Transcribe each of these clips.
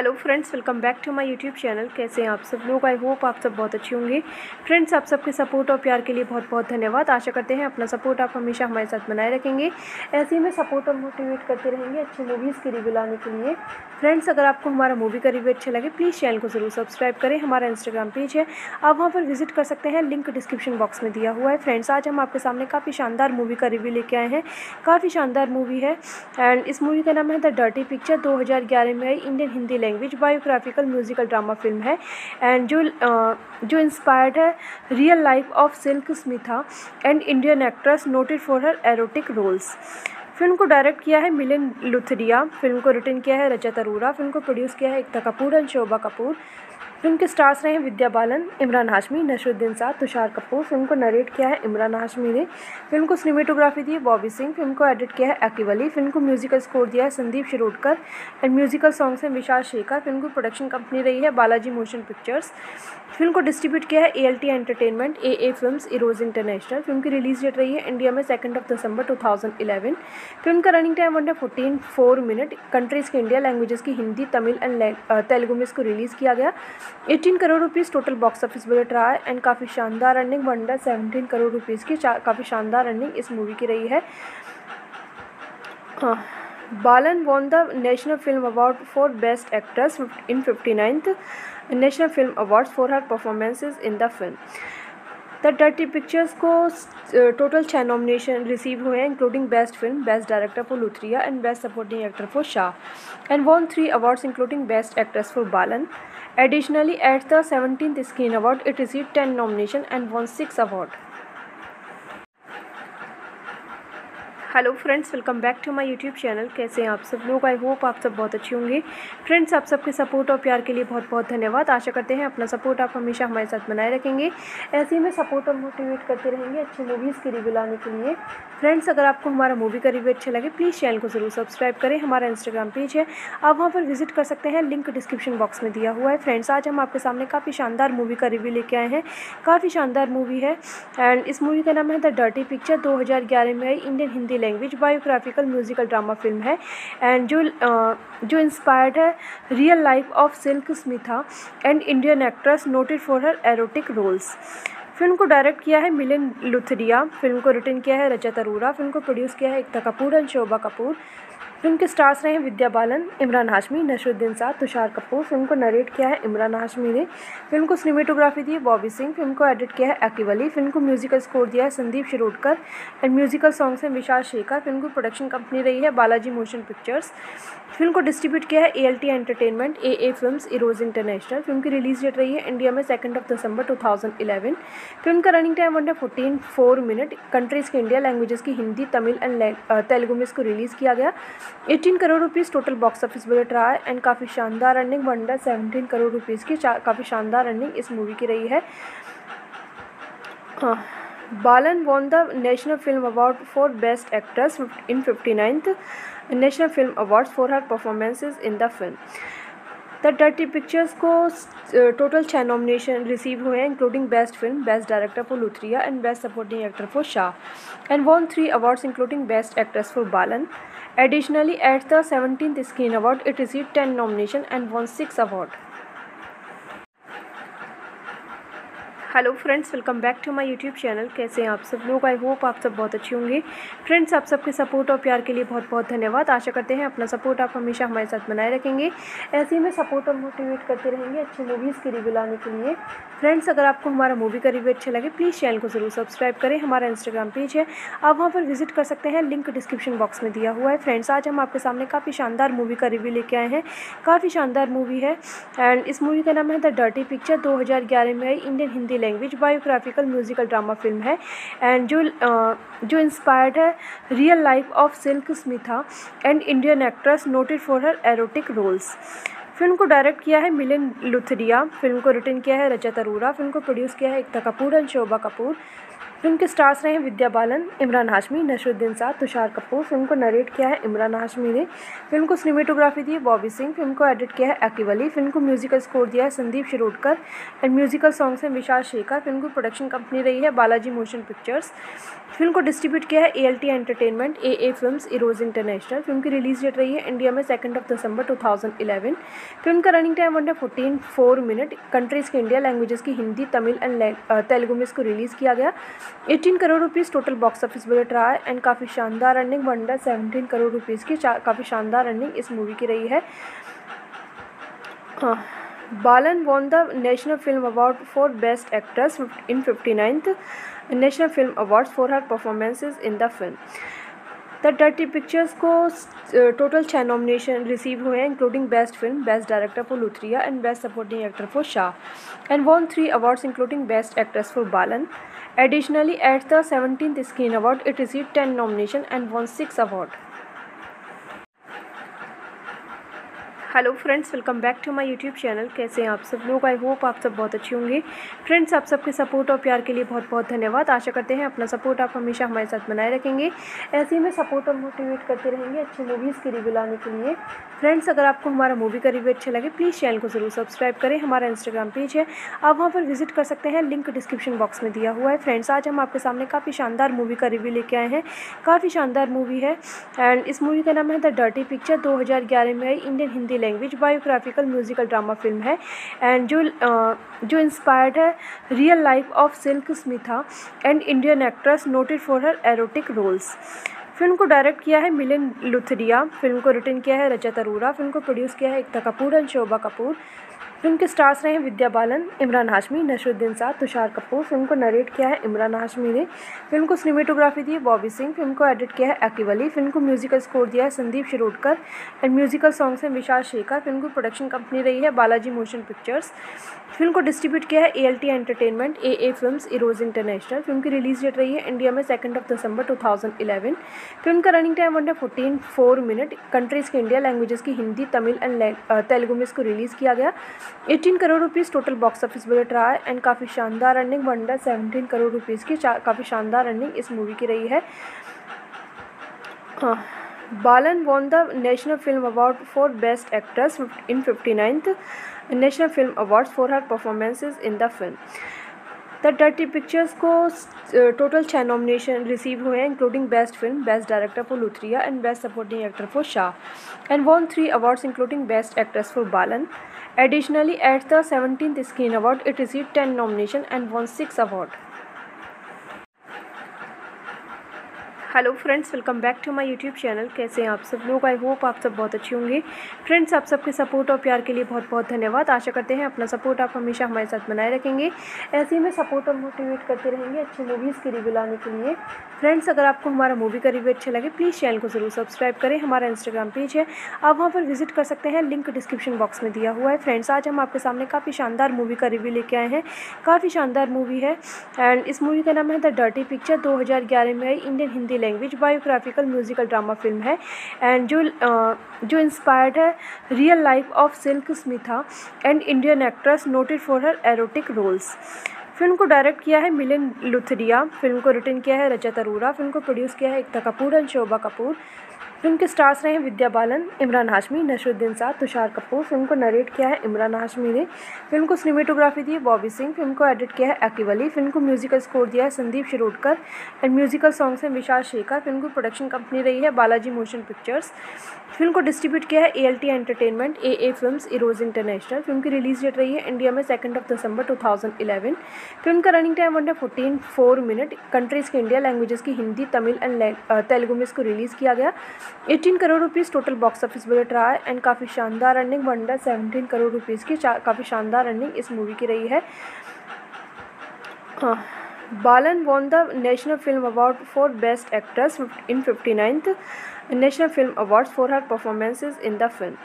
Hello friends, welcome back to my YouTube channel. कैसे हैं आप सब लोग? आई होप आप सब बहुत अच्छे होंगे। फ्रेंड्स, आप सबके सपोर्ट और प्यार के लिए बहुत बहुत धन्यवाद। आशा करते हैं अपना सपोर्ट आप हमेशा हमारे साथ बनाए रखेंगे। ऐसे ही में सपोर्ट और मोटिवेट करते रहेंगे अच्छी मूवीज़ की रिव्यू लाने के लिए। फ्रेंड्स, अगर आपको हमारा मूवी का रिव्यू अच्छा लगे प्लीज़ चैनल को ज़रूर सब्सक्राइब करें। हमारा इंस्टाग्राम पेज है। आप वहाँ पर विज़िट कर सकते हैं। लिंक डिस्क्रिप्शन बॉक्स में दिया हुआ है। फ्रेंड्स, आज हम आपके सामने काफ़ी शानदार मूवी का रिव्यू लेके आए हैं। काफ़ी शानदार मूवी है। एंड इस मूवी का नाम है द डर्टी पिक्चर दो हज़ार ग्यारह में आई। Indian Hindi biographical musical drama film है एंड जो जो इंस्पायर्ड है real life of Silk Smitha and Indian actress noted for her erotic roles film को डायरेक्ट किया है मिलिन लुथरिया फ़िल्म को रिटर्न किया है रजत अरोरा फ़िल्म को प्रोड्यूस किया है एकता कपूर एंड शोभा कपूर। फ़िल्म के स्टार्स रहे हैं विद्या बालन, इमरान हाशमी नशरुद्दीन साहब तुषार कपूर। फ़िल्म को नरेट किया है इमरान हाशमी ने। फ़िल्म को सिनेमेटोग्राफी दी है बॉबी सिंह। फ़िल्म को एडिट किया है एक्वली फ़िल्म को म्यूजिकल स्कोर दिया है Sandeep Shirodkar. And musical songs हैं विशाल शेखर। फ़िल्म को प्रोडक्शन कंपनी रही है बालाजी मोशन पिक्चर्स। फ़िल्म को डिस्ट्रीब्यूट किया है A L T entertainment A A film Eros international film की रिलीज़ डेट रही है इंडिया में second of December two thousand eleven film का रनिंग टाइम वन है फोर्टीन फोर मिनट कंट्रीज़ के इंडिया लैंग्वेजेस की हिंदी, तमिल एंड तेलुगु में इसको रिलीज़ किया गया। Eighteen crore rupees total box office budget रहा है एंड काफ़ी शानदार running one hundred seventeen crore rupees की काफ़ी शानदार रनिंग इस मूवी की रही है। Balan won the national film award for best actress in fifty ninth national film award for her performances in the film the dirty pictures को total छः nomination receive हुए हैं including best film best director for Luthria and best supporting actor for Shah and won three awards including best actress for Balan Additionally, at the 17th Screen Award, it received 10 nominations and won 6 awards. Hello friends welcome back to my YouTube channel कैसे हैं आप सब लोग? I hope आप सब बहुत अच्छे होंगे। फ्रेंड्स आप सबके सपोर्ट और प्यार के लिए बहुत बहुत धन्यवाद। आशा करते हैं अपना सपोर्ट आप हमेशा हमारे साथ बनाए रखेंगे। ऐसे ही में सपोर्ट और मोटिवेट करते रहेंगे अच्छी मूवीज़ की रिव्यू लाने के लिए। फ्रेंड्स अगर आपको हमारा मूवी का रिव्यू अच्छा लगे प्लीज़ चैनल को ज़रूर सब्सक्राइब करें। हमारा इंस्टाग्राम पेज है। आप वहाँ पर विज़िट कर सकते हैं। लिंक डिस्क्रिप्शन बॉक्स में दिया हुआ है। फ्रेंड्स आज हम आपके सामने काफ़ी शानदार मूवी का रिव्यू लेके आए हैं। काफ़ी शानदार मूवी है। एंड इस मूवी का नाम है द डर्टी पिक्चर दो हज़ार ग्यारह में आई। Indian Hindi language biographical musical drama film है एंड जो जो इंस्पायर्ड है real life of Silk Smitha and Indian actress noted for her erotic roles film को डायरेक्ट किया है मिलिन लुथरिया फ़िल्म को रिटर्न किया है रजत अरोरा फ़िल्म को प्रोड्यूस किया है एकता कपूर एंड शोभा कपूर। फ़िल्म के स्टार्स रहे हैं विद्या बालन, इमरान हाशमी नशरुद्दीन साहब तुषार कपूर। फ़िल्म को नरेट किया है इमरान हाशमी ने। फ़िल्म को सिनेमेटोग्राफी दी है बॉबी सिंह। फ़िल्म को एडिट किया है अकीब फ़िल्म को म्यूजिकल स्कोर दिया है Sandeep Shirodkar. And musical songs हैं विशाल शेखर। फ़िल्म की प्रोडक्शन कंपनी रही है बालाजी मोशन पिक्चर्स। फ़िल्म को डिस्ट्रीब्यूट किया है A L T entertainment A A film Eros international film की रिलीज़ डेट रही है इंडिया में सेकंड ऑफ़ दिसंबर 2011 फ़िल्म का रनिंग टाइम वन है फोर्टीन फोर मिनट कंट्रीज़ के इंडिया लैंग्वेजेस की हिंदी, तमिल एंड तेलुगु में इसको रिलीज़ किया गया। 18 crore rupees total box office budget रहा है एंड काफ़ी शानदार running one hundred seventeen crore rupees की काफ़ी शानदार रनिंग इस मूवी की रही है। Balan won the national film award for best actress in fifty ninth national film awards for her performances in the film the dirty pictures को total छः nomination receive हुए हैं including best film best director for Luthria and best supporting actor for Shah and won three awards including best actress for Balan Additionally, at the 17th Screen Award, it received 10 nominations and won 6 awards. Hello friends welcome back to my YouTube channel कैसे हैं आप सब लोग? I hope आप सब बहुत अच्छे होंगे। फ्रेंड्स आप सबके सपोर्ट और प्यार के लिए बहुत बहुत धन्यवाद। आशा करते हैं अपना सपोर्ट आप हमेशा हमारे साथ बनाए रखेंगे। ऐसे ही में सपोर्ट और मोटिवेट करते रहेंगे अच्छी मूवीज़ की रिव्यू लाने के लिए। फ्रेंड्स अगर आपको हमारा मूवी का रिव्यू अच्छा लगे प्लीज़ चैनल को ज़रूर सब्सक्राइब करें। हमारा इंस्टाग्राम पेज है। आप वहाँ पर विज़िट कर सकते हैं। लिंक डिस्क्रिप्शन बॉक्स में दिया हुआ है। फ्रेंड्स आज हम आपके सामने काफ़ी शानदार मूवी का रिव्यू लेके आए हैं। काफ़ी शानदार मूवी है। एंड इस मूवी का नाम है द डर्टी पिक्चर दो हज़ार ग्यारह में आई। Indian Hindi language biographical musical drama film है एंड जो जो इंस्पायर्ड है real life of Silk Smitha and Indian actress noted for her erotic roles film को डायरेक्ट किया है मिलिन लुथरिया फ़िल्म को रिटर्न किया है रजत अरोरा फ़िल्म को प्रोड्यूस किया है एकता कपूर एंड शोभा कपूर। फ़िल्म के स्टार्स रहे हैं विद्या बालन, इमरान हाशमी नशरुद्दीन साहब तुषार कपूर। फ़िल्म को नरेट किया है इमरान हाशमी ने। फ़िल्म को सिनेमेटोग्राफी दी है बॉबी सिंह। फ़िल्म को एडिट किया है अकीब फ़िल्म को म्यूजिकल स्कोर दिया है Sandeep Shirodkar. And musical songs हैं विशाल शेखर। फ़िल्म की प्रोडक्शन कंपनी रही है बालाजी मोशन पिक्चर्स। फ़िल्म को डिस्ट्रीब्यूट किया है A L T entertainment A A film Eros international film की रिलीज़ डेट रही है इंडिया में सेकंड ऑफ़ दिसंबर 2011 फ़िल्म का रनिंग टाइम वन है फोर्टीन फोर मिनट कंट्रीज़ के इंडिया लैंग्वेजेस की हिंदी, तमिल एंड तेलुगु में इसको रिलीज़ किया गया। 18 crore rupees total box office budget रहा है एंड काफ़ी शानदार running one hundred seventeen crore rupees की काफ़ी शानदार रनिंग इस मूवी की रही है। Balan won the national film award for best actress in fifty national film award for her performances in the film the dirty pictures को total छः nomination receive हुए हैं including best film best director for Luthria and best supporting actor for Shah and won three awards including best actress for Balan Additionally, at the 17th Screen Award, it received 10 nominations and won 6 awards. Hello friends welcome back to my YouTube channel कैसे हैं आप सब लोग? I hope आप सब बहुत अच्छे होंगे। फ्रेंड्स आप सबके सपोर्ट और प्यार के लिए बहुत बहुत धन्यवाद। आशा करते हैं अपना सपोर्ट आप हमेशा हमारे साथ बनाए रखेंगे। ऐसे ही में सपोर्ट और मोटिवेट करते रहेंगे अच्छी मूवीज़ की रिव्यू लाने के लिए। फ्रेंड्स अगर आपको हमारा मूवी का रिव्यू अच्छा लगे प्लीज़ चैनल को ज़रूर सब्सक्राइब करें। हमारा इंस्टाग्राम पेज है। आप वहाँ पर विज़िट कर सकते हैं। लिंक डिस्क्रिप्शन बॉक्स में दिया हुआ है। फ्रेंड्स आज हम आपके सामने काफ़ी शानदार मूवी का रिव्यू लेके आए हैं। काफ़ी शानदार मूवी है। एंड इस मूवी का नाम है द डर्टी पिक्चर दो हज़ार ग्यारह में आई। Indian Hindi language biographical musical drama film है एंड जो जो इंस्पायर्ड है real life of Silk Smitha and Indian actress noted for her erotic roles film को डायरेक्ट किया है मिलिन लुथरिया फ़िल्म को रिटर्न किया है रजत अरोरा फ़िल्म को प्रोड्यूस किया है एकता कपूर एंड शोभा कपूर। फ़िल्म के स्टार्स रहे हैं विद्या बालन, इमरान हाशमी नशरुद्दीन साहब तुषार कपूर। फ़िल्म को नरेट किया है इमरान हाशमी ने। फ़िल्म को सिनेमेटोग्राफी दी है बॉबी सिंह। फ़िल्म को एडिट किया है अकीब फ़िल्म को म्यूजिकल स्कोर दिया है Sandeep Shirodkar. And musical songs हैं विशाल शेखर। फ़िल्म की प्रोडक्शन कंपनी रही है बालाजी मोशन पिक्चर्स। फ़िल्म को डिस्ट्रीब्यूट किया है A L T entertainment A A film Eros international film की रिलीज़ डेट रही है इंडिया में सेकंड ऑफ़ दिसंबर 2011 फ़िल्म का रनिंग टाइम वन है फोर्टीन फोर मिनट कंट्रीज़ के इंडिया लैंग्वेजेस की हिंदी, तमिल एंड तेलुगु में इसको रिलीज़ किया गया। 18 crore rupees total box office budget रहा है एंड काफ़ी शानदार running one hundred seventeen crore rupees की काफ़ी शानदार रनिंग इस मूवी की रही है। Balan won the national film award for best actress in fifty ninth national film awards for her performances in the film the dirty pictures को total छः nomination receive हुए हैं including best film best director for Luthria and best supporting actor for Shah and won three awards including best actress for Balan Additionally, at the 17th Screen Award, it received 10 nominations and won 6 awards. Hello friends welcome back to my YouTube channel कैसे हैं आप सब लोग? I hope आप सब बहुत अच्छे होंगे। फ्रेंड्स आप सबके सपोर्ट और प्यार के लिए बहुत बहुत धन्यवाद। आशा करते हैं अपना सपोर्ट आप हमेशा हमारे साथ बनाए रखेंगे। ऐसे ही में सपोर्ट और मोटिवेट करते रहेंगे अच्छी मूवीज़ की रिव्यू लाने के लिए। फ्रेंड्स अगर आपको हमारा मूवी का रिव्यू अच्छा लगे प्लीज़ चैनल को ज़रूर सब्सक्राइब करें। हमारा इंस्टाग्राम पेज है। आप वहाँ पर विज़िट कर सकते हैं। लिंक डिस्क्रिप्शन बॉक्स में दिया हुआ है। फ्रेंड्स आज हम आपके सामने काफ़ी शानदार मूवी का रिव्यू लेके आए हैं। काफ़ी शानदार मूवी है। एंड इस मूवी का नाम है द डर्टी पिक्चर दो हज़ार ग्यारह में आई। Indian Hindi language biographical musical drama film है एंड जो जो इंस्पायर्ड है real life of Silk Smitha and Indian actress noted for her erotic roles film को डायरेक्ट किया है मिलिन लुथरिया फ़िल्म को रिटर्न किया है रजत अरोरा फ़िल्म को प्रोड्यूस किया है एकता कपूर एंड शोभा कपूर। फ़िल्म के स्टार्स रहे हैं विद्या बालन, इमरान हाशमी नशरुद्दीन साथ तुषार कपूर। फ़िल्म को नरेट किया है इमरान हाशमी ने। फ़िल्म को सिनेमेटोग्राफी दी है बॉबी सिंह। फ़िल्म को एडिट किया है अकीवली फ़िल्म को म्यूजिकल स्कोर दिया है Sandeep Shirodkar. And musical songs हैं विशाल शेखर। फ़िल्म की प्रोडक्शन कंपनी रही है बालाजी मोशन पिक्चर्स। फ़िल्म को डिस्ट्रीब्यूट किया है A L T entertainment A A film Eros international film की रिलीज़ डेट रही है इंडिया में second of December two thousand eleven film का रनिंग टाइम वन है फोर्टीन फोर मिनट कंट्रीज़ के इंडिया लैंग्वेजेस की हिंदी, तमिल एंड तेलुगु में इसको रिलीज़ किया गया। Eighteen crore rupees total box office budget रहा है एंड काफ़ी शानदार running one hundred seventeen crore rupees की काफ़ी शानदार रनिंग इस मूवी की रही है। Balan won the national film award for best actress in fifty ninth national film award for her performances in the film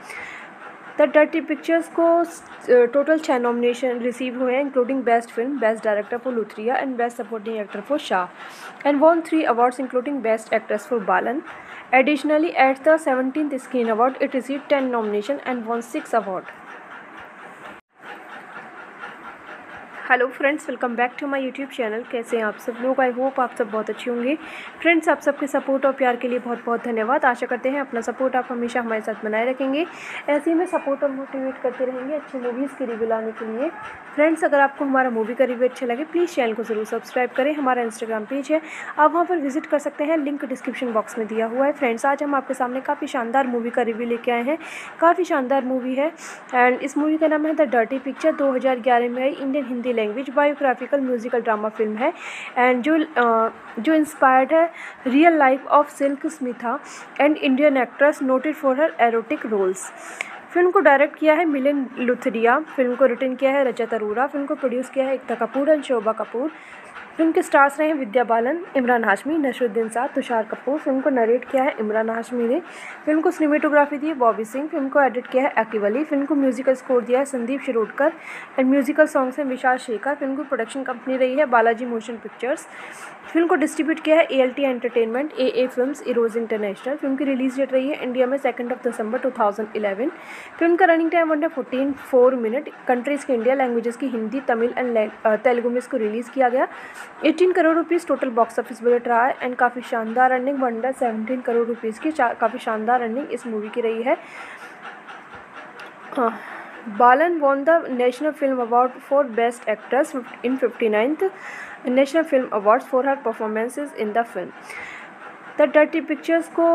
the dirty pictures को total छः nomination receive हुए हैं including best film best director for Luthria and best supporting actor for Shah and won three awards including best actress for Balan. Additionally, at the 17th Screen Award, it received 10 nominations and won 6 awards. Hello friends welcome back to my YouTube channel कैसे हैं आप सब लोग? I hope आप सब बहुत अच्छे होंगे। फ्रेंड्स आप सबके सपोर्ट और प्यार के लिए बहुत बहुत धन्यवाद। आशा करते हैं अपना सपोर्ट आप हमेशा हमारे साथ बनाए रखेंगे। ऐसे ही में सपोर्ट और मोटिवेट करते रहेंगे अच्छी मूवीज़ की रिव्यू लाने के लिए। फ्रेंड्स अगर आपको हमारा मूवी का रिव्यू अच्छा लगे प्लीज़ चैनल को ज़रूर सब्सक्राइब करें। हमारा इंस्टाग्राम पेज है। आप वहाँ पर विज़िट कर सकते हैं। लिंक डिस्क्रिप्शन बॉक्स में दिया हुआ है। फ्रेंड्स आज हम आपके सामने काफ़ी शानदार मूवी का रिव्यू लेके आए हैं। काफ़ी शानदार मूवी है। एंड इस मूवी का नाम है द डर्टी पिक्चर दो हज़ार ग्यारह में आई। Indian Hindi language biographical musical drama film है एंड जो जो इंस्पायर्ड है real life of Silk Smitha and Indian actress noted for her erotic roles film को डायरेक्ट किया है मिलिन लुथरिया फ़िल्म को रिटर्न किया है रजत अरोरा फ़िल्म को प्रोड्यूस किया है एकता कपूर एंड शोभा कपूर। फ़िल्म के स्टार्स रहे हैं विद्या बालन, इमरान हाशमी नशरुद्दीन साथ तुषार कपूर। फ़िल्म को नरेट किया है इमरान हाशमी ने। फ़िल्म को सिनेमेटोग्राफी दी है बॉबी सिंह। फ़िल्म को एडिट किया है अकीवली फ़िल्म को म्यूजिकल स्कोर दिया है Sandeep Shirodkar. And musical songs हैं विशाल शेखर। फ़िल्म की प्रोडक्शन कंपनी रही है बालाजी मोशन पिक्चर्स। फ़िल्म को डिस्ट्रीब्यूट किया है A L T entertainment A A film Eros international film की रिलीज़ डेट रही है इंडिया में second of December two thousand eleven film का रनिंग टाइम वन है फोर्टीन फोर मिनट कंट्रीज़ के इंडिया लैंग्वेजेस की हिंदी, तमिल एंड तेलुगु में इसको रिलीज़ किया गया। Eighteen crore rupees total box office budget रहा है एंड काफ़ी शानदार running one hundred seventeen crore rupees की काफ़ी शानदार रनिंग इस मूवी की रही है। Balan won the national film award for best actress in fifty ninth national film award for her performances in the film the dirty pictures को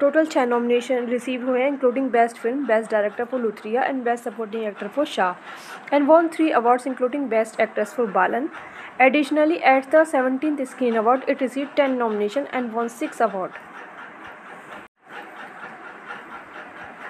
total छः nomination receive हुए हैं including best film best director for Luthria and best supporting actor for Shah and won three awards including best actress for Balan Additionally, at the 17th Screen Award, it received 10 nominations and won 6 awards.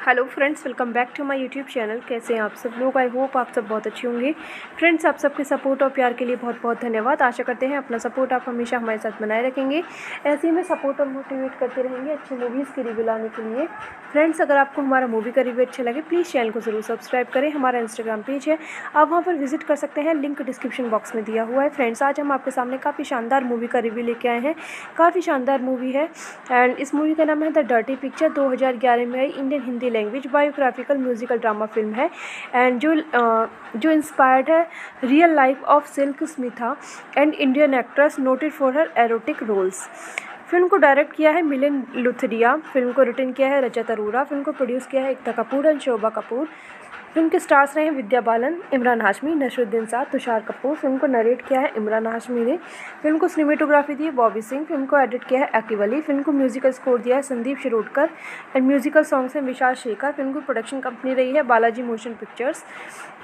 Hello friends welcome back to my YouTube channel कैसे हैं आप सब लोग? I hope आप सब बहुत अच्छे होंगे। फ्रेंड्स आप सबके सपोर्ट और प्यार के लिए बहुत बहुत धन्यवाद। आशा करते हैं अपना सपोर्ट आप हमेशा हमारे साथ बनाए रखेंगे। ऐसे ही में सपोर्ट और मोटिवेट करते रहेंगे अच्छी मूवीज़ की रिव्यू लाने के लिए। फ्रेंड्स अगर आपको हमारा मूवी का रिव्यू अच्छा लगे प्लीज़ चैनल को ज़रूर सब्सक्राइब करें। हमारा इंस्टाग्राम पेज है। आप वहाँ पर विज़िट कर सकते हैं। लिंक डिस्क्रिप्शन बॉक्स में दिया हुआ है। फ्रेंड्स आज हम आपके सामने काफ़ी शानदार मूवी का रिव्यू लेके आए हैं। काफ़ी शानदार मूवी है। एंड इस मूवी का नाम है द डर्टी पिक्चर दो हज़ार ग्यारह में आई। Indian Hindi language biographical musical drama film है एंड जो जो इंस्पायर्ड है real life of Silk Smitha and Indian actress noted for her erotic roles film को डायरेक्ट किया है मिलिन लुथरिया फ़िल्म को रिटर्न किया है रजत अरोरा फ़िल्म को प्रोड्यूस किया है एकता कपूर एंड शोभा कपूर। फ़िल्म के स्टार्स रहे हैं विद्या बालन, इमरान हाशमी नशरुद्दीन साहब तुषार कपूर। फ़िल्म को नरेट किया है इमरान हाशमी ने। फ़िल्म को सिनेमेटोग्राफी दी है बॉबी सिंह। फ़िल्म को एडिट किया है अकीब फ़िल्म को म्यूजिकल स्कोर दिया है Sandeep Shirodkar. And musical songs हैं विशाल शेखर। फ़िल्म की प्रोडक्शन कंपनी रही है बालाजी मोशन पिक्चर्स।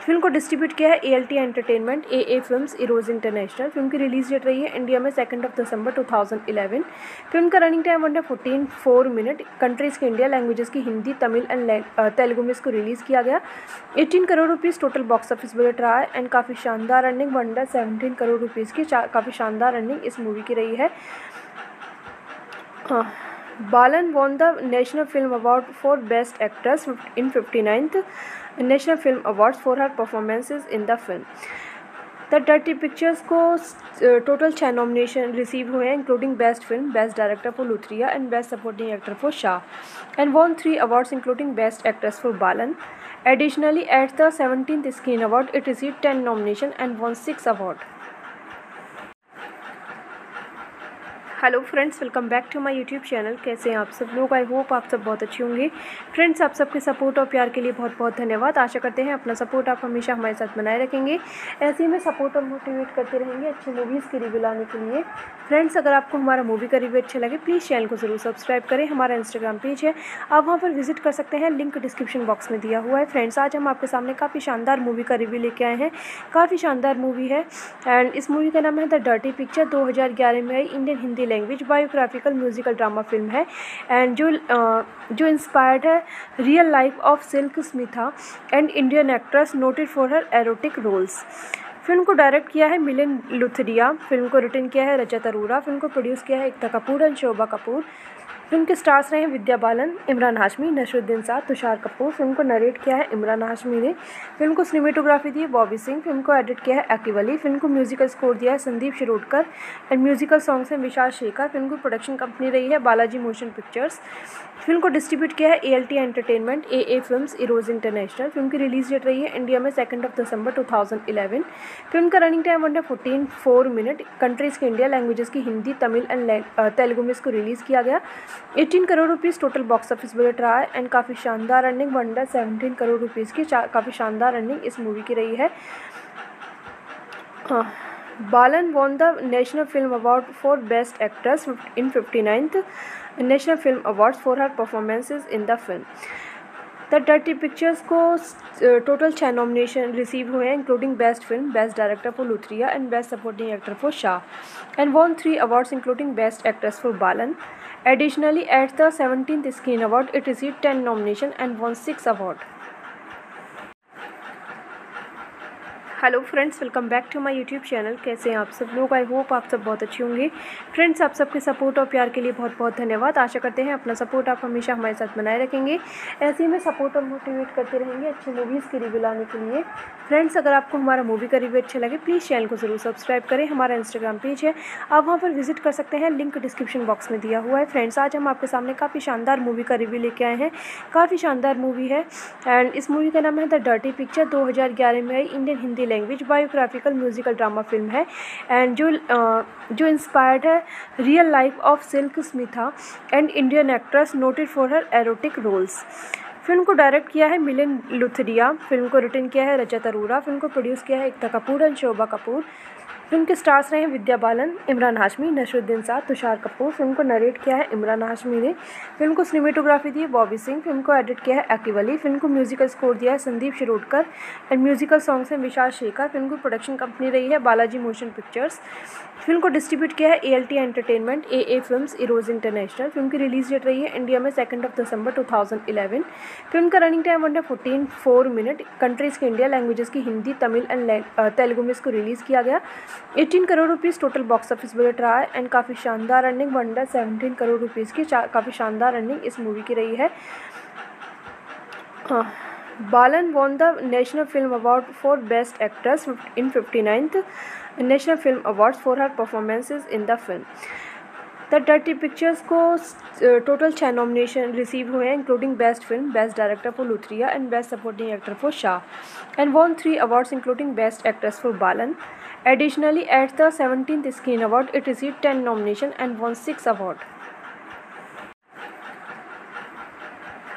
फ़िल्म को डिस्ट्रीब्यूट किया है A L T entertainment A A film Eros international film की रिलीज़ डेट रही है इंडिया में सेकंड ऑफ़ दिसंबर 2011 फ़िल्म का रनिंग टाइम वन है फोर्टीन फोर मिनट कंट्रीज़ के इंडिया लैंग्वेजेस की हिंदी, तमिल एंड तेलुगु में इसको रिलीज़ किया गया। 18 crore rupees total box office budget रहा है एंड काफ़ी शानदार running one hundred seventeen crore rupees की काफ़ी शानदार रनिंग इस मूवी की रही है। Balan won the national film award for best actress in fifty ninth national film awards for her performances in the film the dirty pictures को total छः nomination receive हुए हैं including best film best director for Luthria and best supporting actor for Shah and won three awards including best actress for Balan Additionally, at the 17th Screen Award, it received 10 nominations and won 6 awards. Hello friends welcome back to my YouTube channel कैसे हैं आप सब लोग? I hope आप सब बहुत अच्छे होंगे। फ्रेंड्स आप सबके सपोर्ट और प्यार के लिए बहुत बहुत धन्यवाद। आशा करते हैं अपना सपोर्ट आप हमेशा हमारे साथ बनाए रखेंगे। ऐसे ही में सपोर्ट और मोटिवेट करते रहेंगे अच्छी मूवीज़ की रिव्यू लाने के लिए। फ्रेंड्स अगर आपको हमारा मूवी का रिव्यू अच्छा लगे प्लीज़ चैनल को ज़रूर सब्सक्राइब करें। हमारा इंस्टाग्राम पेज है। आप वहाँ पर विज़िट कर सकते हैं। लिंक डिस्क्रिप्शन बॉक्स में दिया हुआ है। फ्रेंड्स आज हम आपके सामने काफ़ी शानदार मूवी का रिव्यू लेके आए हैं। काफ़ी शानदार मूवी है। एंड इस मूवी का नाम है द डर्टी पिक्चर दो हज़ार ग्यारह में आई। Indian Hindi language biographical musical drama film है एंड जो जो इंस्पायर्ड है real life of Silk Smitha and Indian actress noted for her erotic roles film को डायरेक्ट किया है मिलिन लुथरिया फ़िल्म को रिटर्न किया है रजत अरोरा फ़िल्म को प्रोड्यूस किया है एकता कपूर एंड शोभा कपूर। फ़िल्म के स्टार्स रहे हैं विद्या बालन, इमरान हाशमी नशरुद्दीन साहब तुषार कपूर। फ़िल्म को नरेट किया है इमरान हाशमी ने। फ़िल्म को सिनेमेटोग्राफी दी है बॉबी सिंह। फ़िल्म को एडिट किया है अकीब फ़िल्म को म्यूजिकल स्कोर दिया है Sandeep Shirodkar. And musical songs हैं विशाल शेखर। फ़िल्म की प्रोडक्शन कंपनी रही है बालाजी मोशन पिक्चर्स। फ़िल्म को डिस्ट्रीब्यूट किया है A L T entertainment A A film Eros international film की रिलीज़ डेट रही है इंडिया में सेकंड ऑफ़ दिसंबर 2011 फ़िल्म का रनिंग टाइम वन है फोर्टीन फोर मिनट कंट्रीज़ के इंडिया लैंग्वेजेस की हिंदी, तमिल एंड तेलुगु में इसको रिलीज़ किया गया। 18 crore rupees total box office budget रहा है एंड काफ़ी शानदार running one hundred seventeen crore rupees की काफ़ी शानदार रनिंग इस मूवी की रही है। Balan won the national film award for best actress in fifty ninth national film awards for her performances in the film the dirty pictures को total छः nomination receive हुए हैं including best film best director for Luthria and best supporting actor for Shah and won three awards including best actress for Balan Additionally, at the 17th Screen Award, it received 10 nominations and won 6 awards. Hello friends welcome back to my YouTube channel कैसे हैं आप सब लोग? I hope आप सब बहुत अच्छे होंगे। फ्रेंड्स आप सबके सपोर्ट और प्यार के लिए बहुत बहुत धन्यवाद। आशा करते हैं अपना सपोर्ट आप हमेशा हमारे साथ बनाए रखेंगे। ऐसे ही में सपोर्ट और मोटिवेट करते रहेंगे अच्छी मूवीज़ की रिव्यू लाने के लिए। फ्रेंड्स अगर आपको हमारा मूवी का रिव्यू अच्छा लगे प्लीज़ चैनल को ज़रूर सब्सक्राइब करें। हमारा इंस्टाग्राम पेज है। आप वहाँ पर विज़िट कर सकते हैं। लिंक डिस्क्रिप्शन बॉक्स में दिया हुआ है। फ्रेंड्स आज हम आपके सामने काफ़ी शानदार मूवी का रिव्यू लेके आए हैं। काफ़ी शानदार मूवी है। एंड इस मूवी का नाम है द डर्टी पिक्चर दो हज़ार ग्यारह में आई। Indian Hindi language biographical musical drama film है एंड जो जो इंस्पायर्ड है real life of Silk Smitha and Indian actress noted for her erotic roles film को डायरेक्ट किया है मिलिन लुथरिया फ़िल्म को रिटर्न किया है रजत अरोरा फ़िल्म को प्रोड्यूस किया है एकता कपूर एंड शोभा कपूर। फ़िल्म के स्टार्स रहे हैं विद्या बालन, इमरान हाशमी नशरुद्दीन साहब तुषार कपूर। फ़िल्म को नरेट किया है इमरान हाशमी ने। फ़िल्म को सिनेमेटोग्राफी दी है बॉबी सिंह। फ़िल्म को एडिट किया है अकीब फ़िल्म को म्यूजिकल स्कोर दिया है Sandeep Shirodkar. And musical songs हैं विशाल शेखर। फ़िल्म को प्रोडक्शन कंपनी रही है बालाजी मोशन पिक्चर्स। फ़िल्म को डिस्ट्रीब्यूट किया है A L T entertainment A A film Eros international film की रिलीज़ डेट रही है इंडिया में सेकंड ऑफ़ दिसंबर 2011 फ़िल्म का रनिंग टाइम वन है फोर्टीन फोर मिनट कंट्रीज़ के इंडिया लैंग्वेजेस की हिंदी, तमिल एंड तेलुगु में इसको रिलीज़ किया गया। 18 crore rupees total box office budget रहा है एंड काफ़ी शानदार running one hundred seventeen crore rupees की काफ़ी शानदार रनिंग इस मूवी की रही है। Balan won the national film award for best actress in fifty ninth national film awards for her performances in the film the dirty pictures को total छः nomination receive हुए हैं including best film best director for Luthria and best supporting actor for Shah and won three awards including best actress for Balan Additionally, at the 17th Screen Award, it received 10 nominations and won 6 awards.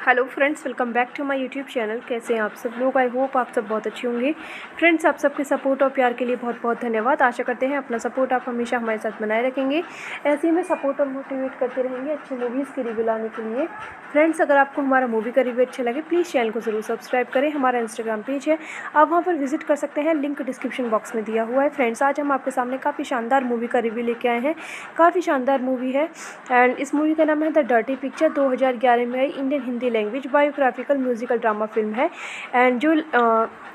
Hello friends welcome back to my YouTube channel कैसे हैं आप सब लोग? I hope आप सब बहुत अच्छे होंगे। फ्रेंड्स आप सबके सपोर्ट और प्यार के लिए बहुत बहुत धन्यवाद। आशा करते हैं अपना सपोर्ट आप हमेशा हमारे साथ बनाए रखेंगे। ऐसे ही में सपोर्ट और मोटिवेट करते रहेंगे अच्छी मूवीज़ की रिव्यू लाने के लिए। फ्रेंड्स अगर आपको हमारा मूवी का रिव्यू अच्छा लगे प्लीज़ चैनल को ज़रूर सब्सक्राइब करें। हमारा इंस्टाग्राम पेज है। आप वहाँ पर विज़िट कर सकते हैं। लिंक डिस्क्रिप्शन बॉक्स में दिया हुआ है। फ्रेंड्स आज हम आपके सामने काफ़ी शानदार मूवी का रिव्यू लेके आए हैं। काफ़ी शानदार मूवी है। एंड इस मूवी का नाम है द डर्टी पिक्चर दो हज़ार ग्यारह में आई। Indian Hindi language biographical musical drama film है एंड जो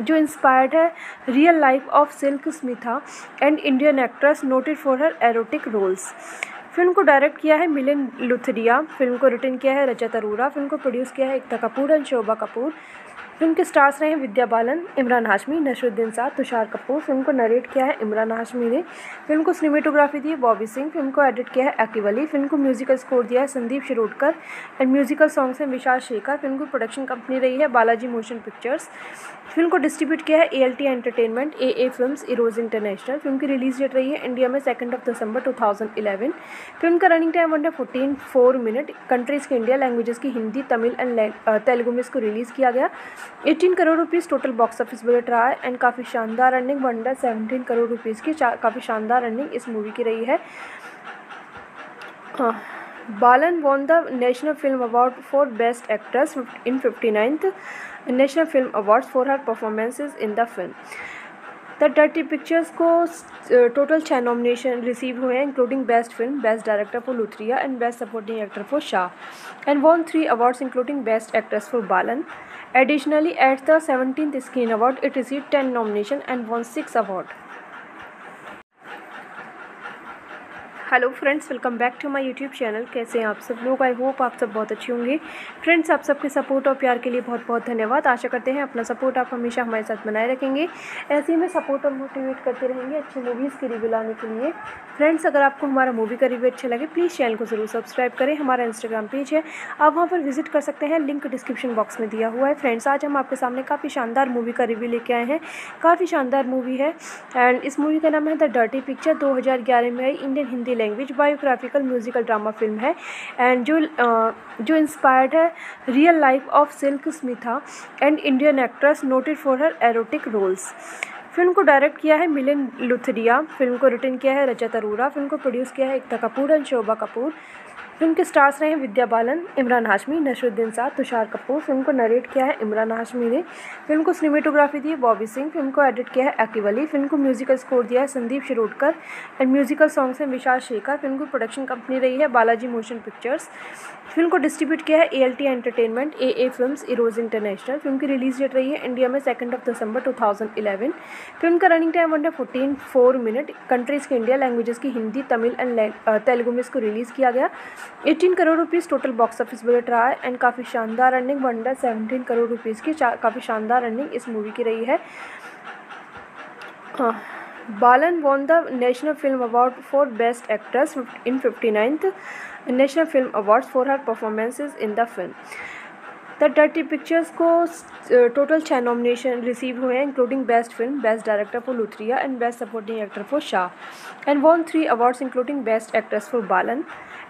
जो इंस्पायर्ड है real life of Silk Smitha and Indian actress noted for her erotic roles film को डायरेक्ट किया है मिलिन लुथरिया फ़िल्म को रिटर्न किया है रजत अरोरा फ़िल्म को प्रोड्यूस किया है एकता कपूर एंड शोभा कपूर। फ़िल्म के स्टार्स रहे हैं विद्या बालन, इमरान हाशमी नशरुद्दीन साथ तुषार कपूर। फ़िल्म को नरेट किया है इमरान हाशमी ने। फ़िल्म को सिनेमेटोग्राफी दी है बॉबी सिंह। फ़िल्म को एडिट किया है अकीवली फ़िल्म को म्यूजिकल स्कोर दिया है Sandeep Shirodkar. And musical songs हैं विशाल शेखर। फ़िल्म की प्रोडक्शन कंपनी रही है बालाजी मोशन पिक्चर्स। फ़िल्म को डिस्ट्रीब्यूट किया है A L T Entertainment A A film Eros International film की रिलीज़ डेट रही है इंडिया में second of December two thousand eleven film का रनिंग टाइम वन है फोर्टीन फोर मिनट कंट्रीज़ के इंडिया लैंग्वेजेस की हिंदी, तमिल एंड तेलुगु में इसको रिलीज़ किया गया। Eighteen crore rupees total box office budget रहा है एंड काफ़ी शानदार running one hundred seventeen crore rupees की काफ़ी शानदार रनिंग इस मूवी की रही है। Balan won the national film award for best actress in fifty ninth national film award for her performances in the film the dirty pictures को total छः nomination receive हुए हैं including best film best director for Luthria and best supporting actor for Shah and won three awards including best actress for Balan. Additionally, at the 17th Screen Award, it received 10 nominations and won 6 awards. Hello friends welcome back to my YouTube channel कैसे हैं आप सब लोग? I hope आप सब बहुत अच्छे होंगे। फ्रेंड्स आप सबके सपोर्ट और प्यार के लिए बहुत बहुत धन्यवाद। आशा करते हैं अपना सपोर्ट आप हमेशा हमारे साथ बनाए रखेंगे। ऐसे ही में सपोर्ट और मोटिवेट करते रहेंगे अच्छी मूवीज़ की रिव्यू लाने के लिए। फ्रेंड्स अगर आपको हमारा मूवी का रिव्यू अच्छा लगे प्लीज़ चैनल को ज़रूर सब्सक्राइब करें। हमारा इंस्टाग्राम पेज है। आप वहाँ पर विज़िट कर सकते हैं। लिंक डिस्क्रिप्शन बॉक्स में दिया हुआ है। फ्रेंड्स आज हम आपके सामने काफ़ी शानदार मूवी का रिव्यू लेके आए हैं। काफ़ी शानदार मूवी है। एंड इस मूवी का नाम है द डर्टी पिक्चर दो हज़ार ग्यारह में आई। Indian Hindi language biographical musical drama film है एंड जो जो इंस्पायर्ड है real life of Silk Smitha and Indian actress noted for her erotic roles film को डायरेक्ट किया है मिलिन लुथरिया फ़िल्म को रिटर्न किया है रजत अरोरा फ़िल्म को प्रोड्यूस किया है एकता कपूर एंड शोभा कपूर। फ़िल्म के स्टार्स रहे हैं विद्या बालन, इमरान हाशमी नशरुद्दीन साथ तुषार कपूर। फ़िल्म को नरेट किया है इमरान हाशमी ने। फ़िल्म को सिनेमेटोग्राफी दी है बॉबी सिंह। फ़िल्म को एडिट किया है अकीवली फ़िल्म को म्यूजिकल स्कोर दिया है Sandeep Shirodkar. And musical songs हैं विशाल शेखर। फ़िल्म की प्रोडक्शन कंपनी रही है बालाजी मोशन पिक्चर्स। फ़िल्म को डिस्ट्रीब्यूट किया है A L T Entertainment A A film Eros International film की रिलीज़ डेट रही है इंडिया में second of December two thousand eleven film का रनिंग टाइम वन है फोर्टीन फोर मिनट कंट्रीज़ के इंडिया लैंग्वेजेस की हिंदी, तमिल एंड तेलुगु में इसको रिलीज़ किया गया। Eighteen crore rupees total box office budget रहा है एंड काफ़ी शानदार running one hundred seventeen crore rupees की काफ़ी शानदार रनिंग इस मूवी की रही है। Balan won the national film award for best actress in fifty ninth national film award for her performances in the film the dirty pictures को total छः nomination receive हुए हैं including best film best director for Luthria and best supporting actor for Shah and won three awards including best actress for Balan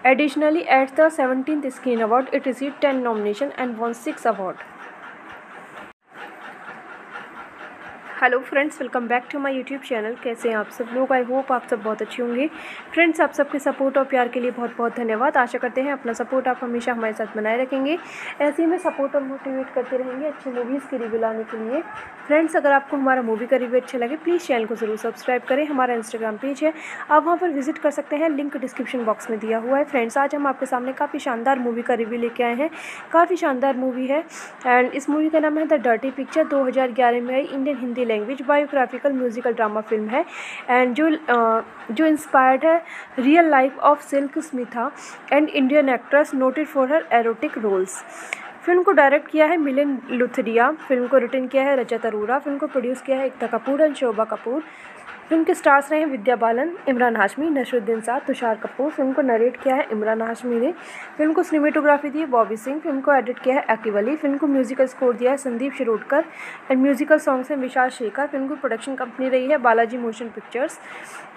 Additionally, at the 17th Screen Award, it received 10 nominations and won 6 awards. Hello friends welcome back to my YouTube channel कैसे हैं आप सब लोग? I hope आप सब बहुत अच्छे होंगे। फ्रेंड्स आप सबके सपोर्ट और प्यार के लिए बहुत बहुत धन्यवाद। आशा करते हैं अपना सपोर्ट आप हमेशा हमारे साथ बनाए रखेंगे। ऐसे ही में सपोर्ट और मोटिवेट करते रहेंगे अच्छी मूवीज़ की रिव्यू लाने के लिए। फ्रेंड्स अगर आपको हमारा मूवी का रिव्यू अच्छा लगे प्लीज़ चैनल को ज़रूर सब्सक्राइब करें। हमारा इंस्टाग्राम पेज है। आप वहाँ पर विज़िट कर सकते हैं। लिंक डिस्क्रिप्शन बॉक्स में दिया हुआ है। फ्रेंड्स आज हम आपके सामने काफ़ी शानदार मूवी का रिव्यू लेके आए हैं। काफ़ी शानदार मूवी है। एंड इस मूवी का नाम है द डर्टी पिक्चर दो हज़ार ग्यारह में आई। Indian Hindi language biographical musical drama film है एंड जो जो इंस्पायर्ड है real life of Silk Smitha and Indian actress noted for her erotic roles film को डायरेक्ट किया है मिलिन लुथरिया फ़िल्म को रिटर्न किया है रजत अरोरा फ़िल्म को प्रोड्यूस किया है एकता कपूर एंड शोभा कपूर। फ़िल्म के स्टार्स रहे हैं विद्या बालन, इमरान हाशमी नशरुद्दीन साहब तुषार कपूर। फ़िल्म को नरेट किया है इमरान हाशमी ने। फ़िल्म को सिनेमेटोग्राफी दी है बॉबी सिंह। फ़िल्म को एडिट किया है अकीब फ़िल्म को म्यूजिकल स्कोर दिया है Sandeep Shirodkar. And musical songs हैं विशाल शेखर। फ़िल्म की प्रोडक्शन कंपनी रही है बालाजी मोशन पिक्चर्स।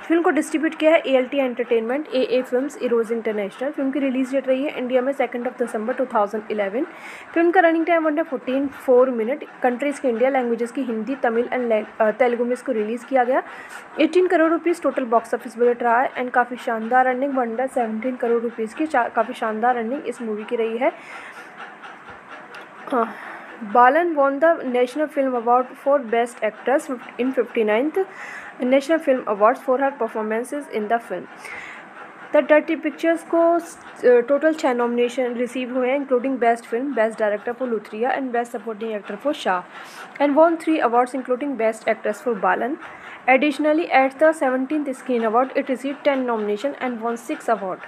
फ़िल्म को डिस्ट्रीब्यूट किया है A L T Entertainment A A film Eros International film की रिलीज़ डेट रही है इंडिया में सेकंड ऑफ़ दिसंबर 2011 फ़िल्म का रनिंग टाइम वन है फोर्टीन फोर मिनट कंट्रीज़ के इंडिया लैंग्वेजेस की हिंदी, तमिल एंड तेलुगु में इसको रिलीज़ किया गया। 18 crore rupees total box office budget रहा है एंड काफ़ी शानदार running one hundred seventeen crore rupees की काफ़ी शानदार रनिंग इस मूवी की रही है। Balan won the national film award for best actress in fifty ninth national film awards for her performances in the film the dirty pictures को total छः nomination receive हुए हैं including best film best director for Luthria and best supporting actor for Shah and won three awards including best actress for Balan Additionally, at the 17th Screen Award, it received 10 nominations and won 6 awards.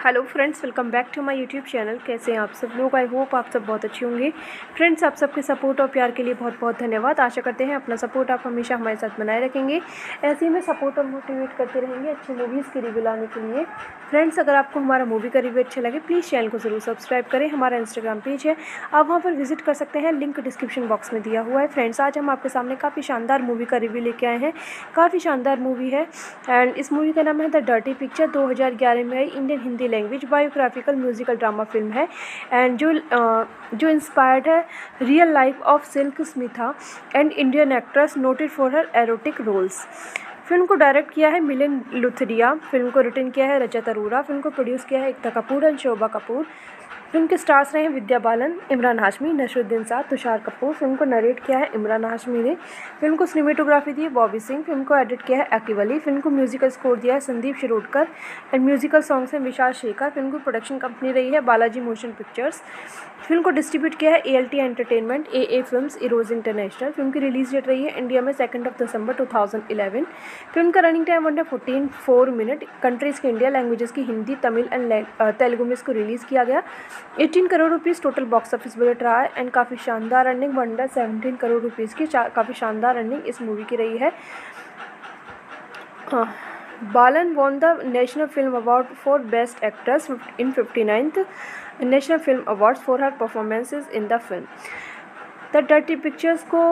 Hello friends welcome back to my YouTube channel कैसे हैं आप सब लोग? I hope आप सब बहुत अच्छे होंगे। फ्रेंड्स आप सबके सपोर्ट और प्यार के लिए बहुत बहुत धन्यवाद। आशा करते हैं अपना सपोर्ट आप हमेशा हमारे साथ बनाए रखेंगे। ऐसे ही में सपोर्ट और मोटिवेट करते रहेंगे अच्छी मूवीज़ के रिव्यू लाने के लिए। फ्रेंड्स अगर आपको हमारा मूवी का रिव्यू अच्छा लगे प्लीज़ चैनल को ज़रूर सब्सक्राइब करें। हमारा इंस्टाग्राम पेज है। आप वहाँ पर विज़िट कर सकते हैं। लिंक डिस्क्रिप्शन बॉक्स में दिया हुआ है। फ्रेंड्स आज हम आपके सामने काफ़ी शानदार मूवी का रिव्यू लेके आए हैं। काफ़ी शानदार मूवी है। एंड इस मूवी का नाम है द डर्टी पिक्चर दो हज़ार ग्यारह में आई। Indian Hindi language biographical musical drama film है एंड जो जो इंस्पायर्ड है real life of Silk Smitha and Indian actress noted for her erotic roles film को डायरेक्ट किया है मिलिन लुथरिया फ़िल्म को रिटर्न किया है रजत अरोरा फ़िल्म को प्रोड्यूस किया है एकता कपूर एंड शोभा कपूर। फ़िल्म के स्टार्स रहे हैं विद्या बालन, इमरान हाशमी नशरुद्दीन साहब तुषार कपूर। फ़िल्म को नरेट किया है इमरान हाशमी ने। फ़िल्म को सिनेमेटोग्राफी दी है बॉबी सिंह। फ़िल्म को एडिट किया है अकीब फ़िल्म को म्यूजिकल स्कोर दिया है Sandeep Shirodkar. And musical songs हैं विशाल शेखर। फ़िल्म को प्रोडक्शन कंपनी रही है बालाजी मोशन पिक्चर्स। फ़िल्म को डिस्ट्रीब्यूट किया है A L T Entertainment A A film Eros International film की रिलीज़ डेट रही है इंडिया में सेकंड ऑफ़ दिसंबर 2011 फ़िल्म का रनिंग टाइम वन है फोर्टीन फोर मिनट कंट्रीज़ के इंडिया लैंग्वेजेस की हिंदी, तमिल एंड तेलुगु में इसको रिलीज़ किया गया। 18 crore rupees total box office budget रहा है एंड काफ़ी शानदार running one hundred seventeen crore rupees की काफ़ी शानदार रनिंग इस मूवी की रही है। Balan won the national film award for best actress in fifty ninth national film awards for her performances in the film the dirty pictures को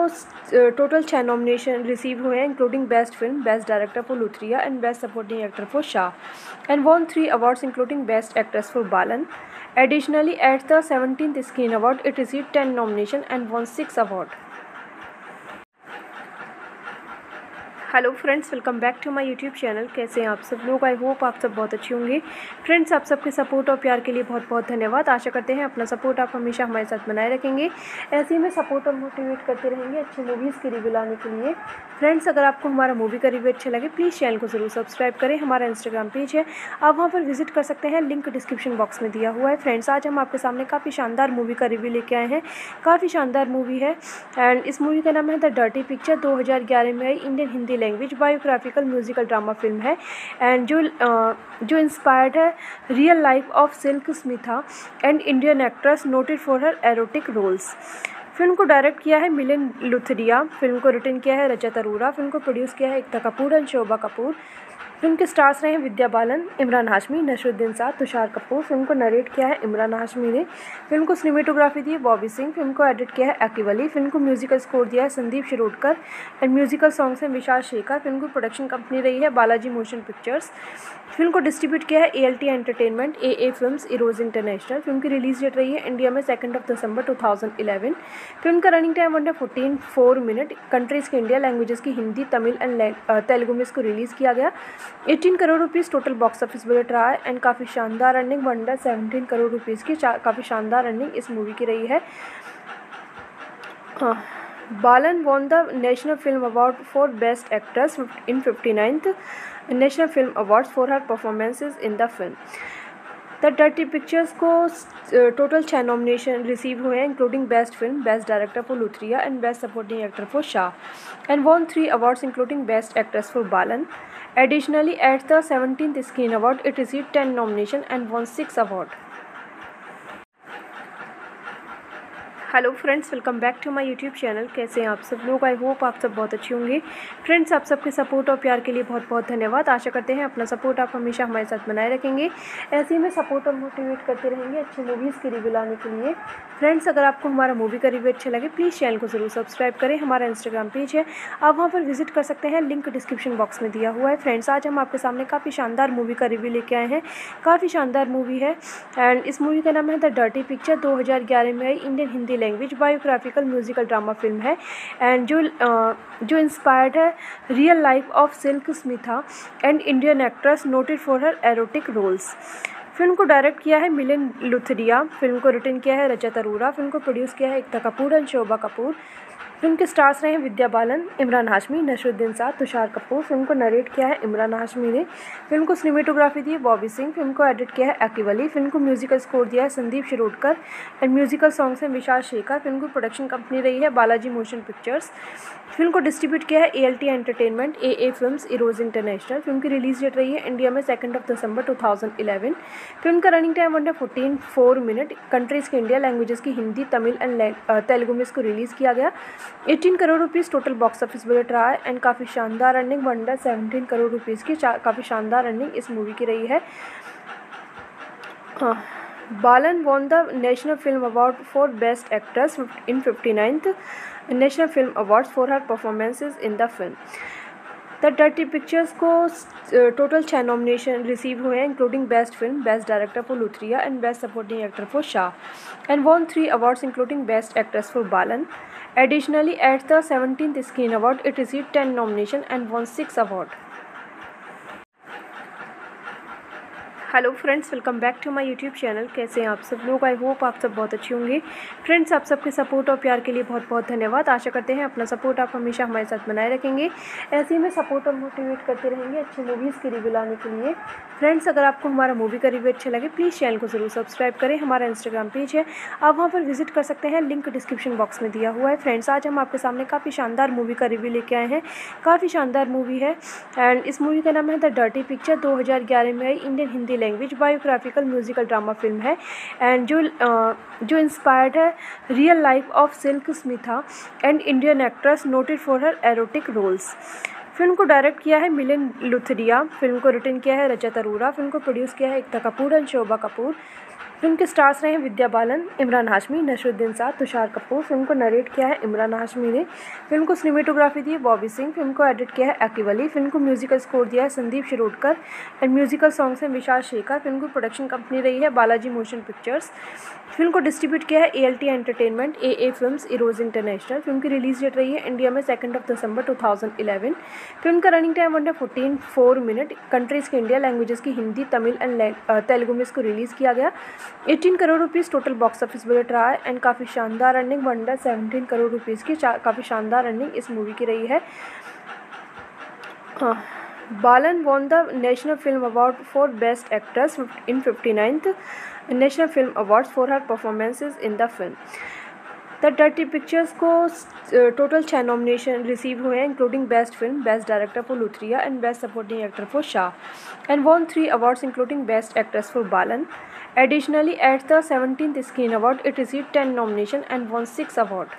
total छः nomination receive हुए हैं including best film best director for Luthria and best supporting actor for Shah and won three awards including best actress for Balan Additionally, at the 17th Screen Award, it received 10 nominations and won 6 awards. Hello friends welcome back to my YouTube channel कैसे हैं आप सब लोग? I hope आप सब बहुत अच्छे होंगे। फ्रेंड्स आप सबके सपोर्ट और प्यार के लिए बहुत बहुत धन्यवाद। आशा करते हैं अपना सपोर्ट आप हमेशा हमारे साथ बनाए रखेंगे। ऐसे ही में सपोर्ट और मोटिवेट करते रहेंगे अच्छी मूवीज़ के रिव्यू लाने के लिए। फ्रेंड्स अगर आपको हमारा मूवी का रिव्यू अच्छा लगे प्लीज़ चैनल को ज़रूर सब्सक्राइब करें। हमारा इंस्टाग्राम पेज है। आप वहाँ पर विज़िट कर सकते हैं। लिंक डिस्क्रिप्शन बॉक्स में दिया हुआ है। फ्रेंड्स आज हम आपके सामने काफ़ी शानदार मूवी का रिव्यू लेके आए हैं। काफ़ी शानदार मूवी है। एंड इस मूवी का नाम है द डर्टी पिक्चर दो हज़ार ग्यारह में आई। Indian Hindi language biographical musical drama film है एंड जो जो इंस्पायर्ड है real life of Silk Smitha and Indian actress noted for her erotic roles film को डायरेक्ट किया है मिलिन लुथरिया फ़िल्म को रिटर्न किया है रजत अरोरा फ़िल्म को प्रोड्यूस किया है एकता कपूर एंड शोभा कपूर। फ़िल्म के स्टार्स रहे हैं विद्या बालन, इमरान हाशमी नशरुद्दीन साहब तुषार कपूर। फ़िल्म को नरेट किया है इमरान हाशमी ने। फ़िल्म को सिनेमेटोग्राफी दी है बॉबी सिंह। फ़िल्म को एडिट किया है अकीब फ़िल्म को म्यूजिकल स्कोर दिया है Sandeep Shirodkar. And musical songs हैं विशाल शेखर। फ़िल्म की प्रोडक्शन कंपनी रही है बालाजी मोशन पिक्चर्स। फ़िल्म को डिस्ट्रीब्यूट किया है A L T entertainment A A film Eros international film की रिलीज़ डेट रही है इंडिया में सेकंड ऑफ़ दिसंबर 2011 फ़िल्म का running time one hour fourteen four minute countries के इंडिया लैंग्वेजेस की हिंदी, तमिल एंड तेलुगु में इसको रिलीज़ किया गया। 18 crore rupees total box office budget रहा है एंड काफ़ी शानदार running one hundred seventeen crore rupees की काफ़ी शानदार रनिंग इस मूवी की रही है। Balan won the national film award for best actress in fifty ninth national film awards for her performances in the film the dirty pictures को total छः nomination receive हुए हैं including best film best director for Luthria and best supporting actor for Shah and won three awards including best actress for Balan Additionally, at the 17th Screen Award, it received 10 nominations and won 6 awards. Hello friends welcome back to my YouTube channel कैसे हैं आप सब लोग? I hope आप सब बहुत अच्छे होंगे। फ्रेंड्स आप सबके सपोर्ट और प्यार के लिए बहुत बहुत धन्यवाद। आशा करते हैं अपना सपोर्ट आप हमेशा हमारे साथ बनाए रखेंगे। ऐसे ही में सपोर्ट और मोटिवेट करते रहेंगे अच्छी मूवीज़ की रिव्यू लाने के लिए। फ्रेंड्स अगर आपको हमारा मूवी का रिव्यू अच्छा लगे प्लीज़ चैनल को ज़रूर सब्सक्राइब करें। हमारा इंस्टाग्राम पेज है। आप वहाँ पर विज़िट कर सकते हैं। लिंक डिस्क्रिप्शन बॉक्स में दिया हुआ है। फ्रेंड्स आज हम आपके सामने काफ़ी शानदार मूवी का रिव्यू लेके आए हैं। काफ़ी शानदार मूवी है। एंड इस मूवी का नाम है द डर्टी पिक्चर दो हज़ार ग्यारह में आई। Indian Hindi language biographical musical drama film है एंड जो जो इंस्पायर्ड है real life of Silk Smitha and Indian actress noted for her erotic roles film को डायरेक्ट किया है मिलिन लुथरिया फ़िल्म को रिटर्न किया है रजत अरोरा फ़िल्म को प्रोड्यूस किया है एकता कपूर एंड शोभा कपूर। फ़िल्म के स्टार्स रहे हैं विद्या बालन, इमरान हाशमी नशरुद्दीन साथ तुषार कपूर। फ़िल्म को नरेट किया है इमरान हाशमी ने। फ़िल्म को सिनेमेटोग्राफी दी है बॉबी सिंह। फ़िल्म को एडिट किया है अकीवली फ़िल्म को म्यूजिकल स्कोर दिया है Sandeep Shirodkar. And musical songs हैं विशाल शेखर। फ़िल्म की प्रोडक्शन कंपनी रही है बालाजी मोशन पिक्चर्स। फ़िल्म को डिस्ट्रीब्यूट किया है A L T entertainment A A film Eros international film की रिलीज़ डेट रही है इंडिया में second of December two thousand eleven film का रनिंग टाइम वन है फोर्टीन फोर मिनट कंट्रीज़ के इंडिया लैंग्वेजेस की हिंदी, तमिल एंड तेलुगु में इसको रिलीज़ किया गया। Eighteen crore rupees total box office budget रहा है एंड काफ़ी शानदार running one hundred seventeen crore rupees की काफ़ी शानदार रनिंग इस मूवी की रही है। Balan won the national film award for best actress in fifty national film award for her performances in the film the dirty pictures को total छः nomination receive हुए हैं including best film best director for Luthria and best supporting actor for Shah and won three awards including best actress for Balan Additionally, at the 17th Screen Award, it received 10 nominations and won 6 awards. Hello friends welcome back to my YouTube channel कैसे हैं आप सब लोग? I hope आप सब बहुत अच्छे होंगे। फ्रेंड्स आप सबके सपोर्ट और प्यार के लिए बहुत बहुत धन्यवाद। आशा करते हैं अपना सपोर्ट आप हमेशा हमारे साथ बनाए रखेंगे। ऐसे ही में सपोर्ट और मोटिवेट करते रहेंगे अच्छी मूवीज़ की रिव्यू लाने के लिए। फ्रेंड्स अगर आपको हमारा मूवी का रिव्यू अच्छा लगे प्लीज़ चैनल को ज़रूर सब्सक्राइब करें। हमारा इंस्टाग्राम पेज है। आप वहाँ पर विज़िट कर सकते हैं। लिंक डिस्क्रिप्शन बॉक्स में दिया हुआ है। फ्रेंड्स आज हम आपके सामने काफ़ी शानदार मूवी का रिव्यू लेके आए हैं। काफ़ी शानदार मूवी है। एंड इस मूवी का नाम है द डर्टी पिक्चर दो हज़ार ग्यारह में आई। Indian Hindi language biographical musical drama film है एंड जो जो इंस्पायर्ड है real life of Silk Smitha and Indian actress noted for her erotic roles film को डायरेक्ट किया है मिलिन लुथरिया फ़िल्म को रिटर्न किया है रजत अरोरा फ़िल्म को प्रोड्यूस किया है एकता कपूर एंड शोभा कपूर। फ़िल्म के स्टार्स रहे हैं विद्या बालन, इमरान हाशमी नशरुद्दीन साथ तुषार कपूर। फ़िल्म को नरेट किया है इमरान हाशमी ने। फ़िल्म को सिनेमेटोग्राफी दी है बॉबी सिंह। फ़िल्म को एडिट किया है अकीवली फ़िल्म को म्यूजिकल स्कोर दिया है Sandeep Shirodkar. And musical songs हैं विशाल शेखर। फ़िल्म की प्रोडक्शन कंपनी रही है बालाजी मोशन पिक्चर्स। फ़िल्म को डिस्ट्रीब्यूट किया है A L T entertainment A A film Eros international film की रिलीज़ डेट रही है इंडिया में second of December two thousand eleven film का रनिंग टाइम वन है फोर्टीन फोर मिनट कंट्रीज़ के इंडिया लैंग्वेजेस की हिंदी, तमिल एंड तेलुगु में इसको रिलीज़ किया गया। Eighteen crore rupees total box office budget रहा है एंड काफ़ी शानदार running one hundred seventeen crore rupees की काफ़ी शानदार रनिंग इस मूवी की रही है। Balan won the national film award for best actress in fifty ninth national film award for her performances in the film the dirty pictures को total छः nomination receive हुए हैं including best film best director for Luthria and best supporting actor for Shah and won three awards including best actress for Balan Additionally, at the 17th Screen Award, it received 10 nominations and won 6 awards.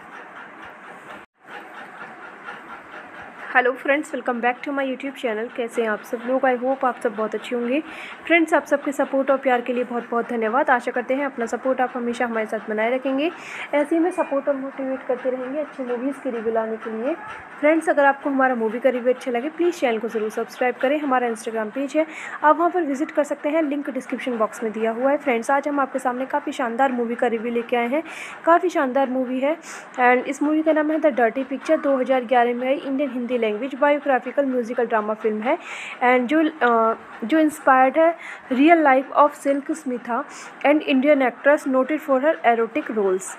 Hello friends, welcome back to my YouTube channel. कैसे हैं आप सब लोग? I hope आप सब बहुत अच्छे होंगे। फ्रेंड्स, आप सबके सपोर्ट और प्यार के लिए बहुत बहुत धन्यवाद। आशा करते हैं अपना सपोर्ट आप हमेशा हमारे साथ बनाए रखेंगे। ऐसे ही में सपोर्ट और मोटिवेट करते रहेंगे अच्छी मूवीज़ की रिव्यू लाने के लिए। फ्रेंड्स, अगर आपको हमारा मूवी का रिव्यू अच्छा लगे प्लीज़ चैनल को ज़रूर सब्सक्राइब करें। हमारा इंस्टाग्राम पेज है। आप वहाँ पर विज़िट कर सकते हैं। लिंक डिस्क्रिप्शन बॉक्स में दिया हुआ है। फ्रेंड्स, आज हम आपके सामने काफ़ी शानदार मूवी का रिव्यू लेके आए हैं। काफ़ी शानदार मूवी है। एंड इस मूवी का नाम है द डर्टी पिक्चर दो हज़ार ग्यारह में आई। Indian Hindi biographical musical drama film है एंड जो जो इंस्पायर्ड है real life of Silk Smitha and Indian actress noted for her erotic roles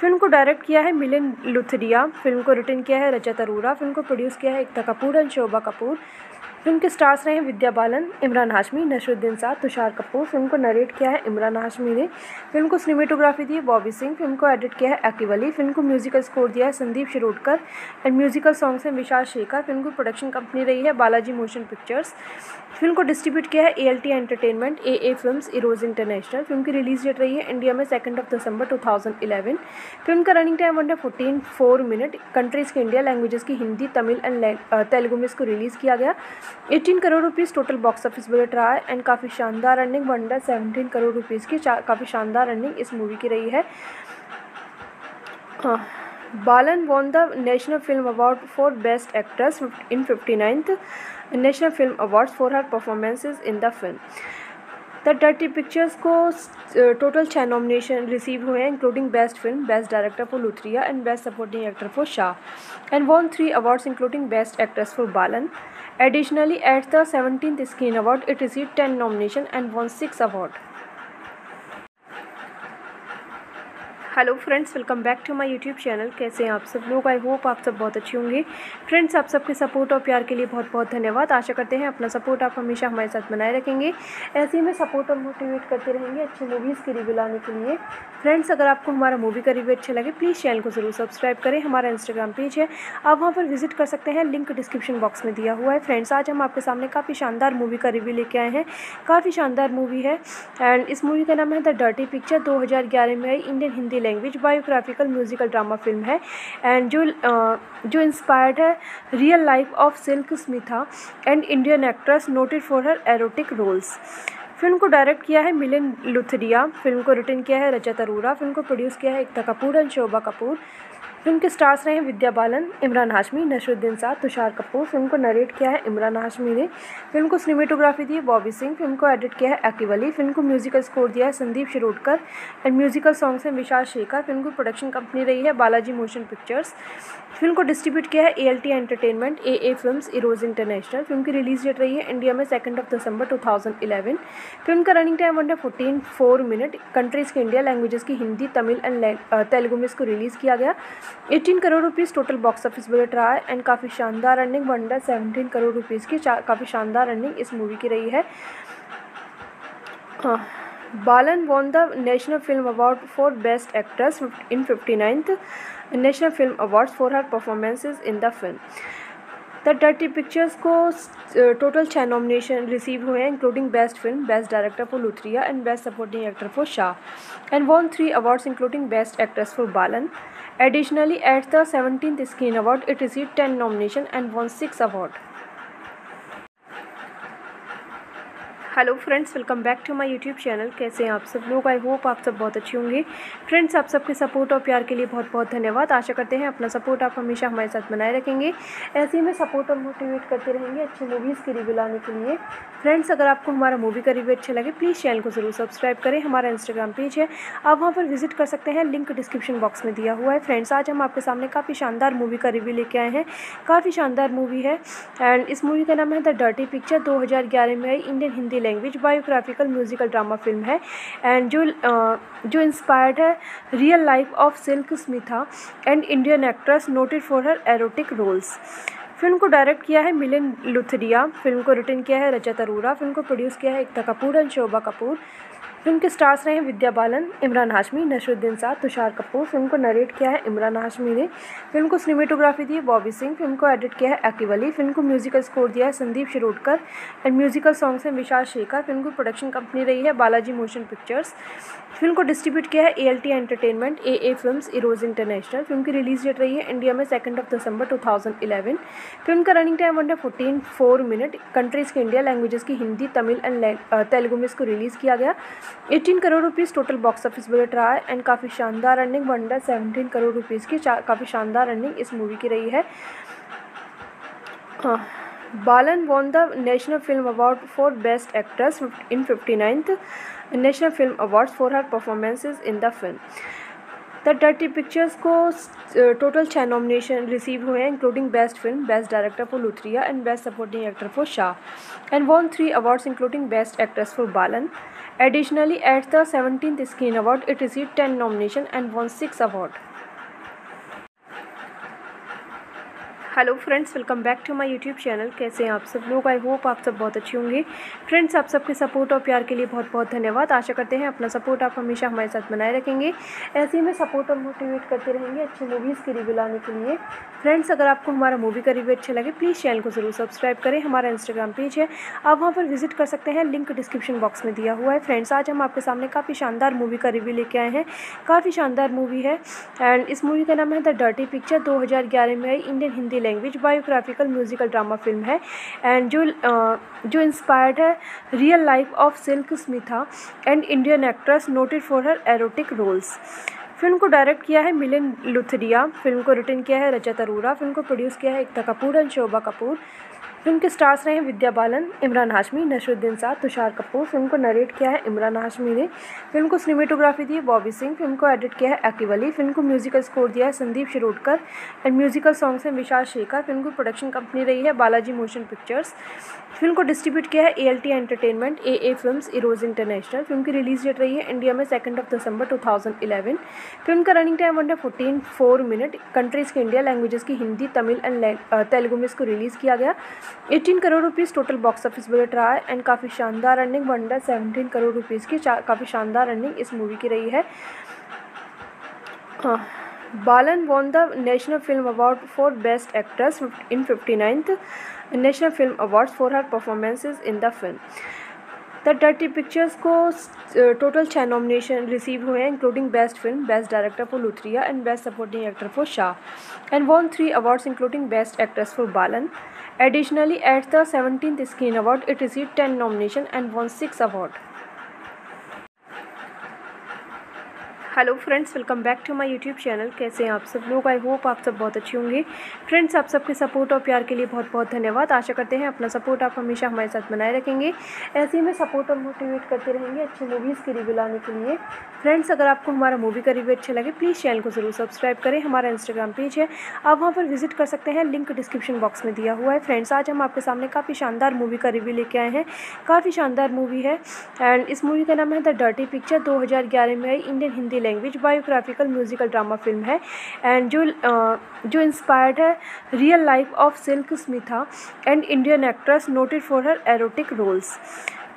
film को डायरेक्ट किया है मिलिन लुथरिया फ़िल्म को रिटर्न किया है रजत अरोरा फ़िल्म को प्रोड्यूस किया है एकता कपूर एंड शोभा कपूर। फ़िल्म के स्टार्स रहे हैं विद्या बालन, इमरान हाशमी नशरुद्दीन साहब तुषार कपूर। फ़िल्म को नरेट किया है इमरान हाशमी ने। फ़िल्म को सिनेमेटोग्राफी दी है बॉबी सिंह। फ़िल्म को एडिट किया है एक्कीवली फ़िल्म को म्यूजिकल स्कोर दिया है Sandeep Shirodkar. And musical songs हैं विशाल शेखर। फ़िल्म को प्रोडक्शन कंपनी रही है बालाजी मोशन पिक्चर्स। फ़िल्म को डिस्ट्रीब्यूट किया है A L T entertainment A A film Eros international film की रिलीज़ डेट रही है इंडिया में सेकंड ऑफ़ दिसंबर 2011 फ़िल्म का रनिंग टाइम वन है फोर्टीन फोर मिनट कंट्रीज़ के इंडिया लैंग्वेजेस की हिंदी, तमिल एंड तेलुगु में इसको रिलीज़ किया गया। 18 crore rupees total box office budget रहा है एंड काफ़ी शानदार running one hundred seventeen crore rupees की काफ़ी शानदार रनिंग इस मूवी की रही है। won the National Film Award for Best Actress in 59th National Film Awards film awards for her performances in the film the dirty pictures को total छः nomination receive हुए हैं including best film best director for Luthria and best supporting actor for Shah and won three awards including best actress for Balan Additionally, at the 17th Screen Award, it received 10 nominations and won 6 awards. Hello friends welcome back to my YouTube channel कैसे हैं आप सब लोग? I hope आप सब बहुत अच्छे होंगे। फ्रेंड्स आप सबके सपोर्ट और प्यार के लिए बहुत बहुत धन्यवाद। आशा करते हैं अपना सपोर्ट आप हमेशा हमारे साथ बनाए रखेंगे। ऐसे ही में सपोर्ट और मोटिवेट करते रहेंगे अच्छी मूवीज़ की रिव्यू लाने के लिए। फ्रेंड्स अगर आपको हमारा मूवी का रिव्यू अच्छा लगे प्लीज़ चैनल को ज़रूर सब्सक्राइब करें। हमारा इंस्टाग्राम पेज है। आप वहाँ पर विज़िट कर सकते हैं। लिंक डिस्क्रिप्शन बॉक्स में दिया हुआ है। फ्रेंड्स आज हम आपके सामने काफ़ी शानदार मूवी का रिव्यू लेके आए हैं। काफ़ी शानदार मूवी है। एंड इस मूवी का नाम है द डर्टी पिक्चर दो हज़ार ग्यारह में आई। Indian Hindi language biographical musical drama film है एंड जो जो इंस्पायर्ड है real life of Silk Smitha and Indian actress noted for her erotic roles film को डायरेक्ट किया है मिलिन लुथरिया फ़िल्म को रिटर्न किया है रजत अरोरा फ़िल्म को प्रोड्यूस किया है एकता कपूर एंड शोभा कपूर। फ़िल्म के स्टार्स रहे हैं विद्या बालन, इमरान हाशमी नशरुद्दीन साथ तुषार कपूर। फ़िल्म को नरेट किया है इमरान हाशमी ने। फ़िल्म को सिनेमेटोग्राफी दी है बॉबी सिंह। फ़िल्म को एडिट किया है अकीवली फ़िल्म को म्यूजिकल स्कोर दिया है Sandeep Shirodkar. And musical songs हैं विशाल शेखर। फ़िल्म की प्रोडक्शन कंपनी रही है बालाजी मोशन पिक्चर्स। फ़िल्म को डिस्ट्रीब्यूट किया है A L T entertainment A A film Eros international film की रिलीज़ डेट रही है इंडिया में सेकंड ऑफ़ दिसंबर 2011 फ़िल्म का रनिंग टाइम वन है फोर्टीन फोर मिनट कंट्रीज़ के इंडिया लैंग्वेजेस की हिंदी, तमिल एंड तेलुगु में इसको रिलीज़ किया गया। 18 crore rupees total box office budget रहा है एंड काफ़ी शानदार running one hundred seventeen crore rupees की काफ़ी शानदार रनिंग इस मूवी की रही है। Balan won the national film award for best actress in fifty ninth national film awards for her performances in the film the dirty pictures को total छः nomination receive हुए हैं including best film best director for Luthria and best supporting actor for Shah and won three awards including best actress for Balan Additionally, at the 17th Screen Award, it received 10 nominations and won 6 awards. Hello friends welcome back to my YouTube channel कैसे हैं आप सब लोग? I hope आप सब बहुत अच्छे होंगे। फ्रेंड्स आप सबके सपोर्ट और प्यार के लिए बहुत बहुत धन्यवाद। आशा करते हैं अपना सपोर्ट आप हमेशा हमारे साथ बनाए रखेंगे। ऐसे ही में सपोर्ट और मोटिवेट करते रहेंगे अच्छी मूवीज़ की रिव्यू लाने के लिए। फ्रेंड्स अगर आपको हमारा मूवी का रिव्यू अच्छा लगे प्लीज़ चैनल को ज़रूर सब्सक्राइब करें। हमारा इंस्टाग्राम पेज है। आप वहाँ पर विज़िट कर सकते हैं। लिंक डिस्क्रिप्शन बॉक्स में दिया हुआ है। फ्रेंड्स आज हम आपके सामने काफ़ी शानदार मूवी का रिव्यू लेके आए हैं। काफ़ी शानदार मूवी है। एंड इस मूवी का नाम है द डर्टी पिक्चर दो हज़ार ग्यारह में आई। Indian Hindi language biographical musical drama film है एंड जो जो इंस्पायर्ड है real life of Silk Smitha and Indian actress noted for her erotic roles film को डायरेक्ट किया है मिलिन लुथरिया फ़िल्म को रिटर्न किया है रजत अरोरा फ़िल्म को प्रोड्यूस किया है एकता कपूर एंड शोभा कपूर। फ़िल्म के स्टार्स रहे हैं विद्या बालन, इमरान हाशमी नशरुद्दीन साथ तुषार कपूर। फ़िल्म को नरेट किया है इमरान हाशमी ने। फ़िल्म को सिनेमेटोग्राफी दी है बॉबी सिंह। फ़िल्म को एडिट किया है अकीवली फ़िल्म को म्यूजिकल स्कोर दिया है Sandeep Shirodkar. And musical songs हैं विशाल शेखर। फ़िल्म की प्रोडक्शन कंपनी रही है बालाजी मोशन पिक्चर्स। फ़िल्म को डिस्ट्रीब्यूट किया है A L T entertainment A A film Eros international film की रिलीज़ डेट रही है इंडिया में सेकंड ऑफ़ दिसंबर 2011 फ़िल्म का रनिंग टाइम वन है फोर्टीन फोर मिनट कंट्रीज़ के इंडिया लैंग्वेजेस की हिंदी, तमिल एंड तेलुगु में इसको रिलीज़ किया गया। 18 crore rupees total box office budget रहा है एंड काफ़ी शानदार running one hundred seventeen crore rupees की काफ़ी शानदार रनिंग इस मूवी की रही है। Balan won the national film award for best actress in fifty ninth National Film Awards for her performances in the film. The dirty pictures को total छः nomination receive हुए हैं including best film best director for Luthria and best supporting actor for Shah and won three awards including best actress for Balan Additionally, at the 17th Screen Award, it received 10 nominations and won 6 awards. Hello friends welcome back to my YouTube channel कैसे हैं आप सब लोग? I hope आप सब बहुत अच्छे होंगे। फ्रेंड्स आप सबके सपोर्ट और प्यार के लिए बहुत बहुत धन्यवाद। आशा करते हैं अपना सपोर्ट आप हमेशा हमारे साथ बनाए रखेंगे। ऐसे ही में सपोर्ट और मोटिवेट करते रहेंगे अच्छी मूवीज़ की रिव्यू लाने के लिए। फ्रेंड्स अगर आपको हमारा मूवी का रिव्यू अच्छा लगे प्लीज़ चैनल को ज़रूर सब्सक्राइब करें। हमारा इंस्टाग्राम पेज है। आप वहाँ पर विज़िट कर सकते हैं। लिंक डिस्क्रिप्शन बॉक्स में दिया हुआ है। फ्रेंड्स आज हम आपके सामने काफ़ी शानदार मूवी का रिव्यू लेके आए हैं। काफ़ी शानदार मूवी है। एंड इस मूवी का नाम है द डर्टी पिक्चर दो हज़ार ग्यारह में आई। Indian Hindi language biographical musical drama film है एंड जो जो इंस्पायर्ड है real life of Silk Smitha and Indian actress noted for her erotic roles film को डायरेक्ट किया है मिलिन लुथरिया फ़िल्म को रिटर्न किया है रजत अरोरा फ़िल्म को प्रोड्यूस किया है एकता कपूर एंड शोभा कपूर। फ़िल्म के स्टार्स रहे हैं विद्या बालन, इमरान हाशमी नशरुद्दीन साथ तुषार कपूर। फ़िल्म को नरेट किया है इमरान हाशमी ने। फ़िल्म को सिनेमेटोग्राफी दी है बॉबी सिंह। फ़िल्म को एडिट किया है अकीवली फ़िल्म को म्यूजिकल स्कोर दिया है Sandeep Shirodkar. And musical songs हैं विशाल शेखर। फ़िल्म की प्रोडक्शन कंपनी रही है बालाजी मोशन पिक्चर्स। फ़िल्म को डिस्ट्रीब्यूट किया है A L T entertainment A A film Eros international film की रिलीज़ डेट रही है इंडिया में second of December two thousand eleven film का रनिंग टाइम वन है फोर्टीन फोर मिनट कंट्रीज़ के इंडिया लैंग्वेजेस की हिंदी, तमिल एंड तेलुगु में इसको रिलीज़ किया गया। Eighteen crore rupees total box office budget रहा है एंड काफ़ी शानदार running one hundred seventeen crore rupees की काफ़ी शानदार रनिंग इस मूवी की रही है। Balan won the national film award for best actress in fifty ninth national film award for her performances in the film the dirty pictures को total छः nomination receive हुए हैं including best film best director for Luthria and best supporting actor for Shah and won three awards including best actress for Balan. Additionally, at the 17th Screen Award, it received 10 nominations and won 6 awards. Hello friends welcome back to my YouTube channel कैसे हैं आप सब लोग? I hope आप सब बहुत अच्छे होंगे। फ्रेंड्स आप सबके सपोर्ट और प्यार के लिए बहुत बहुत धन्यवाद। आशा करते हैं अपना सपोर्ट आप हमेशा हमारे साथ बनाए रखेंगे। ऐसे ही में सपोर्ट और मोटिवेट करते रहेंगे अच्छी मूवीज़ की रिव्यू लाने के लिए। फ्रेंड्स अगर आपको हमारा मूवी का रिव्यू अच्छा लगे प्लीज़ चैनल को ज़रूर सब्सक्राइब करें। हमारा इंस्टाग्राम पेज है। आप वहाँ पर विज़िट कर सकते हैं। लिंक डिस्क्रिप्शन बॉक्स में दिया हुआ है। फ्रेंड्स आज हम आपके सामने काफ़ी शानदार मूवी का रिव्यू लेके आए हैं। काफ़ी शानदार मूवी है। एंड इस मूवी का नाम है द डर्टी पिक्चर दो हज़ार ग्यारह में आई। Indian Hindi language biographical musical drama film है एंड जो जो इंस्पायर्ड है real life of Silk Smitha and Indian actress noted for her erotic roles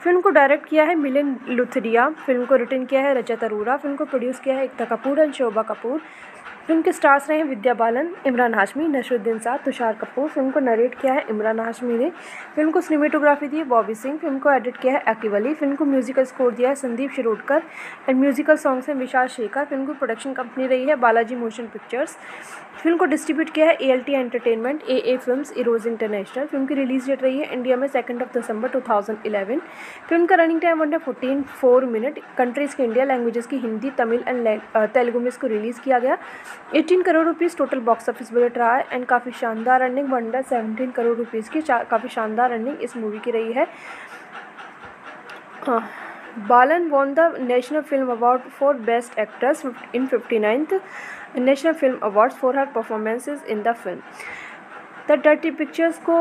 film को डायरेक्ट किया है मिलिन लुथरिया फ़िल्म को रिटर्न किया है रजत अरोरा फ़िल्म को प्रोड्यूस किया है एकता कपूर एंड शोभा कपूर। फ़िल्म के स्टार्स रहे हैं विद्या बालन, इमरान हाशमी नशरुद्दीन साहब तुषार कपूर। फ़िल्म को नरेट किया है इमरान हाशमी ने। फ़िल्म को सिनेमेटोग्राफी दी है बॉबी सिंह। फ़िल्म को एडिट किया है एक्कीवली फ़िल्म को म्यूजिकल स्कोर दिया है Sandeep Shirodkar. And musical songs हैं विशाल शेखर। फ़िल्म को प्रोडक्शन कंपनी रही है बालाजी मोशन पिक्चर्स। फ़िल्म को डिस्ट्रीब्यूट किया है A L T entertainment A A film Eros international film की रिलीज़ डेट रही है इंडिया में second of December two thousand eleven film का रनिंग टाइम वन है फोर्टीन फोर मिनट कंट्रीज़ के इंडिया लैंग्वेजेस की हिंदी, तमिल एंड तेलुगु में इसको रिलीज़ किया गया। Eighteen crore rupees total box office budget रहा है एंड काफ़ी शानदार running one hundred seventeen crore rupees की काफ़ी शानदार रनिंग इस मूवी की रही है। Balan won the national film award for best actress in fifty ninth national film award for her performances in the film the dirty pictures को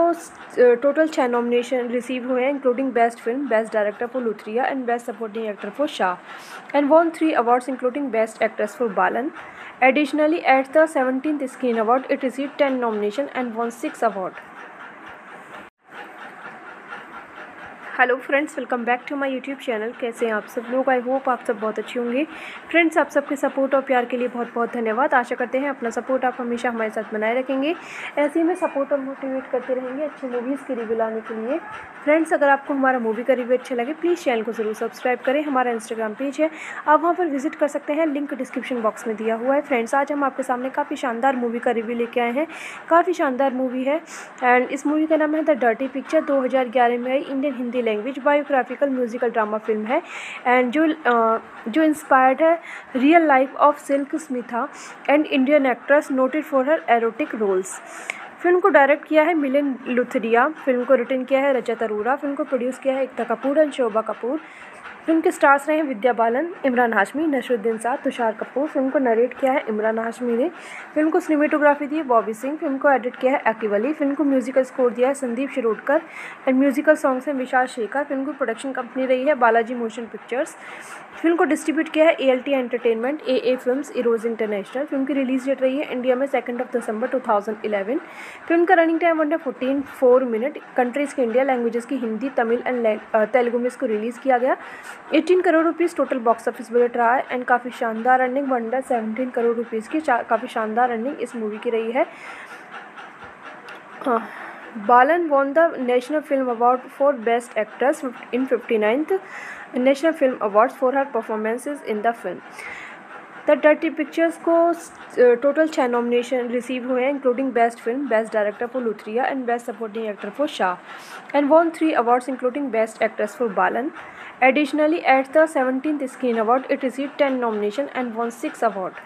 total छः nomination receive हुए हैं including best film best director for Luthria and best supporting actor for Shah and won three awards including best actress for Balan Additionally, at the 17th Screen Award, it received 10 nominations and won 6 awards. Hello friends welcome back to my YouTube channel कैसे हैं आप सब लोग? I hope आप सब बहुत अच्छे होंगे। फ्रेंड्स आप सबके सपोर्ट और प्यार के लिए बहुत बहुत धन्यवाद। आशा करते हैं अपना सपोर्ट आप हमेशा हमारे साथ बनाए रखेंगे। ऐसे ही में सपोर्ट और मोटिवेट करते रहेंगे अच्छी मूवीज़ की रिव्यू लाने के लिए। फ्रेंड्स अगर आपको हमारा मूवी का रिव्यू अच्छा लगे प्लीज़ चैनल को ज़रूर सब्सक्राइब करें। हमारा इंस्टाग्राम पेज है। आप वहाँ पर विज़िट कर सकते हैं। लिंक डिस्क्रिप्शन बॉक्स में दिया हुआ है। फ्रेंड्स आज हम आपके सामने काफ़ी शानदार मूवी का रिव्यू लेके आए हैं। काफ़ी शानदार मूवी है। एंड इस मूवी का नाम है द डर्टी पिक्चर दो हज़ार ग्यारह में आई। Indian Hindi language biographical musical drama film है एंड जो जो इंस्पायर्ड है real life of Silk Smitha and Indian actress noted for her erotic roles film को डायरेक्ट किया है मिलिन लुथरिया फ़िल्म को रिटर्न किया है रजत अरोरा फ़िल्म को प्रोड्यूस किया है एकता कपूर एंड शोभा कपूर। फ़िल्म के स्टार्स रहे हैं विद्या बालन, इमरान हाशमी नशरुद्दीन साहब तुषार कपूर। फ़िल्म को नरेट किया है इमरान हाशमी ने। फ़िल्म को सिनेमेटोग्राफी दी है बॉबी सिंह। फ़िल्म को एडिट किया है अकीब फ़िल्म को म्यूजिकल स्कोर दिया है Sandeep Shirodkar. And musical songs हैं विशाल शेखर। फ़िल्म की प्रोडक्शन कंपनी रही है बालाजी मोशन पिक्चर्स। फ़िल्म को डिस्ट्रीब्यूट किया है A L T entertainment A A film Eros international film की रिलीज़ डेट रही है इंडिया में सेकंड ऑफ़ दिसंबर 2011 फ़िल्म का रनिंग टाइम वन है फोर्टीन फोर मिनट कंट्रीज़ के इंडिया लैंग्वेजेस की हिंदी, तमिल एंड तेलुगु में इसको रिलीज़ किया गया। 18 crore rupees total box office budget रहा है एंड काफ़ी शानदार running one hundred seventeen crore rupees की काफ़ी शानदार रनिंग इस मूवी की रही है। Balan won the national film award for best actress in fifty ninth national film awards for her performances in the film the dirty pictures को total छः nomination receive हुए हैं including best film best director for Luthria and best supporting actor for Shah and won three awards including best actress for Balan Additionally, at the 17th Screen Award, it received 10 nominations and won 6 awards.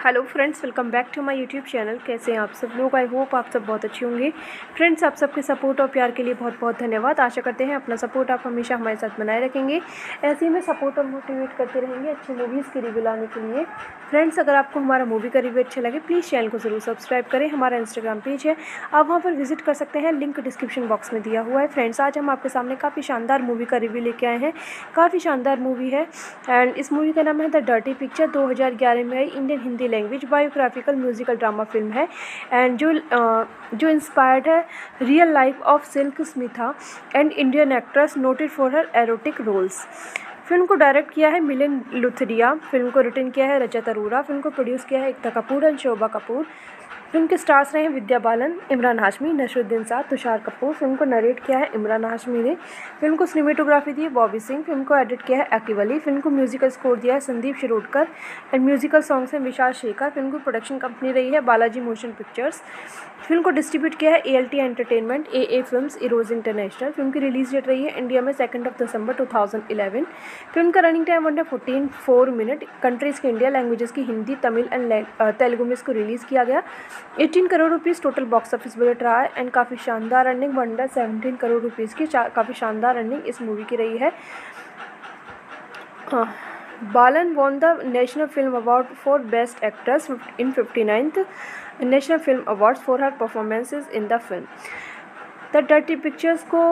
Hello friends welcome back to my YouTube channel कैसे हैं आप सब लोग? I hope आप सब बहुत अच्छे होंगे। फ्रेंड्स आप सबके सपोर्ट और प्यार के लिए बहुत बहुत धन्यवाद। आशा करते हैं अपना सपोर्ट आप हमेशा हमारे साथ बनाए रखेंगे। ऐसे ही में सपोर्ट और मोटिवेट करते रहेंगे अच्छी मूवीज़ की रिव्यू लाने के लिए। फ्रेंड्स अगर आपको हमारा मूवी का रिव्यू अच्छा लगे प्लीज़ चैनल को ज़रूर सब्सक्राइब करें। हमारा इंस्टाग्राम पेज है। आप वहाँ पर विज़िट कर सकते हैं। लिंक डिस्क्रिप्शन बॉक्स में दिया हुआ है। फ्रेंड्स आज हम आपके सामने काफ़ी शानदार मूवी का रिव्यू लेके आए हैं। काफ़ी शानदार मूवी है। एंड इस मूवी का नाम है द डर्टी पिक्चर दो हज़ार ग्यारह में आई। Indian Hindi language biographical musical drama film है एंड जो जो इंस्पायर्ड है real life of Silk Smitha and Indian actress noted for her erotic roles film को डायरेक्ट किया है मिलिन लुथरिया फ़िल्म को रिटर्न किया है रजत अरोरा फ़िल्म को प्रोड्यूस किया है एकता कपूर एंड शोभा कपूर। फ़िल्म के स्टार्स रहे हैं विद्या बालन, इमरान हाशमी नशरुद्दीन साहब तुषार कपूर। फ़िल्म को नरेट किया है इमरान हाशमी ने। फ़िल्म को सिनेमेटोग्राफी दी है बॉबी सिंह। फ़िल्म को एडिट किया है अकीब फ़िल्म को म्यूजिकल स्कोर दिया है Sandeep Shirodkar. And musical songs हैं विशाल शेखर। फ़िल्म की प्रोडक्शन कंपनी रही है बालाजी मोशन पिक्चर्स। फ़िल्म को डिस्ट्रीब्यूट किया है A L T entertainment A A film Eros international film की रिलीज़ डेट रही है इंडिया में सेकंड ऑफ़ दिसंबर 2011 फ़िल्म का रनिंग टाइम वन है फोर्टीन फोर मिनट कंट्रीज़ के इंडिया लैंग्वेजेस की हिंदी, तमिल एंड तेलुगु में इसको रिलीज़ किया गया। 18 crore rupees total box office budget रहा है एंड काफ़ी शानदार running one hundred seventeen crore rupees की काफ़ी शानदार रनिंग इस मूवी की रही है। Balan won the national film award for best actress in fifty national film award for her performances in the film the dirty pictures को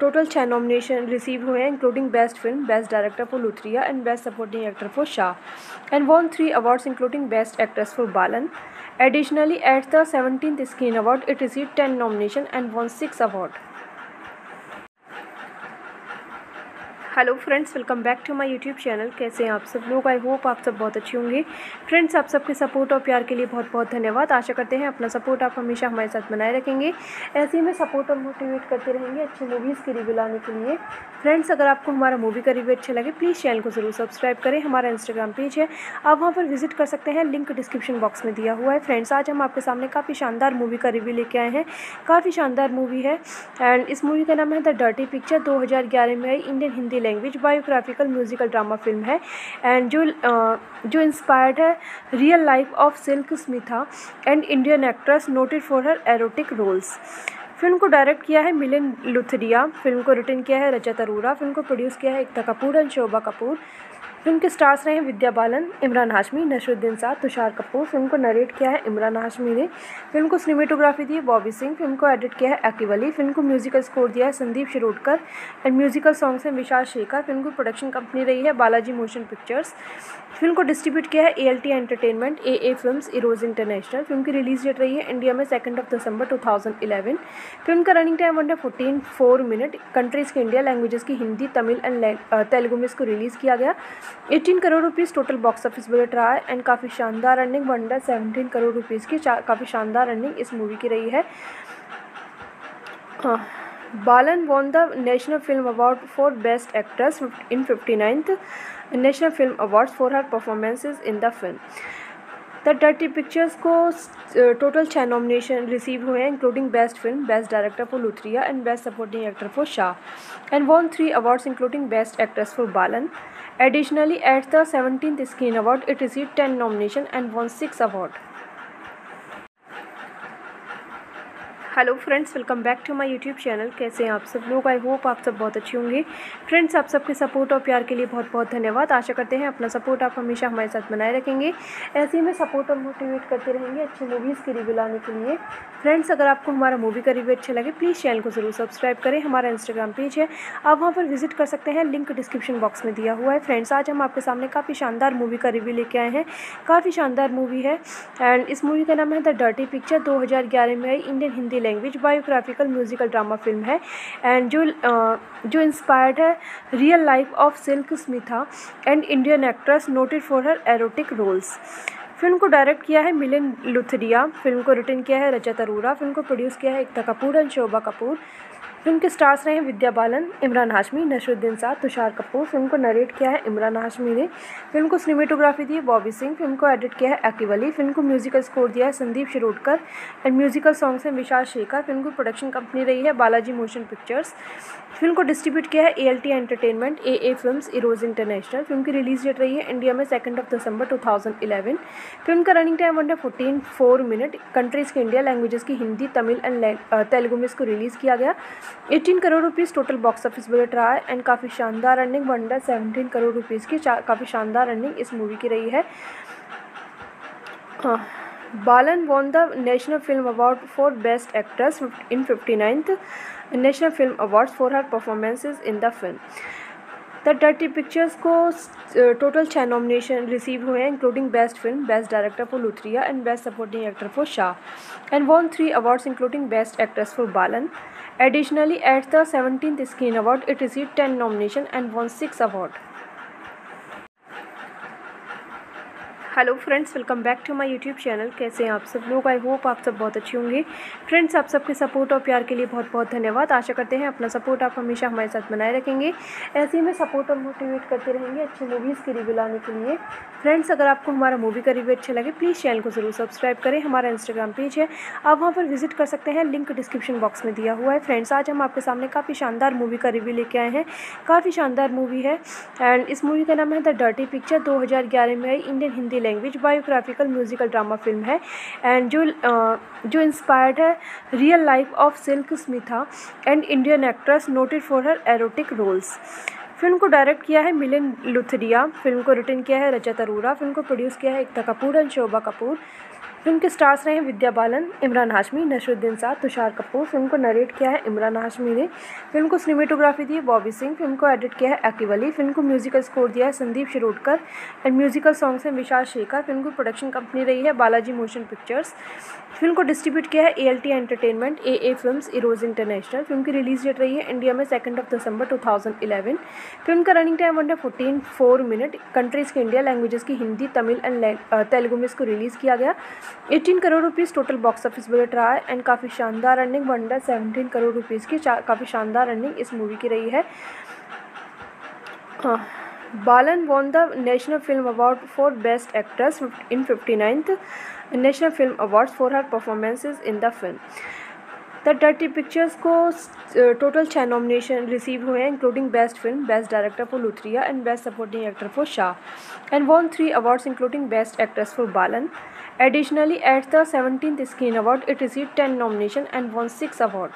total छः nomination receive हुए हैं including best film best director for Luthria and best supporting actor for Shah and won three awards including best actress for Balan Additionally, at the 17th Screen Award, it received 10 nominations and won 6 awards. Hello friends welcome back to my YouTube channel कैसे हैं आप सब लोग? I hope आप सब बहुत अच्छे होंगे। फ्रेंड्स आप सबके सपोर्ट और प्यार के लिए बहुत बहुत धन्यवाद। आशा करते हैं अपना सपोर्ट आप हमेशा हमारे साथ बनाए रखेंगे। ऐसे ही में सपोर्ट और मोटिवेट करते रहेंगे अच्छी मूवीज़ की रिव्यू लाने के लिए। फ्रेंड्स अगर आपको हमारा मूवी का रिव्यू अच्छा लगे प्लीज़ चैनल को ज़रूर सब्सक्राइब करें। हमारा इंस्टाग्राम पेज है। आप वहाँ पर विज़िट कर सकते हैं। लिंक डिस्क्रिप्शन बॉक्स में दिया हुआ है। फ्रेंड्स आज हम आपके सामने काफ़ी शानदार मूवी का रिव्यू लेके आए हैं। काफ़ी शानदार मूवी है। एंड इस मूवी का नाम है द डर्टी पिक्चर दो हज़ार ग्यारह में आई। Indian Hindi language biographical musical drama film है एंड जो जो इंस्पायर्ड है real life of Silk Smitha and Indian actress noted for her erotic roles film को डायरेक्ट किया है मिलिन लुथरिया फ़िल्म को रिटर्न किया है रजत अरोरा फ़िल्म को प्रोड्यूस किया है एकता कपूर एंड शोभा कपूर। फ़िल्म के स्टार्स रहे हैं विद्या बालन, इमरान हाशमी नशरुद्दीन साहब तुषार कपूर। फ़िल्म को नरेट किया है इमरान हाशमी ने। फ़िल्म को सिनेमेटोग्राफी दी है बॉबी सिंह। फ़िल्म को एडिट किया है अकीब फ़िल्म को म्यूजिकल स्कोर दिया है Sandeep Shirodkar. And musical songs हैं विशाल शेखर। फ़िल्म की प्रोडक्शन कंपनी रही है बालाजी मोशन पिक्चर्स। फ़िल्म को डिस्ट्रीब्यूट किया है A L T entertainment A A film Eros international film की रिलीज़ डेट रही है इंडिया में सेकंड ऑफ़ दिसंबर 2011 फ़िल्म का रनिंग टाइम वन है फोर्टीन फोर मिनट कंट्रीज़ के इंडिया लैंग्वेजेस की हिंदी, तमिल एंड तेलुगु में इसको रिलीज़ किया गया। 18 crore rupees total box office budget रहा है एंड काफ़ी शानदार running one hundred seventeen crore rupees की काफ़ी शानदार रनिंग इस मूवी की रही है। Balan won the national film award for best actress in fifty ninth national film awards for her performances in the film the dirty pictures को total छः nomination receive हुए हैं including best film best director for Luthria and best supporting actor for Shah and won three awards including best actress for Balan Additionally, at the 17th Screen Award, it received 10 nominations and won 6 awards. Hello friends welcome back to my YouTube channel कैसे हैं आप सब लोग? I hope आप सब बहुत अच्छे होंगे। फ्रेंड्स आप सबके सपोर्ट और प्यार के लिए बहुत बहुत धन्यवाद। आशा करते हैं अपना सपोर्ट आप हमेशा हमारे साथ बनाए रखेंगे। ऐसे ही में सपोर्ट और मोटिवेट करते रहेंगे अच्छी मूवीज़ की रिव्यू लाने के लिए। फ्रेंड्स अगर आपको हमारा मूवी का रिव्यू अच्छा लगे प्लीज़ चैनल को ज़रूर सब्सक्राइब करें। हमारा इंस्टाग्राम पेज है। आप वहाँ पर विज़िट कर सकते हैं। लिंक डिस्क्रिप्शन बॉक्स में दिया हुआ है। फ्रेंड्स आज हम आपके सामने काफ़ी शानदार मूवी का रिव्यू लेके आए हैं। काफ़ी शानदार मूवी है। एंड इस मूवी का नाम है द डर्टी पिक्चर दो हज़ार ग्यारह में आई। Indian Hindi language biographical musical drama film है एंड जो जो इंस्पायर्ड है real life of Silk Smitha and Indian actress noted for her erotic roles film को डायरेक्ट किया है मिलिन लुथरिया फ़िल्म को रिटर्न किया है रजत अरोरा फ़िल्म को प्रोड्यूस किया है एकता कपूर एंड शोभा कपूर। फ़िल्म के स्टार्स रहे हैं विद्या बालन, इमरान हाशमी नशरुद्दीन साहब तुषार कपूर। फ़िल्म को नरेट किया है इमरान हाशमी ने। फ़िल्म को सिनेमेटोग्राफी दी है बॉबी सिंह। फ़िल्म को एडिट किया है एक्कीवली फ़िल्म को म्यूजिकल स्कोर दिया है Sandeep Shirodkar. And musical songs हैं विशाल शेखर। फ़िल्म को प्रोडक्शन कंपनी रही है बालाजी मोशन पिक्चर्स। फ़िल्म को डिस्ट्रीब्यूट किया है A L T entertainment A A film Eros international film की रिलीज़ डेट रही है इंडिया में second of December two thousand eleven film का रनिंग टाइम वन है फोर्टीन फोर मिनट कंट्रीज़ के इंडिया लैंग्वेजेस की हिंदी, तमिल एंड तेलुगु में इसको रिलीज़ किया गया। Eighteen crore rupees total box office budget रहा है एंड काफ़ी शानदार running one hundred seventeen crore rupees की काफ़ी शानदार रनिंग इस मूवी की रही है। Balan won the national film award for best actress in fifty ninth national film award for her performances in the film the dirty pictures को total छः nomination receive हुए हैं including best film best director for Luthria and best supporting actor for Shah and won three awards including best actress for Balan Additionally, at the 17th Screen Award, it received 10 nominations and won 6 awards. Hello friends welcome back to my YouTube channel कैसे हैं आप सब लोग? I hope आप सब बहुत अच्छे होंगे। फ्रेंड्स आप सबके सपोर्ट और प्यार के लिए बहुत बहुत धन्यवाद। आशा करते हैं अपना सपोर्ट आप हमेशा हमारे साथ बनाए रखेंगे। ऐसे ही में सपोर्ट और मोटिवेट करते रहेंगे अच्छी मूवीज़ की रिव्यू लाने के लिए। फ्रेंड्स अगर आपको हमारा मूवी का रिव्यू अच्छा लगे प्लीज़ चैनल को ज़रूर सब्सक्राइब करें। हमारा इंस्टाग्राम पेज है। आप वहाँ पर विज़िट कर सकते हैं। लिंक डिस्क्रिप्शन बॉक्स में दिया हुआ है। फ्रेंड्स आज हम आपके सामने काफ़ी शानदार मूवी का रिव्यू लेके आए हैं। काफ़ी शानदार मूवी है। एंड इस मूवी का नाम है द डर्टी पिक्चर दो हज़ार ग्यारह में आई। Indian Hindi language biographical musical drama film है एंड जो जो इंस्पायर्ड है real life of Silk Smitha and Indian actress noted for her erotic roles film को डायरेक्ट किया है मिलिन लुथरिया फ़िल्म को रिटर्न किया है रजत अरोरा फ़िल्म को प्रोड्यूस किया है एकता कपूर एंड शोभा कपूर। फ़िल्म के स्टार्स रहे हैं विद्या बालन, इमरान हाशमी नशरुद्दीन साथ तुषार कपूर। फ़िल्म को नरेट किया है इमरान हाशमी ने। फ़िल्म को सिनेमेटोग्राफी दी है बॉबी सिंह। फ़िल्म को एडिट किया है अकीवली फ़िल्म को म्यूजिकल स्कोर दिया है Sandeep Shirodkar. And musical songs हैं विशाल शेखर। फ़िल्म की प्रोडक्शन कंपनी रही है बालाजी मोशन पिक्चर्स। फ़िल्म को डिस्ट्रीब्यूट किया है A L T entertainment A A film Eros international film की रिलीज़ डेट रही है इंडिया में second of December two thousand eleven film का रनिंग टाइम वन है फोर्टीन फोर मिनट कंट्रीज़ के इंडिया लैंग्वेजेस की हिंदी, तमिल एंड तेलुगु में इसको रिलीज़ किया गया। Eighteen crore rupees total box office budget रहा है एंड काफ़ी शानदार running one hundred seventeen crore rupees की काफ़ी शानदार रनिंग इस मूवी की रही है। Balan won the national film award for best actress in fifty ninth national film award for her performances in the film the dirty pictures को total छः nomination receive हुए हैं including best film best director for Luthria and best supporting actor for Shah and won three awards including best actress for Balan Additionally, at the 17th Screen Award, it received 10 nominations and won 6 awards.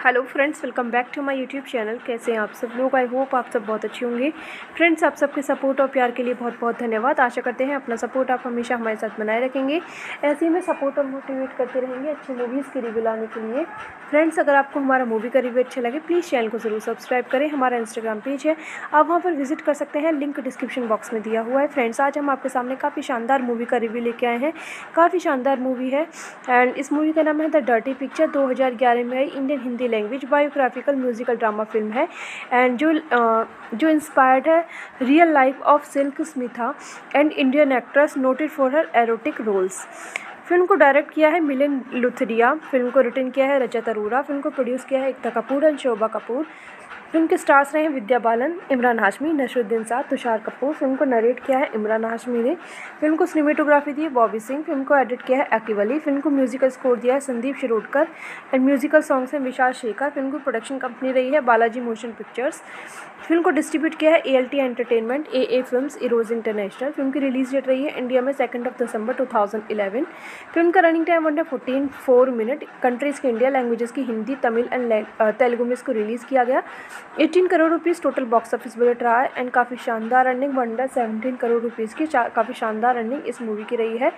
Hello friends welcome back to my YouTube channel कैसे हैं आप सब लोग? I hope आप सब बहुत अच्छे होंगे। फ्रेंड्स आप सबके सपोर्ट और प्यार के लिए बहुत बहुत धन्यवाद। आशा करते हैं अपना सपोर्ट आप हमेशा हमारे साथ बनाए रखेंगे। ऐसे ही में सपोर्ट और मोटिवेट करते रहेंगे अच्छी मूवीज़ की रिव्यू लाने के लिए। फ्रेंड्स अगर आपको हमारा मूवी का रिव्यू अच्छा लगे प्लीज़ चैनल को ज़रूर सब्सक्राइब करें। हमारा इंस्टाग्राम पेज है। आप वहाँ पर विज़िट कर सकते हैं। लिंक डिस्क्रिप्शन बॉक्स में दिया हुआ है। फ्रेंड्स आज हम आपके सामने काफ़ी शानदार मूवी का रिव्यू लेके आए हैं। काफ़ी शानदार मूवी है। एंड इस मूवी का नाम है द डर्टी पिक्चर दो हज़ार ग्यारह में आई। Indian Hindi language biographical musical drama film है एंड जो जो इंस्पायर्ड है real life of Silk Smitha and Indian actress noted for her erotic roles film को डायरेक्ट किया है मिलिन लुथरिया फ़िल्म को रिटर्न किया है रजत अरोरा फ़िल्म को प्रोड्यूस किया है एकता कपूर एंड शोभा कपूर। फ़िल्म के स्टार्स रहे हैं विद्या बालन, इमरान हाशमी नशरुद्दीन साहब तुषार कपूर। फ़िल्म को नरेट किया है इमरान हाशमी ने। फ़िल्म को सिनेमेटोग्राफी दी है बॉबी सिंह। फ़िल्म को एडिट किया है अकीब फ़िल्म को म्यूजिकल स्कोर दिया है Sandeep Shirodkar. And musical songs हैं विशाल शेखर। फ़िल्म की प्रोडक्शन कंपनी रही है बालाजी मोशन पिक्चर्स। फ़िल्म को डिस्ट्रीब्यूट किया है A L T entertainment A A film Eros international film की रिलीज़ डेट रही है इंडिया में सेकंड ऑफ़ दिसंबर 2011 फ़िल्म का रनिंग टाइम वन है फोर्टीन फोर मिनट कंट्रीज़ के इंडिया लैंग्वेजेस की हिंदी, तमिल एंड तेलुगु में इसको रिलीज़ किया गया। 18 crore rupees total box office budget रहा है एंड काफ़ी शानदार running one hundred seventeen crore rupees की काफ़ी शानदार रनिंग इस मूवी की रही है।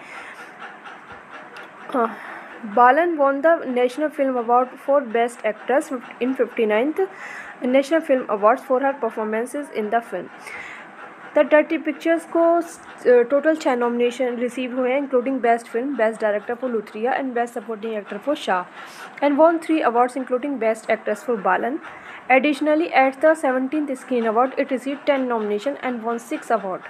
Balan won the national film award for best actress in fifty ninth national film awards for her performances in the film the dirty pictures को total छः nomination receive हुए हैं including best film best director for Luthria and best supporting actor for Shah and won three awards including best actress for Balan Additionally, at the 17th Screen Award, it received 10 nominations and won 6 awards.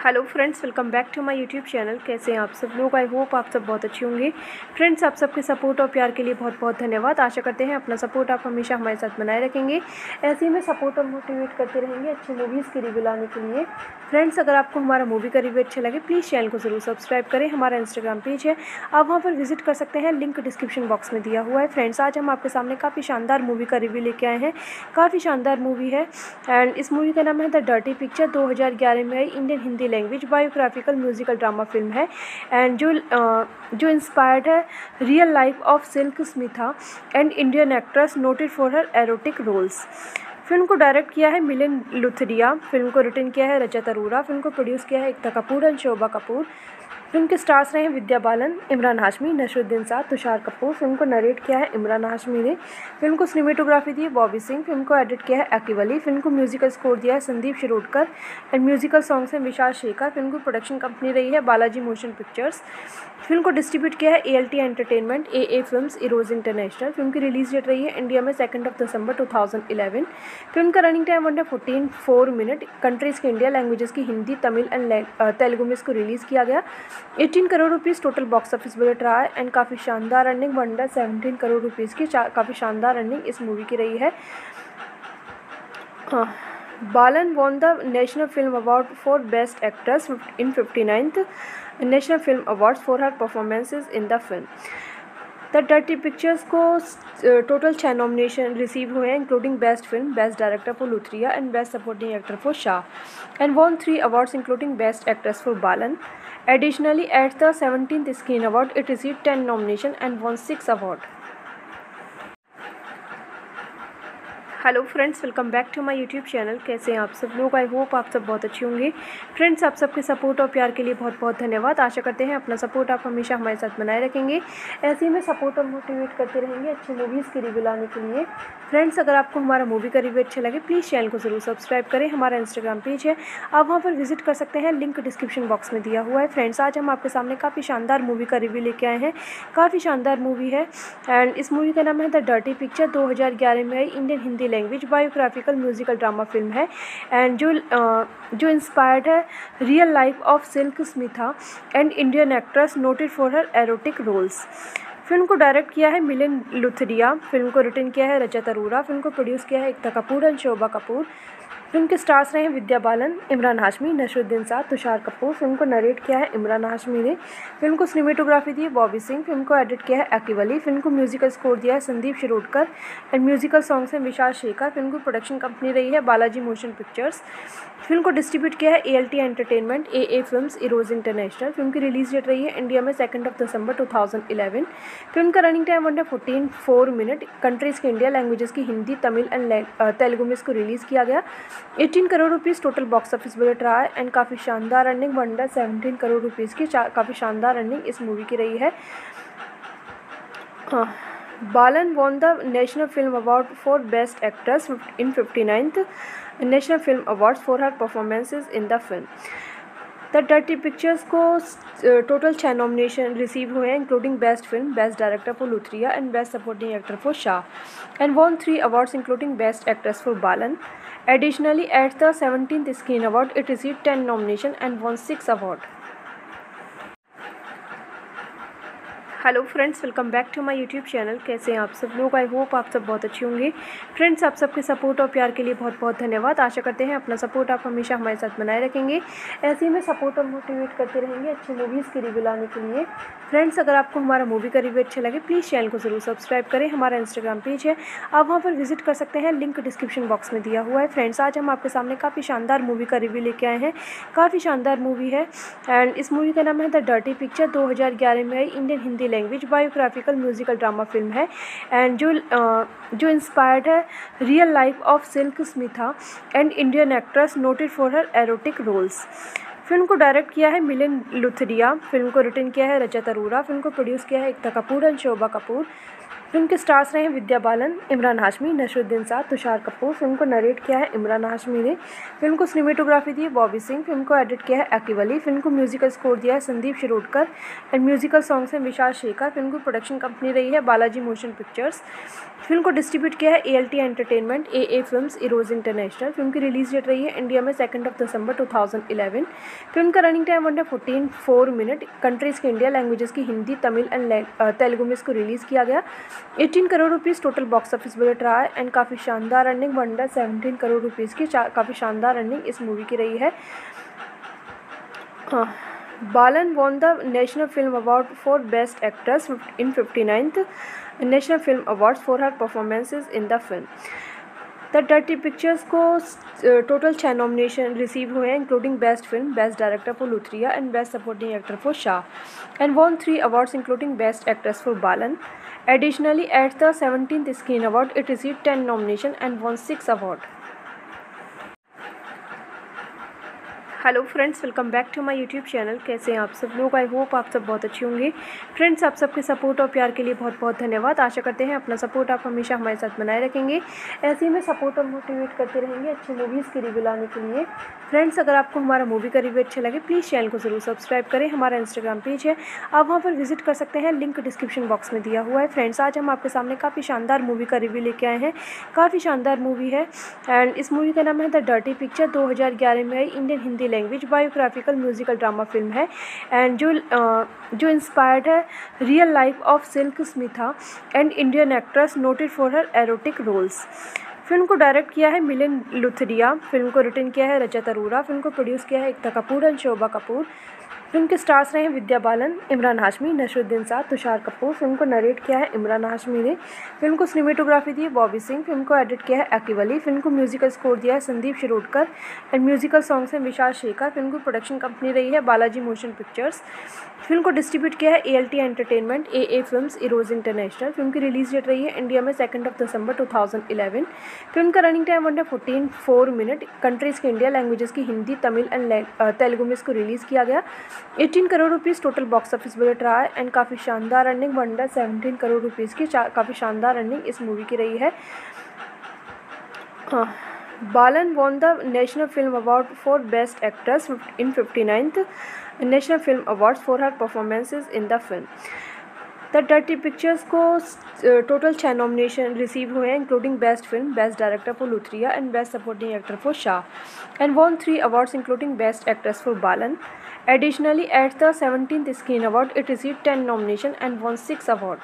Hello friends welcome back to my YouTube channel कैसे हैं आप सब लोग? I hope आप सब बहुत अच्छे होंगे। फ्रेंड्स आप सबके सपोर्ट और प्यार के लिए बहुत बहुत धन्यवाद। आशा करते हैं अपना सपोर्ट आप हमेशा हमारे साथ बनाए रखेंगे। ऐसे ही में सपोर्ट और मोटिवेट करते रहेंगे अच्छी मूवीज़ की रिव्यू लाने के लिए। फ्रेंड्स अगर आपको हमारा मूवी का रिव्यू अच्छा लगे प्लीज़ चैनल को ज़रूर सब्सक्राइब करें। हमारा इंस्टाग्राम पेज है। आप वहाँ पर विज़िट कर सकते हैं। लिंक डिस्क्रिप्शन बॉक्स में दिया हुआ है। फ्रेंड्स आज हम आपके सामने काफ़ी शानदार मूवी का रिव्यू लेके आए हैं। काफ़ी शानदार मूवी है। एंड इस मूवी का नाम है द डर्टी पिक्चर दो हज़ार ग्यारह में आई। Indian Hindi language biographical musical drama film है एंड जो जो इंस्पायर्ड है real life of Silk Smitha and Indian actress noted for her erotic roles film को डायरेक्ट किया है मिलिन लुथरिया फ़िल्म को रिटर्न किया है रजत अरोरा फ़िल्म को प्रोड्यूस किया है एकता कपूर एंड शोभा कपूर। फ़िल्म के स्टार्स रहे हैं विद्या बालन, इमरान हाशमी नशरुद्दीन साहब तुषार कपूर। फ़िल्म को नरेट किया है इमरान हाशमी ने। फ़िल्म को सिनेमेटोग्राफी दी है बॉबी सिंह। फ़िल्म को एडिट किया है अकीब फ़िल्म को म्यूजिकल स्कोर दिया है Sandeep Shirodkar. And musical songs हैं विशाल शेखर। फ़िल्म की प्रोडक्शन कंपनी रही है बालाजी मोशन पिक्चर्स। फ़िल्म को डिस्ट्रीब्यूट किया है A L T entertainment a a film Eros international film की रिलीज़ डेट रही है इंडिया में सेकंड ऑफ़ दिसंबर 2011 फ़िल्म का रनिंग टाइम वन है फोर्टीन फोर मिनट कंट्रीज़ के इंडिया लैंग्वेजेस की हिंदी, तमिल एंड तेलुगु में इसको रिलीज़ किया गया। 18 crore rupees total box office budget रहा है एंड काफ़ी शानदार running one hundred seventeen crore rupees की काफ़ी शानदार रनिंग इस मूवी की रही है। Balan won the national film award for best actress in fifty ninth national film awards for her performances in the film the dirty pictures को total छः nomination receive हुए हैं including best film best director for Luthria and best supporting actor for Shah and won three awards including best actress for Balan Additionally, at the 17th Screen Award, it received 10 nominations and won 6 awards. Hello friends welcome back to my YouTube channel कैसे हैं आप सब लोग? I hope आप सब बहुत अच्छे होंगे। फ्रेंड्स आप सबके सपोर्ट और प्यार के लिए बहुत बहुत धन्यवाद। आशा करते हैं अपना सपोर्ट आप हमेशा हमारे साथ बनाए रखेंगे। ऐसे ही में सपोर्ट और मोटिवेट करते रहेंगे अच्छी मूवीज़ की रिव्यू लाने के लिए। फ्रेंड्स अगर आपको हमारा मूवी का रिव्यू अच्छा लगे प्लीज़ चैनल को ज़रूर सब्सक्राइब करें। हमारा इंस्टाग्राम पेज है। आप वहाँ पर विज़िट कर सकते हैं। लिंक डिस्क्रिप्शन बॉक्स में दिया हुआ है। फ्रेंड्स आज हम आपके सामने काफ़ी शानदार मूवी का रिव्यू लेके आए हैं। काफ़ी शानदार मूवी है। एंड इस मूवी का नाम है द डर्टी पिक्चर दो हज़ार ग्यारह में आई। Indian Hindi language biographical musical drama film है एंड जो जो इंस्पायर्ड है real life of Silk Smitha and Indian actress noted for her erotic roles film को डायरेक्ट किया है मिलिन लुथरिया फ़िल्म को रिटर्न किया है रजत अरोरा फ़िल्म को प्रोड्यूस किया है एकता कपूर एंड शोभा कपूर। फ़िल्म के स्टार्स रहे हैं विद्या बालन, इमरान हाशमी नशरुद्दीन साहब तुषार कपूर। फ़िल्म को नरेट किया है इमरान हाशमी ने। फ़िल्म को सिनेमेटोग्राफी दी है बॉबी सिंह। फ़िल्म को एडिट किया है अकीब फ़िल्म को म्यूजिकल स्कोर दिया है Sandeep Shirodkar. And musical songs हैं विशाल शेखर। फ़िल्म को प्रोडक्शन कंपनी रही है बालाजी मोशन पिक्चर्स। फ़िल्म को डिस्ट्रीब्यूट किया है A L T entertainment a a film Eros international film की रिलीज़ डेट रही है इंडिया में सेकंड ऑफ़ दिसंबर 2011 फ़िल्म का रनिंग टाइम वन है फोर्टीन फोर मिनट कंट्रीज़ के इंडिया लैंग्वेजेस की हिंदी, तमिल एंड तेलुगु में इसको रिलीज़ किया गया। 18 crore rupees total box office budget रहा है एंड काफ़ी शानदार running one hundred seventeen crore rupees की काफ़ी शानदार रनिंग इस मूवी की रही है। Balan won the national film award for best actress in fifty ninth national film awards for her performances in the film the dirty pictures को total छः nomination receive हुए हैं including best film best director for Luthria and best supporting actor for Shah and won three awards including best actress for Balan Additionally, at the 17th Screen Award, it received 10 nominations and won 6 awards. Hello friends welcome back to my YouTube channel कैसे हैं आप सब लोग? I hope आप सब बहुत अच्छे होंगे। फ्रेंड्स आप सबके सपोर्ट और प्यार के लिए बहुत बहुत धन्यवाद। आशा करते हैं अपना सपोर्ट आप हमेशा हमारे साथ बनाए रखेंगे। ऐसे ही में सपोर्ट और मोटिवेट करते रहेंगे अच्छी मूवीज़ की रिव्यू लाने के लिए। फ्रेंड्स अगर आपको हमारा मूवी का रिव्यू अच्छा लगे प्लीज़ चैनल को ज़रूर सब्सक्राइब करें। हमारा इंस्टाग्राम पेज है। आप वहाँ पर विज़िट कर सकते हैं। लिंक डिस्क्रिप्शन बॉक्स में दिया हुआ है। फ्रेंड्स आज हम आपके सामने काफ़ी शानदार मूवी का रिव्यू लेके आए हैं। काफ़ी शानदार मूवी है। एंड इस मूवी का नाम है द डर्टी पिक्चर दो हज़ार ग्यारह में आई। Indian Hindi language biographical musical drama film है एंड जो जो इंस्पायर्ड है real life of Silk Smitha and Indian actress noted for her erotic roles film को डायरेक्ट किया है मिलिन लुथरिया फ़िल्म को रिटर्न किया है रजत अरोरा फ़िल्म को प्रोड्यूस किया है एकता कपूर एंड शोभा कपूर। फ़िल्म के स्टार्स रहे हैं विद्या बालन, इमरान हाशमी नशरुद्दीन साथ तुषार कपूर। फ़िल्म को नरेट किया है इमरान हाशमी ने। फ़िल्म को सिनेमेटोग्राफी दी है बॉबी सिंह। फ़िल्म को एडिट किया है अकीवली फ़िल्म को म्यूजिकल स्कोर दिया है Sandeep Shirodkar. And musical songs हैं विशाल शेखर। फ़िल्म की प्रोडक्शन कंपनी रही है बालाजी मोशन पिक्चर्स। फ़िल्म को डिस्ट्रीब्यूट किया है A L T entertainment A A film Eros international film की रिलीज़ डेट रही है इंडिया में second of December two thousand eleven film का रनिंग टाइम वन है फोर्टीन फोर मिनट कंट्रीज़ के इंडिया लैंग्वेजेस की हिंदी, तमिल एंड तेलुगु में इसको रिलीज़ किया गया। Eighteen crore rupees total box office budget रहा है एंड काफ़ी शानदार running one hundred seventeen crore rupees की काफ़ी शानदार रनिंग इस मूवी की रही है। Balan won the national film award for best actress in fifty ninth national film award for her performances in the film the dirty pictures को total छः nomination receive हुए हैं including best film best director for Luthria and best supporting actor for Shah and won three awards including best actress for Balan. Additionally, at the 17th Screen Award, it received 10 nominations and won 6 awards. Hello friends welcome back to my YouTube channel कैसे हैं आप सब लोग? I hope आप सब बहुत अच्छे होंगे। फ्रेंड्स आप सबके सपोर्ट और प्यार के लिए बहुत बहुत धन्यवाद। आशा करते हैं अपना सपोर्ट आप हमेशा हमारे साथ बनाए रखेंगे। ऐसे ही में सपोर्ट और मोटिवेट करते रहेंगे अच्छी मूवीज़ के रिव्यू लाने के लिए। फ्रेंड्स अगर आपको हमारा मूवी का रिव्यू अच्छा लगे प्लीज़ चैनल को ज़रूर सब्सक्राइब करें। हमारा इंस्टाग्राम पेज है। आप वहाँ पर विज़िट कर सकते हैं। लिंक डिस्क्रिप्शन बॉक्स में दिया हुआ है। फ्रेंड्स आज हम आपके सामने काफ़ी शानदार मूवी का रिव्यू लेके आए हैं। काफ़ी शानदार मूवी है। एंड इस मूवी का नाम है द डर्टी पिक्चर दो हज़ार ग्यारह में आई। Indian Hindi language biographical musical drama film है एंड जो जो इंस्पायर्ड है real life of Silk Smitha and Indian actress noted for her erotic roles film को डायरेक्ट किया है मिलिन लुथरिया फ़िल्म को रिटर्न किया है रजत अरोरा फ़िल्म को प्रोड्यूस किया है एकता कपूर एंड शोभा कपूर। फ़िल्म के स्टार्स रहे हैं विद्या बालन, इमरान हाशमी नशरुद्दीन साथ तुषार कपूर। फ़िल्म को नरेट किया है इमरान हाशमी ने। फ़िल्म को सिनेमेटोग्राफी दी है बॉबी सिंह। फ़िल्म को एडिट किया है अकीवली फ़िल्म को म्यूजिकल स्कोर दिया है Sandeep Shirodkar. And musical songs हैं विशाल शेखर। फ़िल्म की प्रोडक्शन कंपनी रही है बालाजी मोशन पिक्चर्स। फ़िल्म को डिस्ट्रीब्यूट किया है A L T entertainment A A film Eros international film की रिलीज़ डेट रही है इंडिया में second of December two thousand eleven film का रनिंग टाइम वन है फोर्टीन फोर मिनट कंट्रीज़ के इंडिया लैंग्वेजेस की हिंदी, तमिल एंड तेलुगु में इसको रिलीज़ किया गया। Eighteen crore rupees total box office budget रहा है एंड काफ़ी शानदार running one hundred seventeen crore rupees की काफ़ी शानदार रनिंग इस मूवी की रही है। Balan won the national film award for best actress in fifty ninth national film award for her performances in the film the dirty pictures को total छः nomination receive हुए हैं including best film best director for Luthria and best supporting actor for Shah and won three awards including best actress for Balan. Additionally, at the 17th Screen Award, it received 10 nominations and won 6 awards.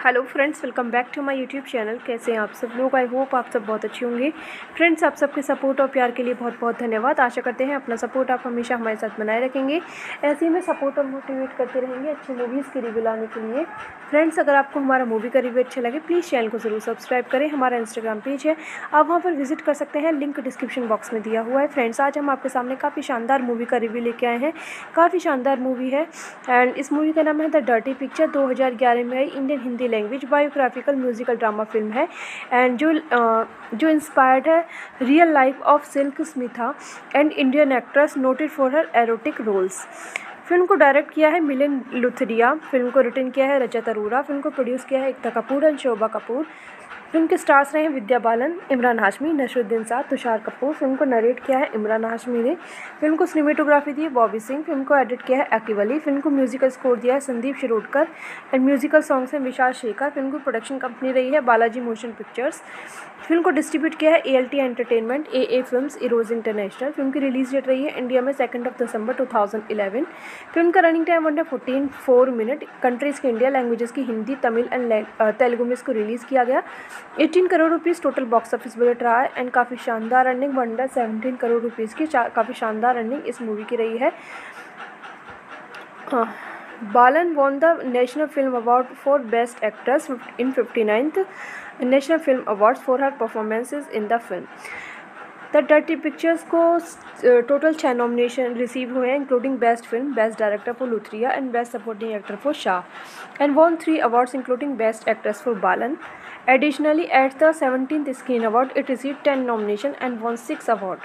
Hello friends welcome back to my YouTube channel कैसे हैं आप सब लोग? I hope आप सब बहुत अच्छे होंगे। फ्रेंड्स आप सबके सपोर्ट और प्यार के लिए बहुत बहुत धन्यवाद। आशा करते हैं अपना सपोर्ट आप हमेशा हमारे साथ बनाए रखेंगे। ऐसे ही में सपोर्ट और मोटिवेट करते रहेंगे अच्छी मूवीज़ की रिव्यू लाने के लिए। फ्रेंड्स अगर आपको हमारा मूवी का रिव्यू अच्छा लगे प्लीज़ चैनल को ज़रूर सब्सक्राइब करें। हमारा इंस्टाग्राम पेज है। आप वहाँ पर विज़िट कर सकते हैं। लिंक डिस्क्रिप्शन बॉक्स में दिया हुआ है। फ्रेंड्स आज हम आपके सामने काफ़ी शानदार मूवी का रिव्यू लेके आए हैं। काफ़ी शानदार मूवी है। एंड इस मूवी का नाम है द डर्टी पिक्चर दो हज़ार ग्यारह में आई। Indian Hindi language biographical musical drama film है एंड जो जो इंस्पायर्ड है real life of Silk Smitha and Indian actress noted for her erotic roles film को डायरेक्ट किया है मिलिन लुथरिया फ़िल्म को रिटर्न किया है रजत अरोरा फ़िल्म को प्रोड्यूस किया है एकता कपूर एंड शोभा कपूर। फ़िल्म के स्टार्स रहे हैं विद्या बालन, इमरान हाशमी नशरुद्दीन साहब तुषार कपूर। फ़िल्म को नरेट किया है इमरान हाशमी ने। फ़िल्म को सिनेमेटोग्राफी दी है बॉबी सिंह। फ़िल्म को एडिट किया है अकीब फ़िल्म को म्यूजिकल स्कोर दिया है Sandeep Shirodkar. And musical songs हैं विशाल शेखर। फ़िल्म की प्रोडक्शन कंपनी रही है बालाजी मोशन पिक्चर्स। फ़िल्म को डिस्ट्रीब्यूट किया है A L T entertainment a a film Eros international film की रिलीज़ डेट रही है इंडिया में सेकंड ऑफ़ दिसंबर 2011 फ़िल्म का रनिंग टाइम वन है फोर्टीन फोर मिनट कंट्रीज़ के इंडिया लैंग्वेजेस की हिंदी, तमिल एंड तेलुगु में इसको रिलीज़ किया गया। 18 crore rupees total box office budget रहा है एंड काफ़ी शानदार running one hundred seventeen crore rupees की काफ़ी शानदार रनिंग इस मूवी की रही है। Balan won the national film award for best actress in fifty ninth national film awards for her performances in the film the dirty pictures को total छः nomination receive हुए हैं including best film best director for Luthria and best supporting actor for Shah and won three awards including best actress for Balan. Additionally, at the 17th Screen Award, it received 10 nominations and won 6 awards.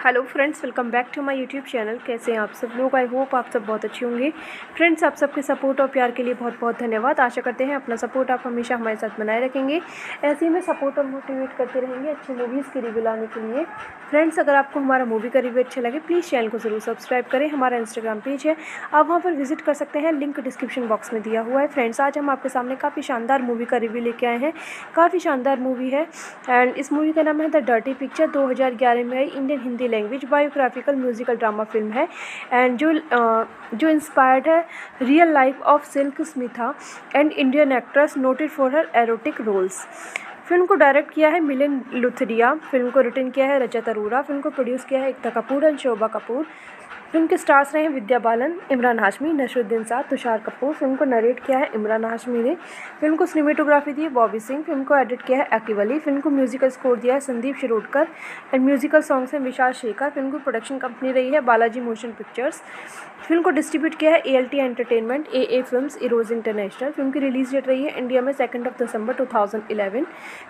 Hello friends welcome back to my YouTube channel कैसे हैं आप सब लोग? I hope आप सब बहुत अच्छे होंगे। फ्रेंड्स आप सबके सपोर्ट और प्यार के लिए बहुत बहुत धन्यवाद। आशा करते हैं अपना सपोर्ट आप हमेशा हमारे साथ बनाए रखेंगे। ऐसे ही में सपोर्ट और मोटिवेट करते रहेंगे अच्छी मूवीज़ की रिव्यू लाने के लिए। फ्रेंड्स अगर आपको हमारा मूवी का रिव्यू अच्छा लगे प्लीज़ चैनल को ज़रूर सब्सक्राइब करें। हमारा इंस्टाग्राम पेज है। आप वहाँ पर विज़िट कर सकते हैं। लिंक डिस्क्रिप्शन बॉक्स में दिया हुआ है। फ्रेंड्स आज हम आपके सामने काफ़ी शानदार मूवी का रिव्यू लेके आए हैं। काफ़ी शानदार मूवी है। एंड इस मूवी का नाम है द डर्टी पिक्चर दो हज़ार ग्यारह में आई। Indian Hindi language biographical musical drama film है एंड जो जो इंस्पायर्ड है real life of silk Smitha and Indian actress noted for her erotic roles film को डायरेक्ट किया है मिलिन लुथरिया फ़िल्म को रिटर्न किया है रजत अरोरा फ़िल्म को प्रोड्यूस किया है एकता कपूर एंड शोभा कपूर। फ़िल्म के स्टार्स रहे हैं विद्या बालन, इमरान हाशमी नशरुद्दीन साहब तुषार कपूर। फ़िल्म को नरेट किया है इमरान हाशमी ने। फ़िल्म को सिनेमेटोग्राफी दी है बॉबी सिंह। फ़िल्म को एडिट किया है अकीब फ़िल्म को म्यूजिकल स्कोर दिया है Sandeep Shirodkar. And musical songs हैं विशाल शेखर। फ़िल्म को प्रोडक्शन कंपनी रही है बालाजी मोशन पिक्चर्स। फ़िल्म को डिस्ट्रीब्यूट किया है A L T entertainment A A film Eros international film की रिलीज़ डेट रही है इंडिया में सेकंड ऑफ़ दिसंबर 2011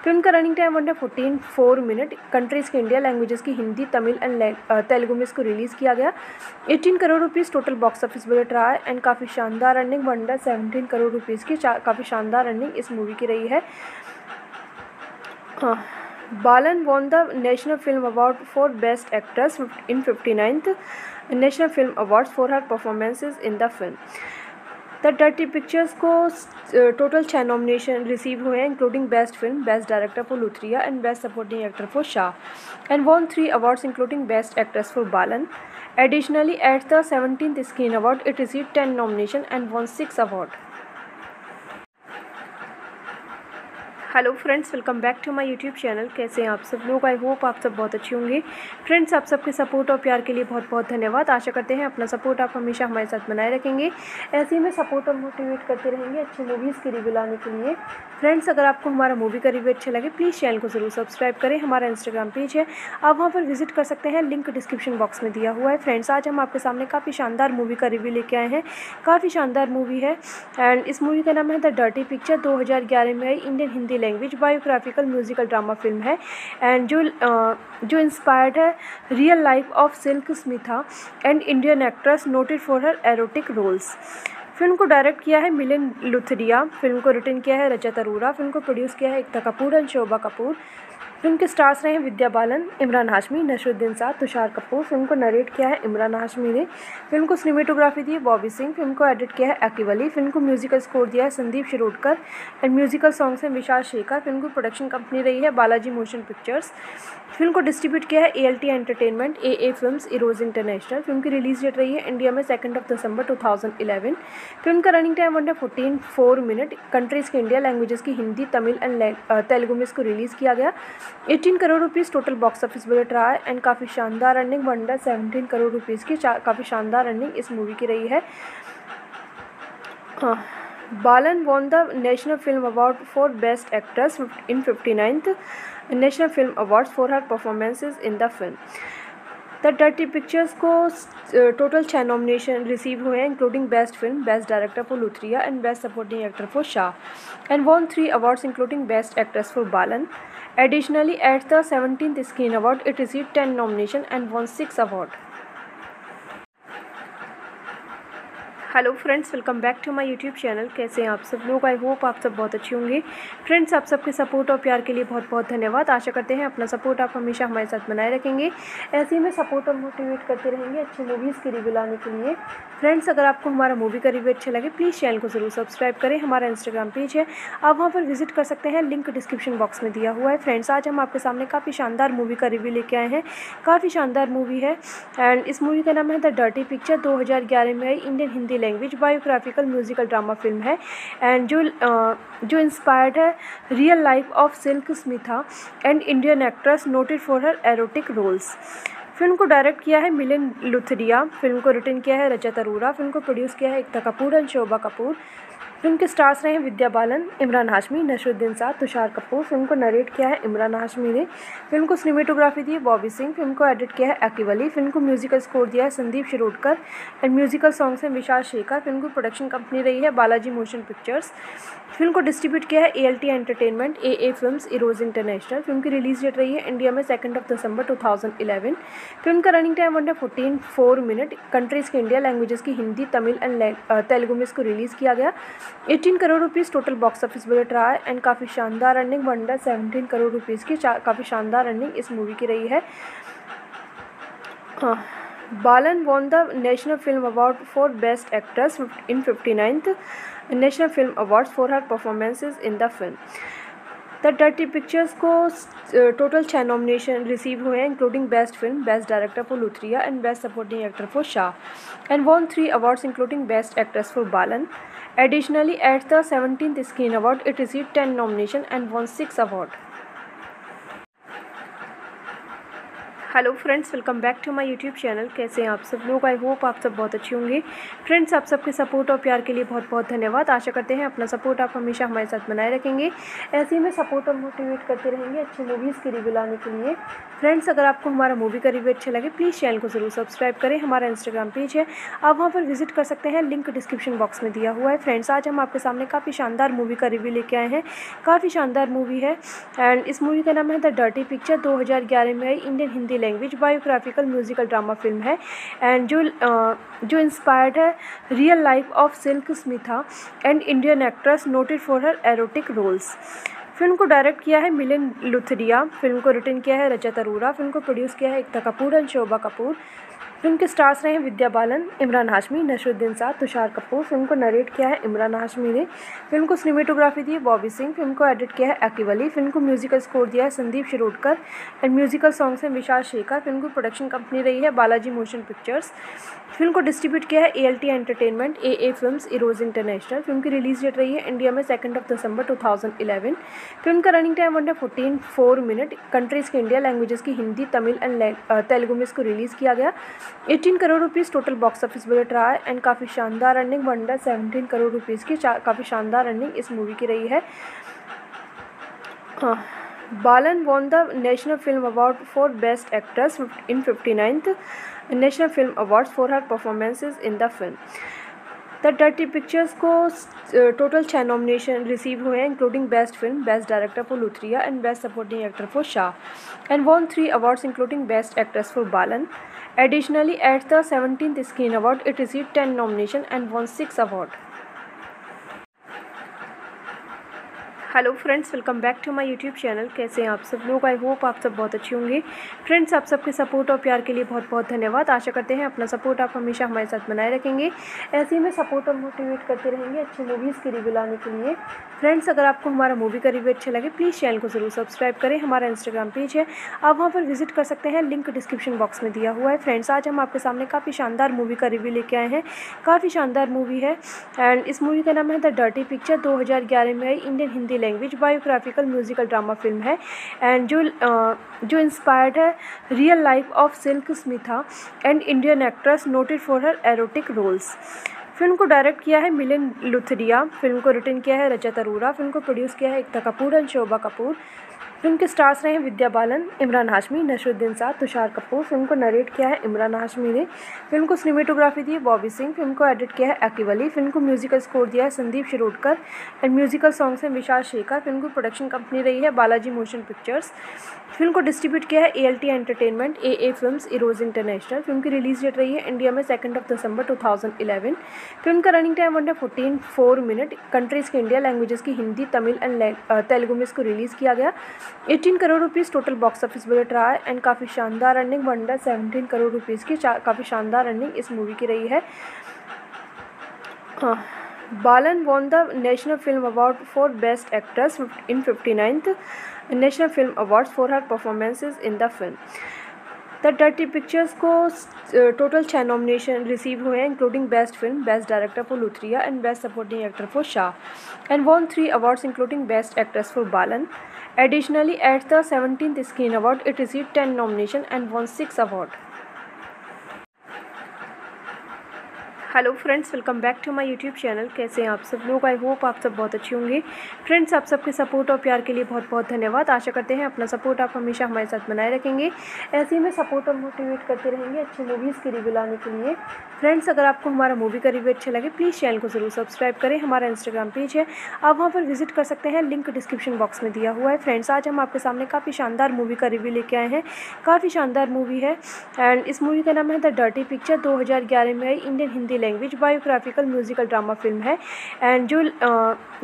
फ़िल्म का रनिंग टाइम वन है फोर्टीन फोर मिनट कंट्रीज़ के इंडिया लैंग्वेजेस की हिंदी, तमिल एंड तेलुगु में इसको रिलीज़ किया गया। 18 crore rupees total box office budget रहा है एंड काफ़ी शानदार running one hundred seventeen crore rupees की काफ़ी शानदार रनिंग इस मूवी की रही है। Balan won the national film award for best actress in fifty ninth national film awards for her performances in the film the dirty pictures को total छः nomination receive हुए हैं including best film best director for Luthria and best supporting actor for Shah and won three awards including best actress for Balan Additionally, at the 17th Screen Award, it received 10 nominations and won 6 awards. Hello friends welcome back to my YouTube channel कैसे हैं आप सब लोग? I hope आप सब बहुत अच्छे होंगे। फ्रेंड्स आप सबके सपोर्ट और प्यार के लिए बहुत बहुत धन्यवाद। आशा करते हैं अपना सपोर्ट आप हमेशा हमारे साथ बनाए रखेंगे। ऐसे ही में सपोर्ट और मोटिवेट करते रहेंगे अच्छी मूवीज़ की रिव्यू लाने के लिए। फ्रेंड्स अगर आपको हमारा मूवी का रिव्यू अच्छा लगे प्लीज़ चैनल को ज़रूर सब्सक्राइब करें। हमारा इंस्टाग्राम पेज है। आप वहाँ पर विज़िट कर सकते हैं। लिंक डिस्क्रिप्शन बॉक्स में दिया हुआ है। फ्रेंड्स आज हम आपके सामने काफ़ी शानदार मूवी का रिव्यू लेके आए हैं। काफ़ी शानदार मूवी है। एंड इस मूवी का नाम है द डर्टी पिक्चर दो हज़ार ग्यारह में आई। Indian Hindi language biographical musical drama film है एंड जो जो इंस्पायर्ड है real life of silk Smitha and Indian actress noted for her erotic roles film को डायरेक्ट किया है मिलिन लुथरिया फ़िल्म को रिटर्न किया है रजत अरोरा फ़िल्म को प्रोड्यूस किया है एकता कपूर एंड शोभा कपूर। फ़िल्म के स्टार्स रहे हैं विद्या बालन, इमरान हाशमी नशरुद्दीन साहब तुषार कपूर। फ़िल्म को नरेट किया है इमरान हाशमी ने। फ़िल्म को सिनेमेटोग्राफी दी है बॉबी सिंह। फ़िल्म को एडिट किया है अकीब फ़िल्म को म्यूजिकल स्कोर दिया है Sandeep Shirodkar. And musical songs हैं विशाल शेखर। फ़िल्म की प्रोडक्शन कंपनी रही है बालाजी मोशन पिक्चर्स। फ़िल्म को डिस्ट्रीब्यूट किया है A L T entertainment A A film Eros international film की रिलीज़ डेट रही है इंडिया में सेकंड ऑफ़ दिसंबर 2011 फ़िल्म का रनिंग टाइम वन है फोर्टीन फोर मिनट कंट्रीज़ के इंडिया लैंग्वेजेस की हिंदी, तमिल एंड तेलुगु में इसको रिलीज़ किया गया। 18 crore rupees total box office budget रहा है एंड काफ़ी शानदार running one hundred seventeen crore rupees की काफ़ी शानदार रनिंग इस मूवी की रही है। Balan won the national film award for best actress in fifty ninth national film awards for her performances in the film the dirty pictures को total छः nomination receive हुए हैं including best film best director for Luthria and best supporting actor for Shah and won three awards including best actress for Balan Additionally, at the 17th Screen Award, it received 10 nominations and won 6 awards. Hello friends welcome back to my YouTube channel कैसे हैं आप सब लोग? I hope आप सब बहुत अच्छे होंगे। फ्रेंड्स आप सबके सपोर्ट और प्यार के लिए बहुत बहुत धन्यवाद। आशा करते हैं अपना सपोर्ट आप हमेशा हमारे साथ बनाए रखेंगे। ऐसे ही में सपोर्ट और मोटिवेट करते रहेंगे अच्छी मूवीज़ की रिव्यू लाने के लिए। फ्रेंड्स अगर आपको हमारा मूवी का रिव्यू अच्छा लगे प्लीज़ चैनल को ज़रूर सब्सक्राइब करें। हमारा इंस्टाग्राम पेज है। आप वहाँ पर विज़िट कर सकते हैं। लिंक डिस्क्रिप्शन बॉक्स में दिया हुआ है। फ्रेंड्स आज हम आपके सामने काफ़ी शानदार मूवी का रिव्यू लेके आए हैं। काफ़ी शानदार मूवी है। एंड इस मूवी का नाम है द डर्टी पिक्चर दो हज़ार ग्यारह में आई। Indian Hindi language biographical musical drama film है एंड जो जो इंस्पायर्ड है real life of silk Smitha and Indian actress noted for her erotic roles film को डायरेक्ट किया है मिलिन लुथरिया फ़िल्म को रिटर्न किया है रजत अरोरा फ़िल्म को प्रोड्यूस किया है एकता कपूर एंड शोभा कपूर। फ़िल्म के स्टार्स रहे हैं विद्या बालन, इमरान हाशमी नशरुद्दीन साथ तुषार कपूर। फ़िल्म को नरेट किया है इमरान हाशमी ने। फ़िल्म को सिनेमेटोग्राफी दी है बॉबी सिंह। फ़िल्म को एडिट किया है अकीवली फ़िल्म को म्यूजिकल स्कोर दिया है Sandeep Shirodkar. And musical songs हैं विशाल शेखर। फ़िल्म की प्रोडक्शन कंपनी रही है बालाजी मोशन पिक्चर्स फ़िल्म को डिस्ट्रीब्यूट किया है A L T entertainment A A film Eros international film की रिलीज़ डेट रही है इंडिया में second of December two thousand eleven film का रनिंग टाइम वन है फोर्टीन फोर मिनट कंट्रीज़ के इंडिया लैंग्वेजेस की हिंदी, तमिल एंड तेलुगु में इसको रिलीज़ किया गया। Eighteen crore rupees total box office budget रहा है एंड काफ़ी शानदार running one hundred seventeen crore rupees की काफ़ी शानदार रनिंग इस मूवी की रही है। Balan won the national film award for best actress in fifty ninth national film award for her performances in the film the dirty pictures को total छः nomination receive हुए हैं including best film best director for Luthria and best supporting actor for Shah and won three awards including best actress for Balan Additionally, at the 17th Screen Award, it received 10 nominations and won 6 awards. Hello friends welcome back to my YouTube channel कैसे हैं आप सब लोग? I hope आप सब बहुत अच्छे होंगे। फ्रेंड्स आप सबके सपोर्ट और प्यार के लिए बहुत बहुत धन्यवाद। आशा करते हैं अपना सपोर्ट आप हमेशा हमारे साथ बनाए रखेंगे। ऐसे ही में सपोर्ट और मोटिवेट करते रहेंगे अच्छी मूवीज़ की रिव्यू लाने के लिए। फ्रेंड्स अगर आपको हमारा मूवी का रिव्यू अच्छा लगे प्लीज़ चैनल को ज़रूर सब्सक्राइब करें। हमारा इंस्टाग्राम पेज है। आप वहाँ पर विज़िट कर सकते हैं। लिंक डिस्क्रिप्शन बॉक्स में दिया हुआ है। फ्रेंड्स आज हम आपके सामने काफ़ी शानदार मूवी का रिव्यू लेके आए हैं। काफ़ी शानदार मूवी है। एंड इस मूवी का नाम है द डर्टी पिक्चर दो हज़ार ग्यारह में आई। Indian Hindi language biographical musical drama film है एंड जो जो इंस्पायर्ड है real life of silk Smitha and Indian actress noted for her erotic roles film को डायरेक्ट किया है मिलिन लुथरिया फ़िल्म को रिटर्न किया है रजत अरोरा फ़िल्म को प्रोड्यूस किया है एकता कपूर एंड शोभा कपूर। फ़िल्म के स्टार्स रहे हैं विद्या बालन, इमरान हाशमी नशरुद्दीन साथ तुषार कपूर। फ़िल्म को नरेट किया है इमरान हाशमी ने। फ़िल्म को सिनेमेटोग्राफी दी है बॉबी सिंह। फ़िल्म को एडिट किया है अकीवली फ़िल्म को म्यूजिकल स्कोर दिया है Sandeep Shirodkar. And musical songs हैं विशाल शेखर। फ़िल्म की प्रोडक्शन कंपनी रही है बालाजी मोशन पिक्चर्स। फ़िल्म को डिस्ट्रीब्यूट किया है A L T entertainment A A film Eros international film की रिलीज़ डेट रही है इंडिया में second of December two thousand eleven film का रनिंग टाइम वन है फोर्टीन फोर मिनट कंट्रीज़ के इंडिया लैंग्वेजेस की हिंदी, तमिल एंड तेलुगु में इसको रिलीज़ किया गया। Eighteen crore rupees total box office budget रहा है एंड काफ़ी शानदार running one hundred seventeen crore rupees की काफ़ी शानदार रनिंग इस मूवी की रही है। Balan won the national film award for best actress in fifty ninth national film award for her performances in the film the dirty pictures को total छः nomination receive हुए हैं including best film best director for Luthria and best supporting actor for Shah and won three awards including best actress for Balan Additionally, at the 17th Screen Award, it received 10 nominations and won 6 awards. Hello friends welcome back to my YouTube channel कैसे हैं आप सब लोग? I hope आप सब बहुत अच्छे होंगे। फ्रेंड्स आप सबके सपोर्ट और प्यार के लिए बहुत बहुत धन्यवाद। आशा करते हैं अपना सपोर्ट आप हमेशा हमारे साथ बनाए रखेंगे। ऐसे ही में सपोर्ट और मोटिवेट करते रहेंगे अच्छी मूवीज़ की रिव्यू लाने के लिए। फ्रेंड्स अगर आपको हमारा मूवी का रिव्यू अच्छा लगे प्लीज़ चैनल को ज़रूर सब्सक्राइब करें। हमारा इंस्टाग्राम पेज है। आप वहाँ पर विज़िट कर सकते हैं। लिंक डिस्क्रिप्शन बॉक्स में दिया हुआ है। फ्रेंड्स आज हम आपके सामने काफ़ी शानदार मूवी का रिव्यू लेके आए हैं। काफ़ी शानदार मूवी है। एंड इस मूवी का नाम है द डर्टी पिक्चर दो हज़ार ग्यारह में आई Indian Hindi language biographical musical drama film है। एंड जो जो इंस्पायर्ड है real life of silk Smitha and Indian actress noted for her erotic roles film को डायरेक्ट किया है मिलिन लुथरिया, फ़िल्म को रिटर्न किया है रजत अरोरा, फ़िल्म को प्रोड्यूस किया है एकता कपूर एंड शोभा कपूर। फ़िल्म के स्टार्स रहे हैं विद्या बालन, इमरान हाशमी, नशरुद्दीन साथ तुषार कपूर। फ़िल्म को नरेट किया है इमरान हाशमी ने। फ़िल्म को सिनेमेटोग्राफी दी है बॉबी सिंह। फ़िल्म को एडिट किया है अकीवली फ़िल्म को म्यूजिकल स्कोर दिया है Sandeep Shirodkar and musical songs हैं विशाल शेखर। फ़िल्म की प्रोडक्शन कंपनी रही है बालाजी मोशन पिक्चर्स फ़िल्म को डिस्ट्रीब्यूट किया है A L T entertainment A A film Eros international film की रिलीज़ डेट रही है इंडिया में सेकंड ऑफ़ दिसंबर 2011 फ़िल्म का रनिंग टाइम वन है फोर्टीन फोर मिनट कंट्रीज़ के इंडिया लैंग्वेजेस की हिंदी तमिल एंड तेलुगु में इसको रिलीज़ किया गया। 18 crore rupees total box office budget रहा है एंड काफ़ी शानदार running one hundred seventeen crore rupees की काफ़ी शानदार रनिंग इस मूवी की रही है। won the National Film Award for Best Actress in 59th National Film Awards film awards for her performances in the film the dirty pictures को total छः nomination receive हुए हैं including best film best director for Luthria and best supporting actor for Shah and won three awards including best actress for Balan Additionally, at the 17th Screen Award, it received 10 nominations and won 6 awards. Hello friends welcome back to my YouTube channel कैसे हैं आप सब लोग? I hope आप सब बहुत अच्छे होंगे। फ्रेंड्स आप सबके सपोर्ट और प्यार के लिए बहुत बहुत धन्यवाद। आशा करते हैं अपना सपोर्ट आप हमेशा हमारे साथ बनाए रखेंगे। ऐसे ही में सपोर्ट और मोटिवेट करते रहेंगे अच्छी मूवीज़ की रिव्यू लाने के लिए। फ्रेंड्स अगर आपको हमारा मूवी का रिव्यू अच्छा लगे प्लीज़ चैनल को ज़रूर सब्सक्राइब करें। हमारा इंस्टाग्राम पेज है। आप वहाँ पर विज़िट कर सकते हैं। लिंक डिस्क्रिप्शन बॉक्स में दिया हुआ है। फ्रेंड्स आज हम आपके सामने काफ़ी शानदार मूवी का रिव्यू लेके आए हैं। काफ़ी शानदार मूवी है। एंड इस मूवी का नाम है द डर्टी पिक्चर दो हज़ार ग्यारह में आई। Indian Hindi language biographical musical drama film है एंड जो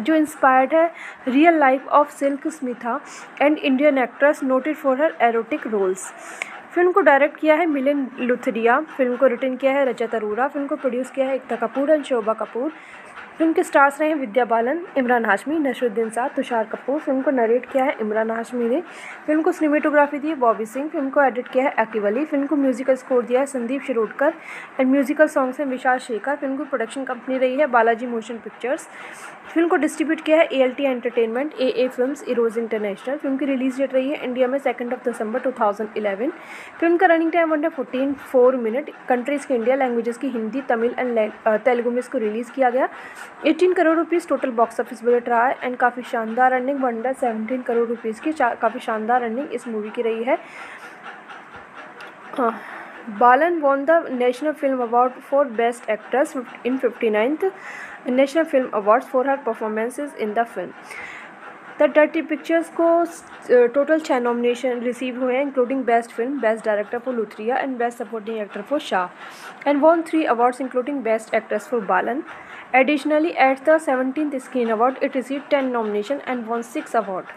जो इंस्पायर्ड है real life of Silk Smitha and Indian actress noted for her erotic roles film को डायरेक्ट किया है मिलिन लुथरिया फ़िल्म को रिटर्न किया है रजत अरोरा फ़िल्म को प्रोड्यूस किया है एकता कपूर एंड शोभा कपूर। फ़िल्म के स्टार्स रहे हैं विद्या बालन, इमरान हाशमी नशरुद्दीन साथ तुषार कपूर। फ़िल्म को नरेट किया है इमरान हाशमी ने। फ़िल्म को सिनेमेटोग्राफी दी है बॉबी सिंह। फ़िल्म को एडिट किया है अकीवली फ़िल्म को म्यूजिकल स्कोर दिया है Sandeep Shirodkar. And musical songs हैं विशाल शेखर। फ़िल्म की प्रोडक्शन कंपनी रही है बालाजी मोशन पिक्चर्स। फ़िल्म को डिस्ट्रीब्यूट किया है A L T entertainment A A film Eros International film की रिलीज़ डेट रही है इंडिया में सेकंड ऑफ़ दिसंबर 2011 फ़िल्म का रनिंग टाइम वन है फोर्टीन फोर मिनट कंट्रीज़ के इंडिया लैंग्वेजेस की हिंदी, तमिल एंड तेलुगु में इसको रिलीज़ किया गया। 18 crore rupees total box office budget रहा है एंड काफ़ी शानदार running one hundred seventeen crore rupees की काफ़ी शानदार रनिंग इस मूवी की रही है। Balan won the national film award for best actress in fifty ninth national film awards for her performances in the film the dirty pictures को total छः nomination receive हुए हैं including best film best director for Luthria and best supporting actor for Shah and won three awards including best actress for Balan. Additionally, at the 17th Screen Award, it received 10 nominations and won 6 awards.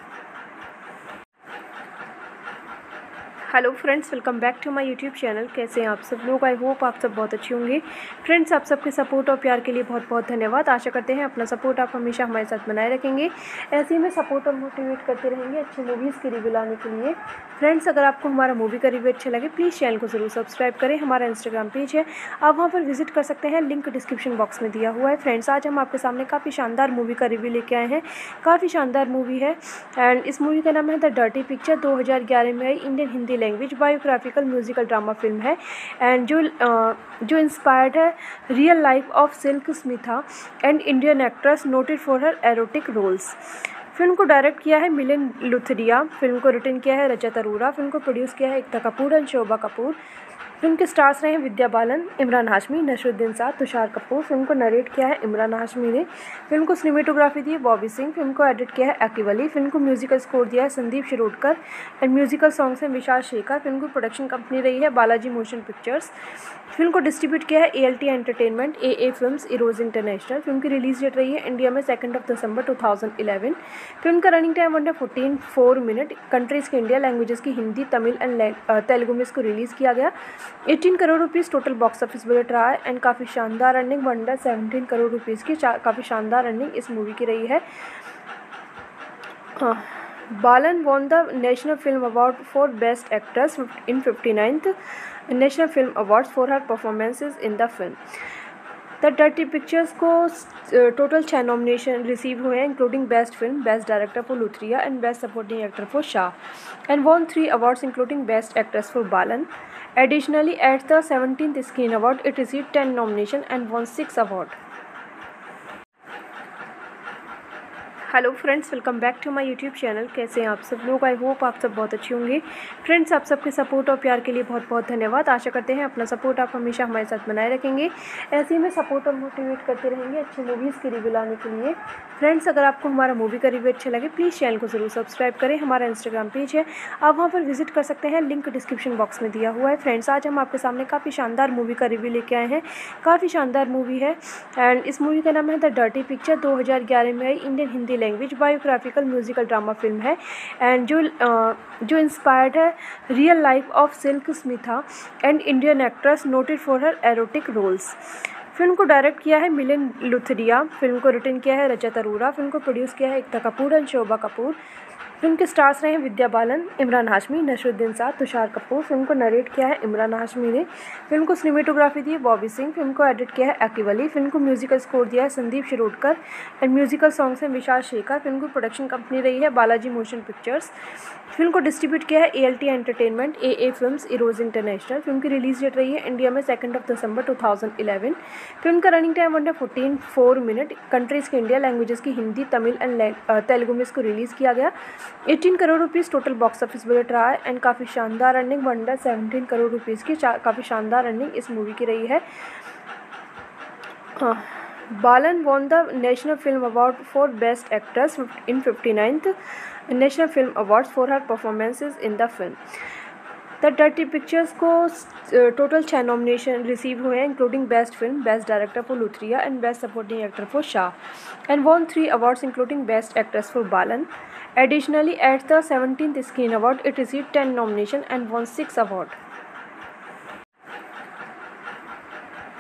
Hello friends welcome back to my YouTube channel कैसे हैं आप सब लोग? I hope आप सब बहुत अच्छे होंगे। फ्रेंड्स आप सबके सपोर्ट और प्यार के लिए बहुत बहुत धन्यवाद। आशा करते हैं अपना सपोर्ट आप हमेशा हमारे साथ बनाए रखेंगे। ऐसे ही में सपोर्ट और मोटिवेट करते रहेंगे अच्छी मूवीज़ की रिव्यू लाने के लिए। फ्रेंड्स अगर आपको हमारा मूवी का रिव्यू अच्छा लगे प्लीज़ चैनल को ज़रूर सब्सक्राइब करें। हमारा इंस्टाग्राम पेज है। आप वहाँ पर विज़िट कर सकते हैं। लिंक डिस्क्रिप्शन बॉक्स में दिया हुआ है। फ्रेंड्स आज हम आपके सामने काफ़ी शानदार मूवी का रिव्यू लेके आए हैं। काफ़ी शानदार मूवी है। एंड इस मूवी का नाम है द डर्टी पिक्चर दो हज़ार ग्यारह में आई। Indian Hindi language biographical musical drama film है एंड जो जो इंस्पायर्ड है real life of Silk Smitha and Indian actress noted for her erotic roles film को डायरेक्ट किया है मिलिन लुथरिया फ़िल्म को रिटर्न किया है रजत अरोरा फ़िल्म को प्रोड्यूस किया है एकता कपूर एंड शोभा कपूर। फ़िल्म के स्टार्स रहे हैं विद्या बालन, इमरान हाशमी नशरुद्दीन साथ तुषार कपूर। फ़िल्म को नरेट किया है इमरान हाशमी ने। फ़िल्म को सिनेमेटोग्राफी दी है बॉबी सिंह। फ़िल्म को एडिट किया है अकीवली फ़िल्म को म्यूजिकल स्कोर दिया है Sandeep Shirodkar. And musical songs हैं विशाल शेखर। फ़िल्म की प्रोडक्शन कंपनी रही है बालाजी मोशन पिक्चर्स। फ़िल्म को डिस्ट्रीब्यूट किया है A L T entertainment A A film Eros International film की रिलीज़ डेट रही है इंडिया में सेकंड ऑफ़ दिसंबर 2011 फ़िल्म का रनिंग टाइम वन है फोर्टीन फोर मिनट कंट्रीज़ के इंडिया लैंग्वेजेस की हिंदी, तमिल एंड तेलुगु में इसको रिलीज़ किया गया। 18 crore rupees total box office budget रहा है एंड काफ़ी शानदार running one hundred seventeen crore rupees की काफ़ी शानदार रनिंग इस मूवी की रही है। Balan won the national film award for best actress in fifty ninth National Film Awards for her performances in the film. The dirty pictures को total छः nomination receive हुए हैं including best film best director for Luthria and best supporting actor for Shah and won three awards including best actress for Balan Additionally, at the 17th Screen Award, it received 10 nominations and won 6 awards. Hello friends welcome back to my YouTube channel कैसे हैं आप सब लोग? I hope आप सब बहुत अच्छे होंगे। फ्रेंड्स आप सबके सपोर्ट और प्यार के लिए बहुत बहुत धन्यवाद। आशा करते हैं अपना सपोर्ट आप हमेशा हमारे साथ बनाए रखेंगे। ऐसे ही में सपोर्ट और मोटिवेट करते रहेंगे अच्छी मूवीज़ की रिव्यू लाने के लिए। फ्रेंड्स अगर आपको हमारा मूवी का रिव्यू अच्छा लगे प्लीज़ चैनल को ज़रूर सब्सक्राइब करें। हमारा इंस्टाग्राम पेज है। आप वहाँ पर विज़िट कर सकते हैं। लिंक डिस्क्रिप्शन बॉक्स में दिया हुआ है। फ्रेंड्स आज हम आपके सामने काफ़ी शानदार मूवी का रिव्यू लेके आए हैं। काफ़ी शानदार मूवी है। एंड इस मूवी का नाम है द डर्टी पिक्चर दो हज़ार ग्यारह में आई। Indian Hindi language biographical musical drama film है एंड जो जो इंस्पायर्ड है real life of Silk Smitha and Indian actress noted for her erotic roles film को डायरेक्ट किया है मिलिन लुथरिया फ़िल्म को रिटर्न किया है रजत अरोरा फ़िल्म को प्रोड्यूस किया है एकता कपूर एंड शोभा कपूर। फ़िल्म के स्टार्स रहे हैं विद्या बालन, इमरान हाशमी नशरुद्दीन साथ तुषार कपूर। फ़िल्म को नरेट किया है इमरान हाशमी ने। फ़िल्म को सिनेमेटोग्राफी दी है बॉबी सिंह। फ़िल्म को एडिट किया है अकीवली फ़िल्म को म्यूजिकल स्कोर दिया है Sandeep Shirodkar. And musical songs हैं विशाल शेखर। फ़िल्म की प्रोडक्शन कंपनी रही है बालाजी मोशन पिक्चर्स। फ़िल्म को डिस्ट्रीब्यूट किया है A L T entertainment A A film Eros International film की रिलीज़ डेट रही है इंडिया में second of December two thousand eleven film का रनिंग टाइम वन है फोर्टीन फोर मिनट कंट्रीज़ के इंडिया लैंग्वेजेस की हिंदी, तमिल एंड तेलुगु में इसको रिलीज़ किया गया। Eighteen crore rupees total box office budget रहा है एंड काफ़ी शानदार running one hundred seventeen crore rupees की काफ़ी शानदार रनिंग इस मूवी की रही है। Balan won the national film award for best actress in fifty ninth national film award for her performances in the film the dirty pictures को total छः nomination receive हुए हैं including best film best director for Luthria and best supporting actor for Shah and won three awards including best actress for Balan Additionally, at the 17th Screen Award, it received 10 nominations and won 6 awards.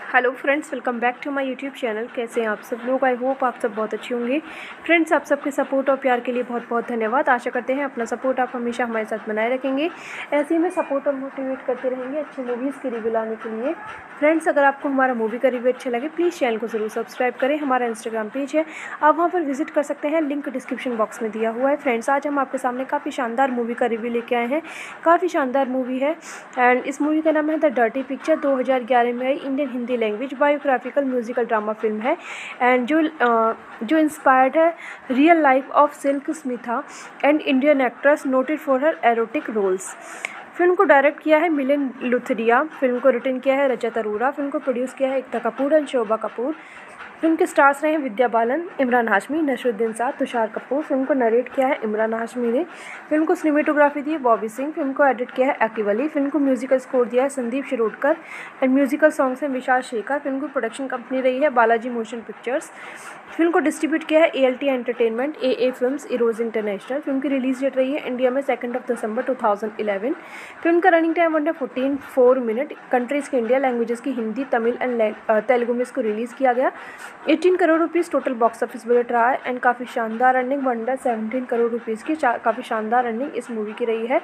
Hello friends welcome back to my YouTube channel कैसे हैं आप सब लोग? I hope आप सब बहुत अच्छे होंगे। फ्रेंड्स आप सबके सपोर्ट और प्यार के लिए बहुत बहुत धन्यवाद। आशा करते हैं अपना सपोर्ट आप हमेशा हमारे साथ बनाए रखेंगे। ऐसे ही में सपोर्ट और मोटिवेट करते रहेंगे अच्छी मूवीज़ की रिव्यू लाने के लिए। फ्रेंड्स अगर आपको हमारा मूवी का रिव्यू अच्छा लगे प्लीज़ चैनल को ज़रूर सब्सक्राइब करें। हमारा इंस्टाग्राम पेज है। आप वहाँ पर विज़िट कर सकते हैं। लिंक डिस्क्रिप्शन बॉक्स में दिया हुआ है। फ्रेंड्स आज हम आपके सामने काफ़ी शानदार मूवी का रिव्यू लेके आए हैं। काफ़ी शानदार मूवी है। एंड इस मूवी का नाम है द डर्टी पिक्चर दो हज़ार ग्यारह में आई। Indian Hindi language biographical musical drama film है एंड जो जो इंस्पायर्ड है real life of Silk Smitha and Indian actress noted for her erotic roles film को डायरेक्ट किया है मिलिन लुथरिया फ़िल्म को रिटर्न किया है रजत अरोरा फ़िल्म को प्रोड्यूस किया है एकता कपूर एंड शोभा कपूर। फ़िल्म के स्टार्स रहे हैं विद्या बालन, इमरान हाशमी नशरुद्दीन साहब तुषार कपूर। फ़िल्म को नरेट किया है इमरान हाशमी ने। फ़िल्म को सिनेमेटोग्राफी दी है बॉबी सिंह। फ़िल्म को एडिट किया है एक्वली फ़िल्म को म्यूजिकल स्कोर दिया है Sandeep Shirodkar. And musical songs हैं विशाल शेखर। फ़िल्म को प्रोडक्शन कंपनी रही है बालाजी मोशन पिक्चर्स। फ़िल्म को डिस्ट्रीब्यूट किया है A L T entertainment A A film Eros International film की रिलीज़ डेट रही है इंडिया में second of December two thousand eleven film का रनिंग टाइम वन है फोर्टीन फोर मिनट कंट्रीज़ के इंडिया लैंग्वेजेस की हिंदी, तमिल एंड तेलुगु में इसको रिलीज़ किया गया। Eighteen crore rupees total box office budget रहा है एंड काफ़ी शानदार running one hundred seventeen crore rupees की काफ़ी शानदार रनिंग इस मूवी की रही है।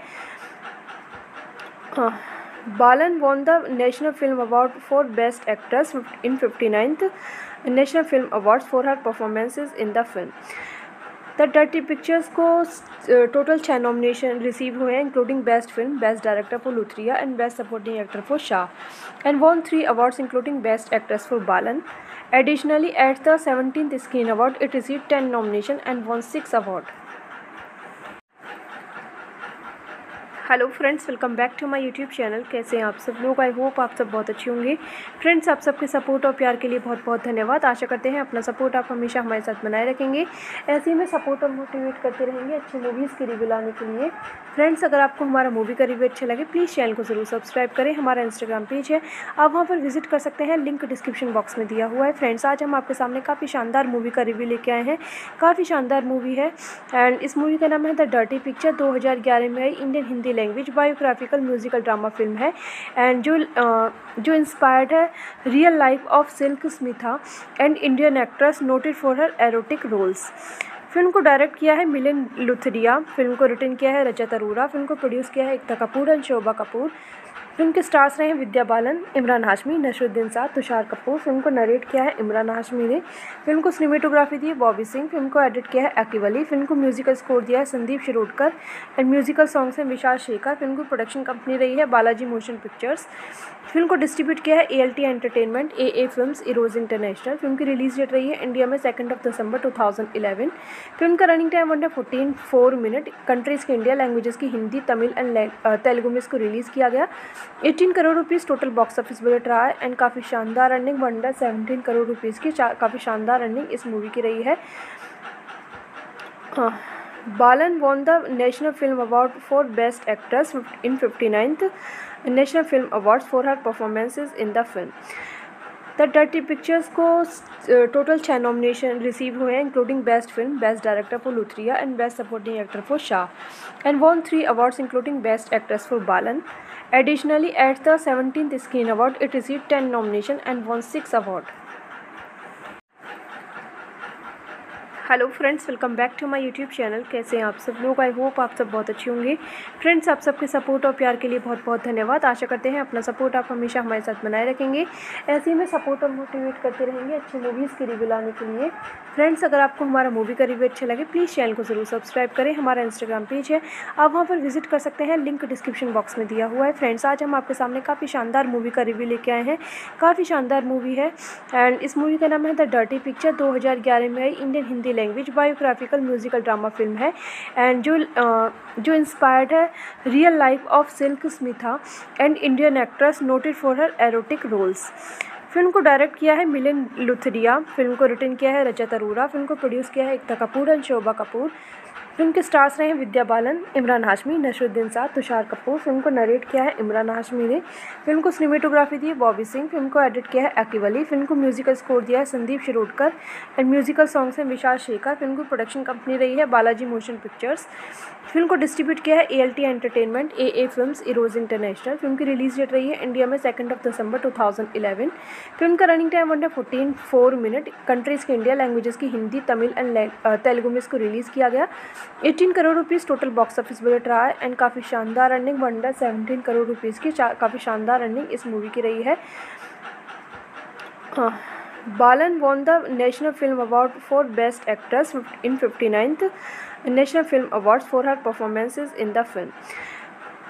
Balan won the national film award for best actress in fifty ninth national film award for her performances in the film the dirty pictures को total छः nomination receive हुए हैं including best film best director for Luthria and best supporting actor for Shah and won three awards including best actress for Balan Additionally, at the 17th Screen Award, it received 10 nominations and won 6 awards. Hello friends welcome back to my YouTube channel कैसे हैं आप सब लोग? I hope आप सब बहुत अच्छे होंगे। फ्रेंड्स आप सबके सपोर्ट और प्यार के लिए बहुत बहुत धन्यवाद। आशा करते हैं अपना सपोर्ट आप हमेशा हमारे साथ बनाए रखेंगे। ऐसे ही में सपोर्ट और मोटिवेट करते रहेंगे अच्छी मूवीज़ की रिव्यू लाने के लिए। फ्रेंड्स अगर आपको हमारा मूवी का रिव्यू अच्छा लगे प्लीज़ चैनल को ज़रूर सब्सक्राइब करें। हमारा इंस्टाग्राम पेज है। आप वहाँ पर विज़िट कर सकते हैं। लिंक डिस्क्रिप्शन बॉक्स में दिया हुआ है। फ्रेंड्स आज हम आपके सामने काफ़ी शानदार मूवी का रिव्यू लेके आए हैं। काफ़ी शानदार मूवी है। एंड इस मूवी का नाम है द डर्टी पिक्चर दो हज़ार ग्यारह में आई। Indian Hindi language biographical musical drama film है एंड जो जो इंस्पायर्ड है real life of Silk Smitha and Indian actress noted for her erotic roles film को डायरेक्ट किया है मिलिन लुथरिया फ़िल्म को रिटर्न किया है रजत अरोरा फ़िल्म को प्रोड्यूस किया है एकता कपूर एंड शोभा कपूर। फ़िल्म के स्टार्स रहे हैं विद्या बालन, इमरान हाशमी नशरुद्दीन साहब तुषार कपूर। फ़िल्म को नरेट किया है इमरान हाशमी ने। फ़िल्म को सिनेमेटोग्राफी दी है बॉबी सिंह। फ़िल्म को एडिट किया है अकीब फ़िल्म को म्यूजिकल स्कोर दिया है Sandeep Shirodkar. And musical songs हैं विशाल शेखर। फ़िल्म की प्रोडक्शन कंपनी रही है बालाजी मोशन पिक्चर्स। फ़िल्म को डिस्ट्रीब्यूट किया है A L T entertainment A A film Eros international film की रिलीज़ डेट रही है इंडिया में सेकंड ऑफ़ दिसंबर 2011 फ़िल्म का रनिंग टाइम वन है फोर्टीन फोर मिनट कंट्रीज़ के इंडिया लैंग्वेजेस की हिंदी, तमिल एंड तेलुगु में इसको रिलीज़ किया गया। 18 crore rupees total box office budget रहा है एंड काफ़ी शानदार रनिंग वन डर सेवनटीन करोड़ रुपीज़ की काफ़ी शानदार रनिंग इस मूवी की रही है। Balan won the national film award for best actress in fifty ninth national film awards for her performances in the film the dirty pictures को टोटल छः नॉमिनेशन रिसीव हुए हैं including best film best director for Luthria and best supporting actor for Shah and won three awards including best actress for Balan Additionally, at the 17th Screen Award, it received 10 nominations and won 6 awards. Hello friends welcome back to my YouTube channel कैसे हैं आप सब लोग? I hope आप सब बहुत अच्छे होंगे। फ्रेंड्स आप सबके सपोर्ट और प्यार के लिए बहुत बहुत धन्यवाद। आशा करते हैं अपना सपोर्ट आप हमेशा हमारे साथ बनाए रखेंगे। ऐसे ही में सपोर्ट और मोटिवेट करते रहेंगे अच्छी मूवीज़ की रिव्यू लाने के लिए। फ्रेंड्स अगर आपको हमारा मूवी का रिव्यू अच्छा लगे प्लीज़ चैनल को ज़रूर सब्सक्राइब करें। हमारा इंस्टाग्राम पेज है। आप वहाँ पर विज़िट कर सकते हैं। लिंक डिस्क्रिप्शन बॉक्स में दिया हुआ है। फ्रेंड्स आज हम आपके सामने काफ़ी शानदार मूवी का रिव्यू लेके आए हैं। काफ़ी शानदार मूवी है। एंड इस मूवी का नाम है द डर्टी पिक्चर दो हज़ार ग्यारह में आई। Indian Hindi language biographical musical drama film है एंड जो जो इंस्पायर्ड है real life of Silk Smitha and Indian actress noted for her erotic roles film को डायरेक्ट किया है मिलिन लुथरिया फ़िल्म को रिटर्न किया है रजत अरोरा फ़िल्म को प्रोड्यूस किया है एकता कपूर एंड शोभा कपूर। फ़िल्म के स्टार्स रहे हैं विद्या बालन, इमरान हाशमी नशरुद्दीन साहब तुषार कपूर। फ़िल्म को नरेट किया है इमरान हाशमी ने। फ़िल्म को सिनेमेटोग्राफी दी है बॉबी सिंह। फ़िल्म को एडिट किया है अकीब फ़िल्म को म्यूजिकल स्कोर दिया है Sandeep Shirodkar. And musical songs हैं विशाल शेखर। फ़िल्म की प्रोडक्शन कंपनी रही है बालाजी मोशन पिक्चर्स। फ़िल्म को डिस्ट्रीब्यूट किया है A L T entertainment A A film Eros international film की रिलीज़ डेट रही है इंडिया में सेकंड ऑफ़ दिसंबर 2011 फ़िल्म का रनिंग टाइम वन है फोर्टीन फोर मिनट कंट्रीज़ के इंडिया लैंग्वेजेस की हिंदी, तमिल एंड तेलुगु में इसको रिलीज़ किया गया। 18 crore rupees total box office budget रहा है एंड काफ़ी शानदार रनिंग वन डर सेवनटीन करोड़ रुपीज़ की काफ़ी शानदार रनिंग इस मूवी की रही है। Balan won the national film award for best actress in fifty national film award for her performances in the film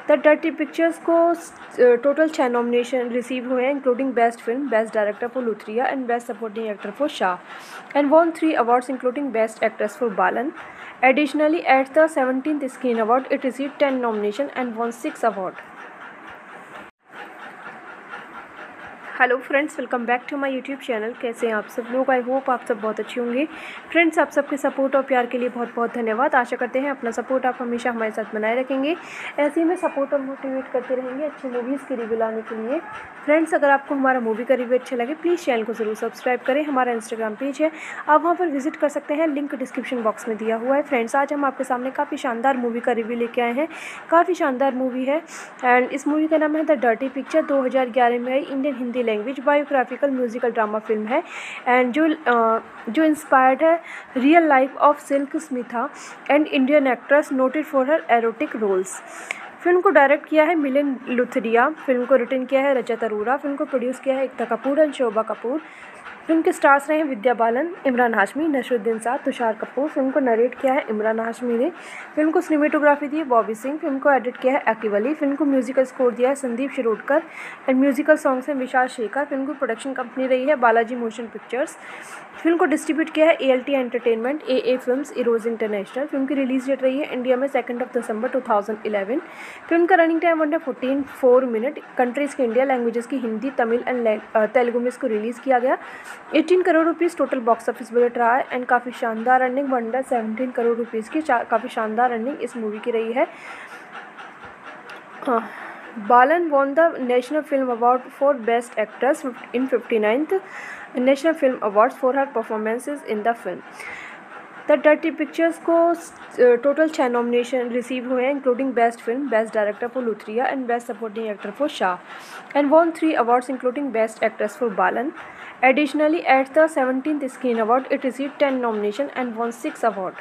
the dirty pictures को टोटल छः नॉमिनेशन रिसीव हुए हैं including best film best director for Luthria and best supporting actor for Shah and won three awards including best actress for Balan Additionally, at the 17th Screen Award, it received 10 nominations and won 6 awards. Hello friends welcome back to my YouTube channel कैसे हैं आप सब लोग? I hope आप सब बहुत अच्छे होंगे। फ्रेंड्स आप सबके सपोर्ट और प्यार के लिए बहुत बहुत धन्यवाद। आशा करते हैं अपना सपोर्ट आप हमेशा हमारे साथ बनाए रखेंगे। ऐसे ही में सपोर्ट और मोटिवेट करते रहेंगे अच्छी मूवीज़ की रिव्यू लाने के लिए। फ्रेंड्स अगर आपको हमारा मूवी का रिव्यू अच्छा लगे प्लीज़ चैनल को ज़रूर सब्सक्राइब करें। हमारा इंस्टाग्राम पेज है। आप वहाँ पर विज़िट कर सकते हैं। लिंक डिस्क्रिप्शन बॉक्स में दिया हुआ है। फ्रेंड्स आज हम आपके सामने काफ़ी शानदार मूवी का रिव्यू लेके आए हैं। काफ़ी शानदार मूवी है। एंड इस मूवी का नाम है द डर्टी पिक्चर दो हज़ार ग्यारह में आई। Indian Hindi language biographical musical drama film है एंड जो जो इंस्पायर्ड है real life of Silk Smitha and Indian actress noted for her erotic roles film को डायरेक्ट किया है मिलिन लुथरिया फ़िल्म को रिटर्न किया है रजत अरोरा फ़िल्म को प्रोड्यूस किया है एकता कपूर एंड शोभा कपूर। फ़िल्म के स्टार्स रहे हैं विद्या बालन, इमरान हाशमी नशरुद्दीन साहब तुषार कपूर। फ़िल्म को नरेट किया है इमरान हाशमी ने। फ़िल्म को सिनेमेटोग्राफी दी है बॉबी सिंह। फ़िल्म को एडिट किया है अकीब फ़िल्म को म्यूजिकल स्कोर दिया है Sandeep Shirodkar. And musical songs हैं विशाल शेखर। फ़िल्म की प्रोडक्शन कंपनी रही है बालाजी मोशन पिक्चर्स। फ़िल्म को डिस्ट्रीब्यूट किया है A L T entertainment A A film Eros international film की रिलीज़ डेट रही है इंडिया में सेकंड ऑफ़ दिसंबर 2011 फ़िल्म का रनिंग टाइम वन है फोर्टीन फोर मिनट कंट्रीज़ के इंडिया लैंग्वेजेस की हिंदी, तमिल एंड तेलुगु में इसको रिलीज़ किया गया। 18 crore rupees total box office budget रहा है एंड काफ़ी शानदार रनिंग वन डर सेवनटीन करोड़ रुपीज़ की काफ़ी शानदार रनिंग इस मूवी की रही है। Balan won the national film award for best actress in fifty ninth national film awards for her performances in the film the dirty pictures को टोटल छः नॉमिनेशन रिसीव हुए हैं including best film best director for Luthria and best supporting actor for Shah and won three awards including best actress for Balan Additionally, at the 17th Screen Award, it received 10 nominations and won 6 awards.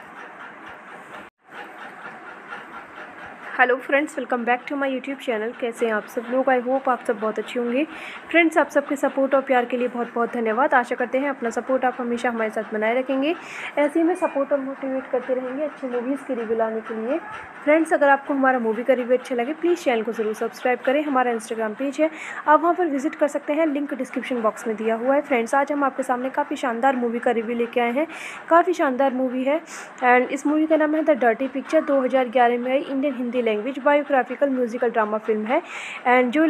Hello friends welcome back to my YouTube channel कैसे हैं आप सब लोग? I hope आप सब बहुत अच्छे होंगे। फ्रेंड्स आप सबके सपोर्ट और प्यार के लिए बहुत बहुत धन्यवाद। आशा करते हैं अपना सपोर्ट आप हमेशा हमारे साथ बनाए रखेंगे। ऐसे ही में सपोर्ट और मोटिवेट करते रहेंगे अच्छी मूवीज़ की रिव्यू लाने के लिए। फ्रेंड्स अगर आपको हमारा मूवी का रिव्यू अच्छा लगे प्लीज़ चैनल को ज़रूर सब्सक्राइब करें। हमारा इंस्टाग्राम पेज है। आप वहाँ पर विज़िट कर सकते हैं। लिंक डिस्क्रिप्शन बॉक्स में दिया हुआ है। फ्रेंड्स आज हम आपके सामने काफ़ी शानदार मूवी का रिव्यू लेके आए हैं। काफ़ी शानदार मूवी है। एंड इस मूवी का नाम है द डर्टी पिक्चर दो हज़ार ग्यारह में आई। Indian Hindi language biographical musical drama film है एंड जो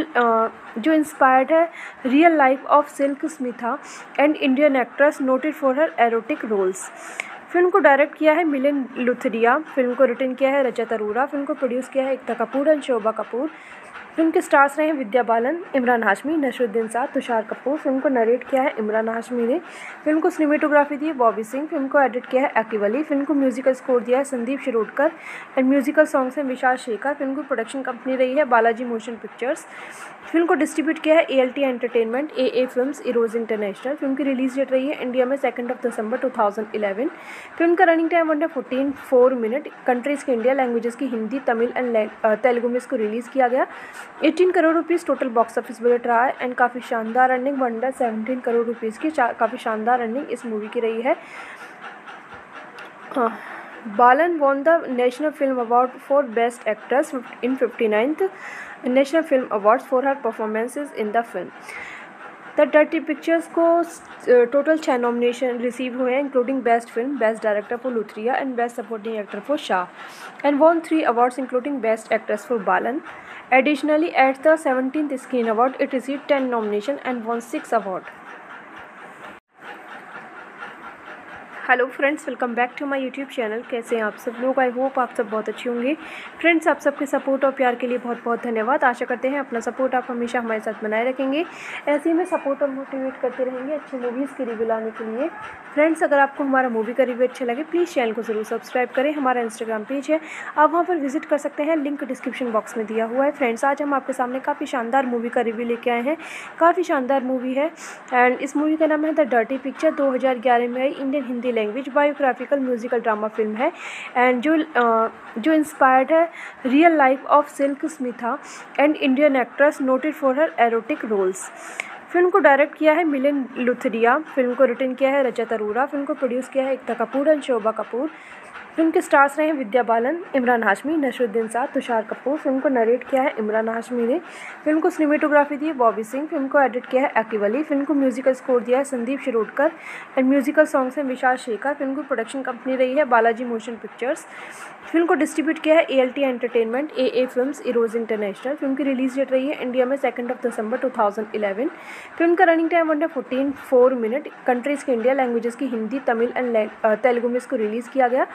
जो इंस्पायर्ड है real life of Silk Smitha and Indian actress noted for her erotic roles film को डायरेक्ट किया है मिलिन लुथरिया फ़िल्म को रिटर्न किया है रजत अरोरा फ़िल्म को प्रोड्यूस किया है एकता कपूर एंड शोभा कपूर। फ़िल्म के स्टार्स रहे हैं विद्या बालन, इमरान हाशमी नशरुद्दीन साहब तुषार कपूर। फ़िल्म को नरेट किया है इमरान हाशमी ने। फ़िल्म को सिनेमेटोग्राफी दी है बॉबी सिंह। फ़िल्म को एडिट किया है एक्कीवली फ़िल्म को म्यूजिकल स्कोर दिया है Sandeep Shirodkar. And musical songs हैं विशाल शेखर। फ़िल्म को प्रोडक्शन कंपनी रही है बालाजी मोशन पिक्चर्स। फ़िल्म को डिस्ट्रीब्यूट किया है A L T entertainment a a film Eros international film की रिलीज़ डेट रही है इंडिया में second of December two thousand eleven film का रनिंग टाइम वन है फोर्टीन फोर मिनट कंट्रीज़ के इंडिया लैंग्वेजेस की हिंदी, तमिल एंड तेलुगु में इसको रिलीज़ किया गया। Eighteen crore rupees total box office budget रहा है एंड काफ़ी शानदार running one hundred seventeen crore rupees की काफ़ी शानदार रनिंग इस मूवी की रही है। Balan won the national film award for best actress in fifty ninth national film award for her performances in the film the dirty pictures को total छः nomination receive हुए हैं including best film best director for Luthria and best supporting actor for Shah and won three awards including best actress for Balan Additionally, at the 17th Screen Award, it received 10 nominations and won 6 awards. Hello friends welcome back to my YouTube channel कैसे हैं आप सब लोग? I hope आप सब बहुत अच्छे होंगे। फ्रेंड्स आप सबके सपोर्ट और प्यार के लिए बहुत बहुत धन्यवाद। आशा करते हैं अपना सपोर्ट आप हमेशा हमारे साथ बनाए रखेंगे। ऐसे ही में सपोर्ट और मोटिवेट करते रहेंगे अच्छी मूवीज़ की रिव्यू लाने के लिए। फ्रेंड्स अगर आपको हमारा मूवी का रिव्यू अच्छा लगे प्लीज़ चैनल को ज़रूर सब्सक्राइब करें। हमारा इंस्टाग्राम पेज है। आप वहाँ पर विज़िट कर सकते हैं। लिंक डिस्क्रिप्शन बॉक्स में दिया हुआ है। फ्रेंड्स आज हम आपके सामने काफ़ी शानदार मूवी का रिव्यू लेके आए हैं। काफ़ी शानदार मूवी है। एंड इस मूवी का नाम है द डर्टी पिक्चर दो हज़ार ग्यारह में आई। Indian Hindi language biographical musical drama film है एंड जो जो इंस्पायर्ड है real life of Silk Smitha and Indian actress noted for her erotic roles film को डायरेक्ट किया है मिलिन लुथरिया फ़िल्म को रिटर्न किया है रजत अरोरा फ़िल्म को प्रोड्यूस किया है एकता कपूर एंड शोभा कपूर। फ़िल्म के स्टार्स रहे हैं विद्या बालन, इमरान हाशमी नशरुद्दीन साथ तुषार कपूर। फ़िल्म को नरेट किया है इमरान हाशमी ने। फ़िल्म को सिनेमेटोग्राफी दी है बॉबी सिंह। फ़िल्म को एडिट किया है अकीवली फ़िल्म को म्यूजिकल स्कोर दिया है Sandeep Shirodkar. And musical songs हैं विशाल शेखर। फ़िल्म की प्रोडक्शन कंपनी रही है बालाजी मोशन पिक्चर्स। फ़िल्म को डिस्ट्रीब्यूट किया है A L T entertainment a a film Eros international film की रिलीज़ डेट रही है इंडिया में second of December two thousand eleven film का रनिंग टाइम वन है फोर्टीन फोर मिनट कंट्रीज़ के इंडिया लैंग्वेजेस की हिंदी, तमिल एंड तेलुगु में इसको रिलीज़ किया गया।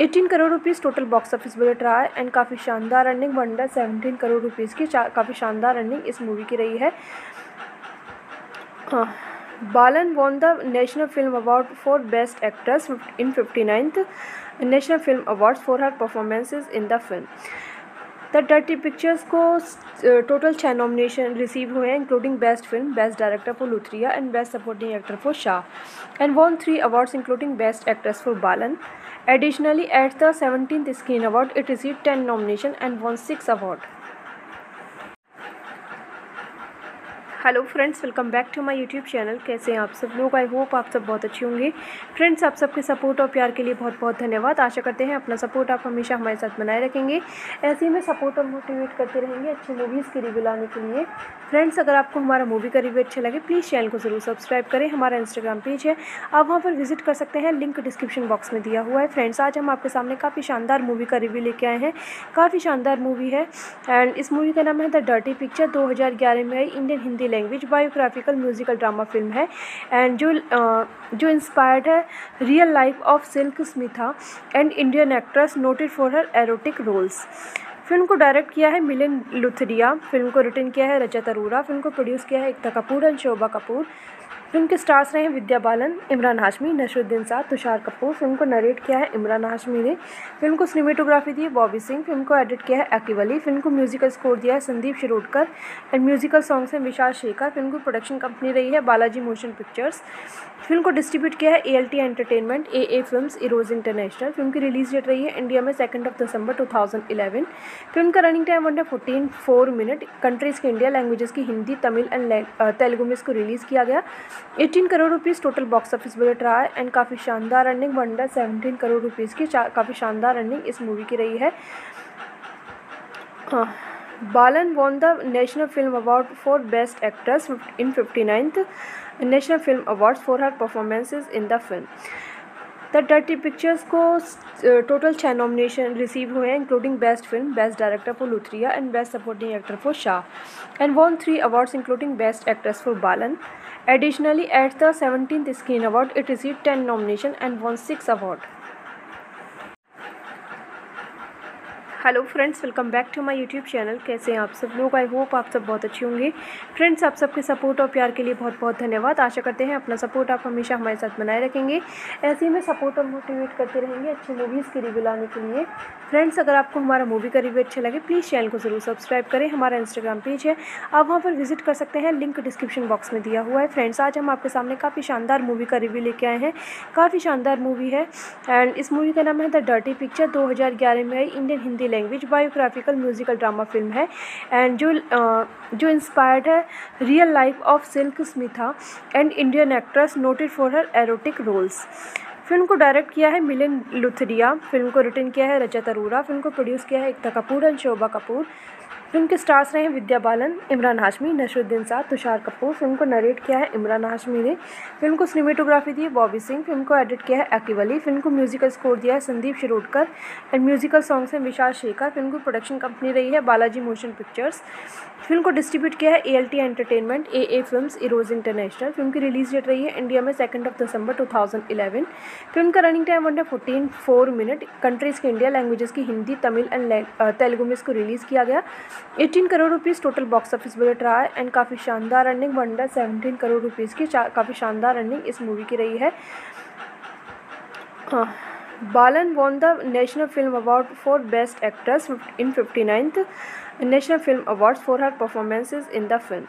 Eighteen crore rupees total box office budget रहा है एंड काफ़ी शानदार running one hundred seventeen crore rupees की काफ़ी शानदार रनिंग इस मूवी की रही है। Balan won the national film award for best actress in fifty ninth national film award for her performances in the film the dirty pictures को total छः nomination receive हुए हैं including best film best director for Luthria and best supporting actor for Shah and won three awards including best actress for Balan Additionally, at the 17th Screen Award, it received 10 nominations and won 6 awards. Hello friends welcome back to my YouTube channel कैसे हैं आप सब लोग? I hope आप सब बहुत अच्छे होंगे। फ्रेंड्स आप सबके सपोर्ट और प्यार के लिए बहुत बहुत धन्यवाद। आशा करते हैं अपना सपोर्ट आप हमेशा हमारे साथ बनाए रखेंगे। ऐसे ही में सपोर्ट और मोटिवेट करते रहेंगे अच्छी मूवीज़ के रिव्यू लाने के लिए। फ्रेंड्स अगर आपको हमारा मूवी का रिव्यू अच्छा लगे प्लीज़ चैनल को ज़रूर सब्सक्राइब करें। हमारा इंस्टाग्राम पेज है। आप वहाँ पर विज़िट कर सकते हैं। लिंक डिस्क्रिप्शन बॉक्स में दिया हुआ है। फ्रेंड्स आज हम आपके सामने काफ़ी शानदार मूवी का रिव्यू लेके आए हैं। काफ़ी शानदार मूवी है। एंड इस मूवी का नाम है द डर्टी पिक्चर दो हज़ार ग्यारह में आई। Indian Hindi language biographical musical drama film है एंड जो जो इंस्पायर्ड है real life of Silk Smitha and Indian actress noted for her erotic roles film को डायरेक्ट किया है मिलिन लुथरिया फ़िल्म को रिटर्न किया है रजत अरोरा फ़िल्म को प्रोड्यूस किया है एकता कपूर एंड शोभा कपूर। फ़िल्म के स्टार्स रहे हैं विद्या बालन, इमरान हाशमी नशरुद्दीन साहब तुषार कपूर। फ़िल्म को नरेट किया है इमरान हाशमी ने। फ़िल्म को सिनेमेटोग्राफी दी है बॉबी सिंह। फ़िल्म को एडिट किया है अकीब फ़िल्म को म्यूजिकल स्कोर दिया है Sandeep Shirodkar. And musical songs हैं विशाल शेखर। फ़िल्म की प्रोडक्शन कंपनी रही है बालाजी मोशन पिक्चर्स। फ़िल्म को डिस्ट्रीब्यूट किया है A L T entertainment uh uh film Eros international film की रिलीज़ डेट रही है इंडिया में सेकंड ऑफ़ दिसंबर 2011 फ़िल्म का रनिंग टाइम वन है फोर्टीन फोर मिनट कंट्रीज़ के इंडिया लैंग्वेजेस की हिंदी, तमिल एंड तेलुगु में इसको रिलीज़ किया गया। 18 crore rupees total box office budget रहा है एंड काफ़ी शानदार running one hundred seventeen crore rupees की काफ़ी शानदार रनिंग इस मूवी की रही है। Balan won the national film award for best actress in fifty national film award for her performances in the film the dirty pictures को total छः nomination receive हुए हैं including best film best director for Luthria and best supporting actor for Shah and won three awards including best actress for Balan Additionally, at the 17th Screen Award, it received 10 nominations and won 6 awards. Hello friends welcome back to my YouTube channel कैसे हैं आप सब लोग? I hope आप सब बहुत अच्छे होंगे। फ्रेंड्स आप सबके सपोर्ट और प्यार के लिए बहुत बहुत धन्यवाद। आशा करते हैं अपना सपोर्ट आप हमेशा हमारे साथ बनाए रखेंगे। ऐसे ही में सपोर्ट और मोटिवेट करते रहेंगे अच्छी मूवीज़ की रिव्यू लाने के लिए। फ्रेंड्स अगर आपको हमारा मूवी का रिव्यू अच्छा लगे प्लीज़ चैनल को ज़रूर सब्सक्राइब करें। हमारा इंस्टाग्राम पेज है। आप वहाँ पर विज़िट कर सकते हैं। लिंक डिस्क्रिप्शन बॉक्स में दिया हुआ है। फ्रेंड्स आज हम आपके सामने काफ़ी शानदार मूवी का रिव्यू लेके आए हैं। काफ़ी शानदार मूवी है। एंड इस मूवी का नाम है द डर्टी पिक्चर दो हज़ार ग्यारह में आई। Indian Hindi language biographical musical drama film है एंड जो जो इंस्पायर्ड है real life of Silk Smitha and Indian actress noted for her erotic roles film को डायरेक्ट किया है मिलिन लुथरिया फ़िल्म को रिटर्न किया है रजत अरोरा फ़िल्म को प्रोड्यूस किया है एकता कपूर एंड शोभा कपूर। फ़िल्म के स्टार्स रहे हैं विद्या बालन, इमरान हाशमी नशरुद्दीन साहब तुषार कपूर। फ़िल्म को नरेट किया है इमरान हाशमी ने। फ़िल्म को सिनेमेटोग्राफी दी है बॉबी सिंह। फ़िल्म को एडिट किया है अकीब फ़िल्म को म्यूजिकल स्कोर दिया है Sandeep Shirodkar. And musical songs हैं विशाल शेखर। फ़िल्म की प्रोडक्शन कंपनी रही है बालाजी मोशन पिक्चर्स। फ़िल्म को डिस्ट्रीब्यूट किया है A L T entertainment uh uh film Eros international film की रिलीज़ डेट रही है इंडिया में सेकंड ऑफ़ दिसंबर 2011 फ़िल्म का रनिंग टाइम वन है फोर्टीन फोर मिनट कंट्रीज़ के इंडिया लैंग्वेजेस की हिंदी, तमिल एंड तेलुगु में इसको रिलीज़ किया गया। 18 crore rupees total box office budget रहा है एंड काफ़ी शानदार running one hundred seventeen crore rupees की काफ़ी शानदार रनिंग इस मूवी की रही है। Balan won the national film award for best actress in fifty ninth national film awards for her performances in the film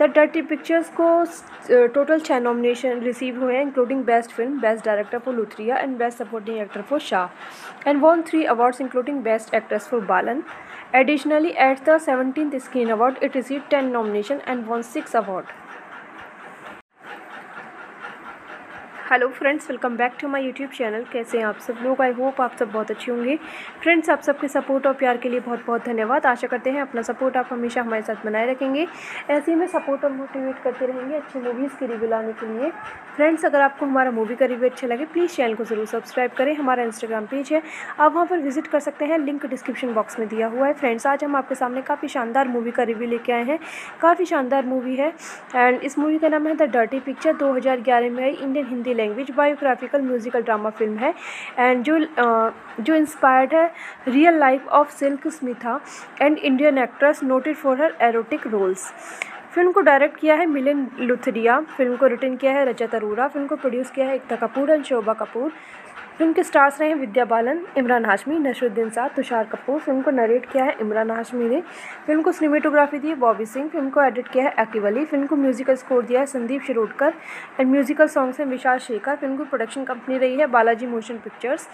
the dirty pictures को total छः nomination receive हुए हैं including best film best director for Luthria and best supporting actor for Shah and won three awards including best actress for Balan Additionally, at the 17th Screen Award, it received 10 nominations and won 6 awards. Hello friends welcome back to my YouTube channel कैसे हैं आप सब लोग? I hope आप सब बहुत अच्छे होंगे। फ्रेंड्स आप सबके सपोर्ट और प्यार के लिए बहुत बहुत धन्यवाद। आशा करते हैं अपना सपोर्ट आप हमेशा हमारे साथ बनाए रखेंगे। ऐसे ही में सपोर्ट और मोटिवेट करते रहेंगे अच्छी मूवीज़ की रिव्यू लाने के लिए। फ्रेंड्स अगर आपको हमारा मूवी का रिव्यू अच्छा लगे प्लीज़ चैनल को ज़रूर सब्सक्राइब करें। हमारा इंस्टाग्राम पेज है। आप वहाँ पर विज़िट कर सकते हैं। लिंक डिस्क्रिप्शन बॉक्स में दिया हुआ है। फ्रेंड्स आज हम आपके सामने काफ़ी शानदार मूवी का रिव्यू लेके आए हैं। काफ़ी शानदार मूवी है। एंड इस मूवी का नाम है द डर्टी पिक्चर दो हज़ार ग्यारह में आई। Indian Hindi language biographical musical drama film है एंड जो जो इंस्पायर्ड है real life of Silk Smitha and Indian actress noted for her erotic roles film को डायरेक्ट किया है मिलिन लुथरिया फ़िल्म को रिटर्न किया है रजत अरोरा फ़िल्म को प्रोड्यूस किया है एकता कपूर एंड शोभा कपूर। फ़िल्म के स्टार्स रहे हैं विद्या बालन, इमरान हाशमी नशरुद्दीन साहब तुषार कपूर। फ़िल्म को नरेट किया है इमरान हाशमी ने। फ़िल्म को सिनेमेटोग्राफी दी है बॉबी सिंह। फ़िल्म को एडिट किया है अकीब फ़िल्म को म्यूजिकल स्कोर दिया है Sandeep Shirodkar. And musical songs हैं विशाल शेखर। फ़िल्म को प्रोडक्शन कंपनी रही है बालाजी मोशन पिक्चर्स।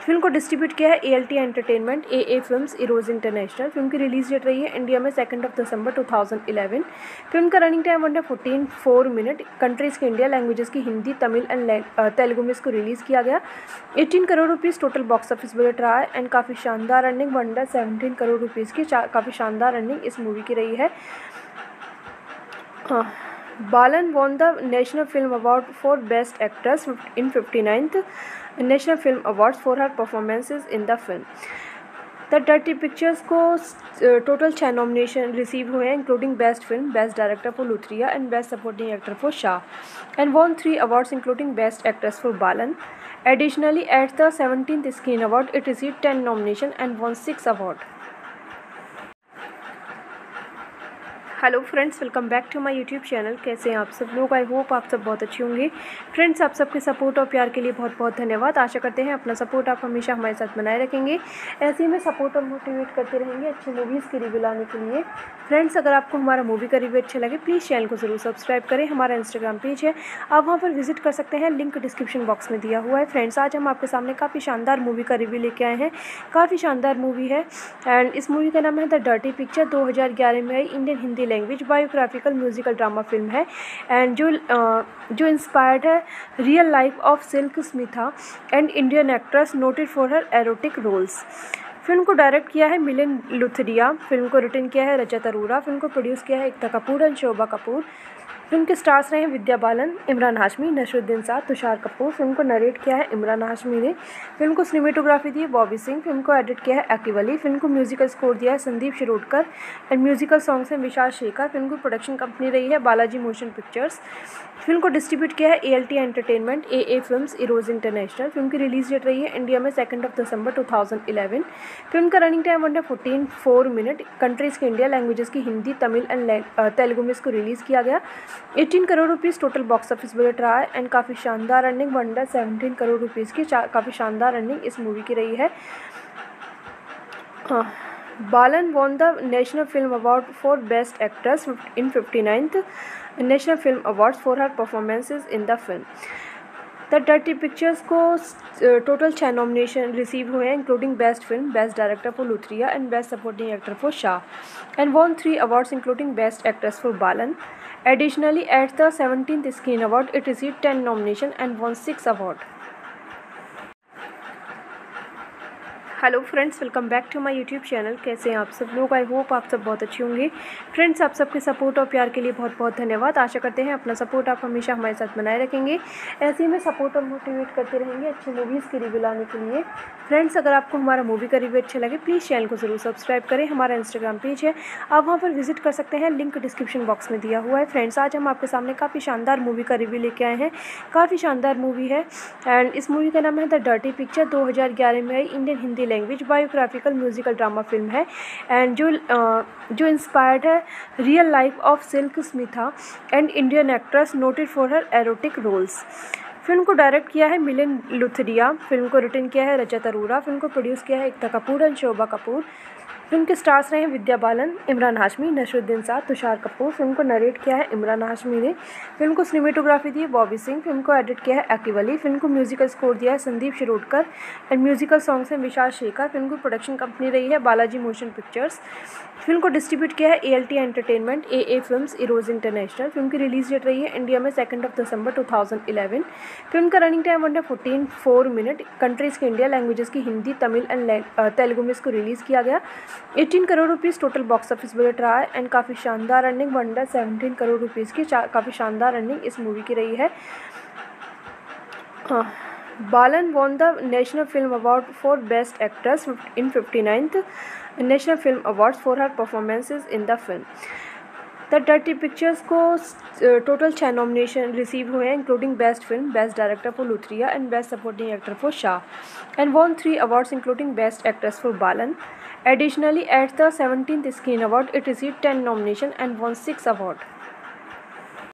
फ़िल्म को डिस्ट्रीब्यूट किया है A L T entertainment uh uh film Eros international film की रिलीज़ डेट रही है इंडिया में सेकंड ऑफ़ दिसंबर 2011 फ़िल्म का रनिंग टाइम वन है फोर्टीन फोर मिनट कंट्रीज़ के इंडिया लैंग्वेजेस की हिंदी, तमिल एंड तेलुगु में इसको रिलीज़ किया गया। 18 crore rupees total box office budget रहा है एंड काफ़ी शानदार running one hundred seventeen crore rupees की काफ़ी शानदार रनिंग इस मूवी की रही है। Balan won the national film award for best actress in fifty ninth national film awards for her performances in the film the dirty pictures को total छः nomination receive हुए हैं including best film best director for Luthria and best supporting actor for Shah and won three awards including best actress for Balan Additionally, at the 17th Screen Award, it received 10 nominations and won 6 awards. Hello friends welcome back to my YouTube channel कैसे हैं आप सब लोग? I hope आप सब बहुत अच्छे होंगे। फ्रेंड्स आप सबके सपोर्ट और प्यार के लिए बहुत बहुत धन्यवाद। आशा करते हैं अपना सपोर्ट आप हमेशा हमारे साथ बनाए रखेंगे। ऐसे ही में सपोर्ट और मोटिवेट करते रहेंगे अच्छी मूवीज़ की रिव्यू लाने के लिए। फ्रेंड्स अगर आपको हमारा मूवी का रिव्यू अच्छा लगे प्लीज़ चैनल को ज़रूर सब्सक्राइब करें। हमारा इंस्टाग्राम पेज है। आप वहाँ पर विज़िट कर सकते हैं। लिंक डिस्क्रिप्शन बॉक्स में दिया हुआ है। फ्रेंड्स आज हम आपके सामने काफ़ी शानदार मूवी का रिव्यू लेके आए हैं। काफ़ी शानदार मूवी है। एंड इस मूवी का नाम है द डर्टी पिक्चर दो हज़ार ग्यारह में आई। Indian Hindi language biographical musical drama film है एंड जो जो इंस्पायर्ड है real life of Silk Smitha and Indian actress noted for her erotic roles film को डायरेक्ट किया है मिलिन लुथरिया फ़िल्म को रिटर्न किया है रजत अरोरा फ़िल्म को प्रोड्यूस किया है एकता कपूर एंड शोभा कपूर। फ़िल्म के स्टार्स रहे हैं विद्या बालन, इमरान हाशमी नशरुद्दीन साथ तुषार कपूर। फ़िल्म को नरेट किया है इमरान हाशमी ने। फ़िल्म को सिनेमेटोग्राफी दी है बॉबी सिंह। फ़िल्म को एडिट किया है अकीवली फ़िल्म को म्यूजिकल स्कोर दिया है Sandeep Shirodkar. And musical songs हैं विशाल शेखर। फ़िल्म की प्रोडक्शन कंपनी रही है बालाजी मोशन पिक्चर्स। फ़िल्म को डिस्ट्रीब्यूट किया है A L T entertainment uh uh film Eros international film की रिलीज़ डेट रही है इंडिया में second of December two thousand eleven film का रनिंग टाइम वन है फोर्टीन फोर मिनट कंट्रीज़ के इंडिया लैंग्वेजेस की हिंदी, तमिल एंड तेलुगु में इसको रिलीज़ किया गया। Eighteen crore rupees total box office budget रहा है एंड काफ़ी शानदार running one hundred seventeen crore rupees की काफ़ी शानदार रनिंग इस मूवी की रही है। Balan won the national film award for best actress in fifty ninth national film award for her performances in the film the dirty pictures को total छः nomination receive हुए हैं including best film best director for Luthria and best supporting actor for Shah and won three awards including best actress for Balan. Additionally, at the 17th Screen Award, it received 10 nominations and won 6 awards. Hello friends welcome back to my YouTube channel कैसे हैं आप सब लोग? I hope आप सब बहुत अच्छे होंगे। फ्रेंड्स आप सबके सपोर्ट और प्यार के लिए बहुत बहुत धन्यवाद। आशा करते हैं अपना सपोर्ट आप हमेशा हमारे साथ बनाए रखेंगे। ऐसे ही में सपोर्ट और मोटिवेट करते रहेंगे अच्छी मूवीज़ की रिव्यू लाने के लिए। फ्रेंड्स अगर आपको हमारा मूवी का रिव्यू अच्छा लगे प्लीज़ चैनल को ज़रूर सब्सक्राइब करें। हमारा इंस्टाग्राम पेज है। आप वहाँ पर विज़िट कर सकते हैं। लिंक डिस्क्रिप्शन बॉक्स में दिया हुआ है। फ्रेंड्स आज हम आपके सामने काफ़ी शानदार मूवी का रिव्यू लेके आए हैं। काफ़ी शानदार मूवी है। एंड इस मूवी का नाम है द डर्टी पिक्चर दो हज़ार ग्यारह में आई। Indian Hindi language biographical musical drama film है एंड जो जो इंस्पायर्ड है real life of Silk Smitha and Indian actress noted for her erotic roles film को डायरेक्ट किया है मिलिन लुथरिया फ़िल्म को रिटर्न किया है रजत अरोरा फ़िल्म को प्रोड्यूस किया है एकता कपूर एंड शोभा कपूर। फ़िल्म के स्टार्स रहे हैं विद्या बालन, इमरान हाशमी नशरुद्दीन साथ तुषार कपूर। फ़िल्म को नरेट किया है इमरान हाशमी ने। फ़िल्म को सिनेमेटोग्राफी दी है बॉबी सिंह। फ़िल्म को एडिट किया है अकीवली फ़िल्म को म्यूजिकल स्कोर दिया है Sandeep Shirodkar. And musical songs हैं विशाल शेखर। फ़िल्म की प्रोडक्शन कंपनी रही है बालाजी मोशन पिक्चर्स। फ़िल्म को डिस्ट्रीब्यूट किया है A L T entertainment uh uh film Eros international film की रिलीज़ डेट रही है इंडिया में second of December two thousand eleven film का रनिंग टाइम वन है फोर्टीन फोर मिनट कंट्रीज़ के इंडिया लैंग्वेजेस की हिंदी, तमिल एंड तेलुगु में इसको रिलीज़ किया गया। Eighteen crore rupees total box office budget रहा है एंड काफ़ी शानदार running one hundred seventeen crore rupees की काफ़ी शानदार रनिंग इस मूवी की रही है। Balan won the national film award for best actress in fifty ninth national film award for her performances in the film the dirty pictures को total छः nomination receive हुए हैं including best film best director for Luthria and best supporting actor for Shah and won three awards including best actress for Balan Additionally, at the 17th Screen Award, it received 10 nominations and won 6 awards.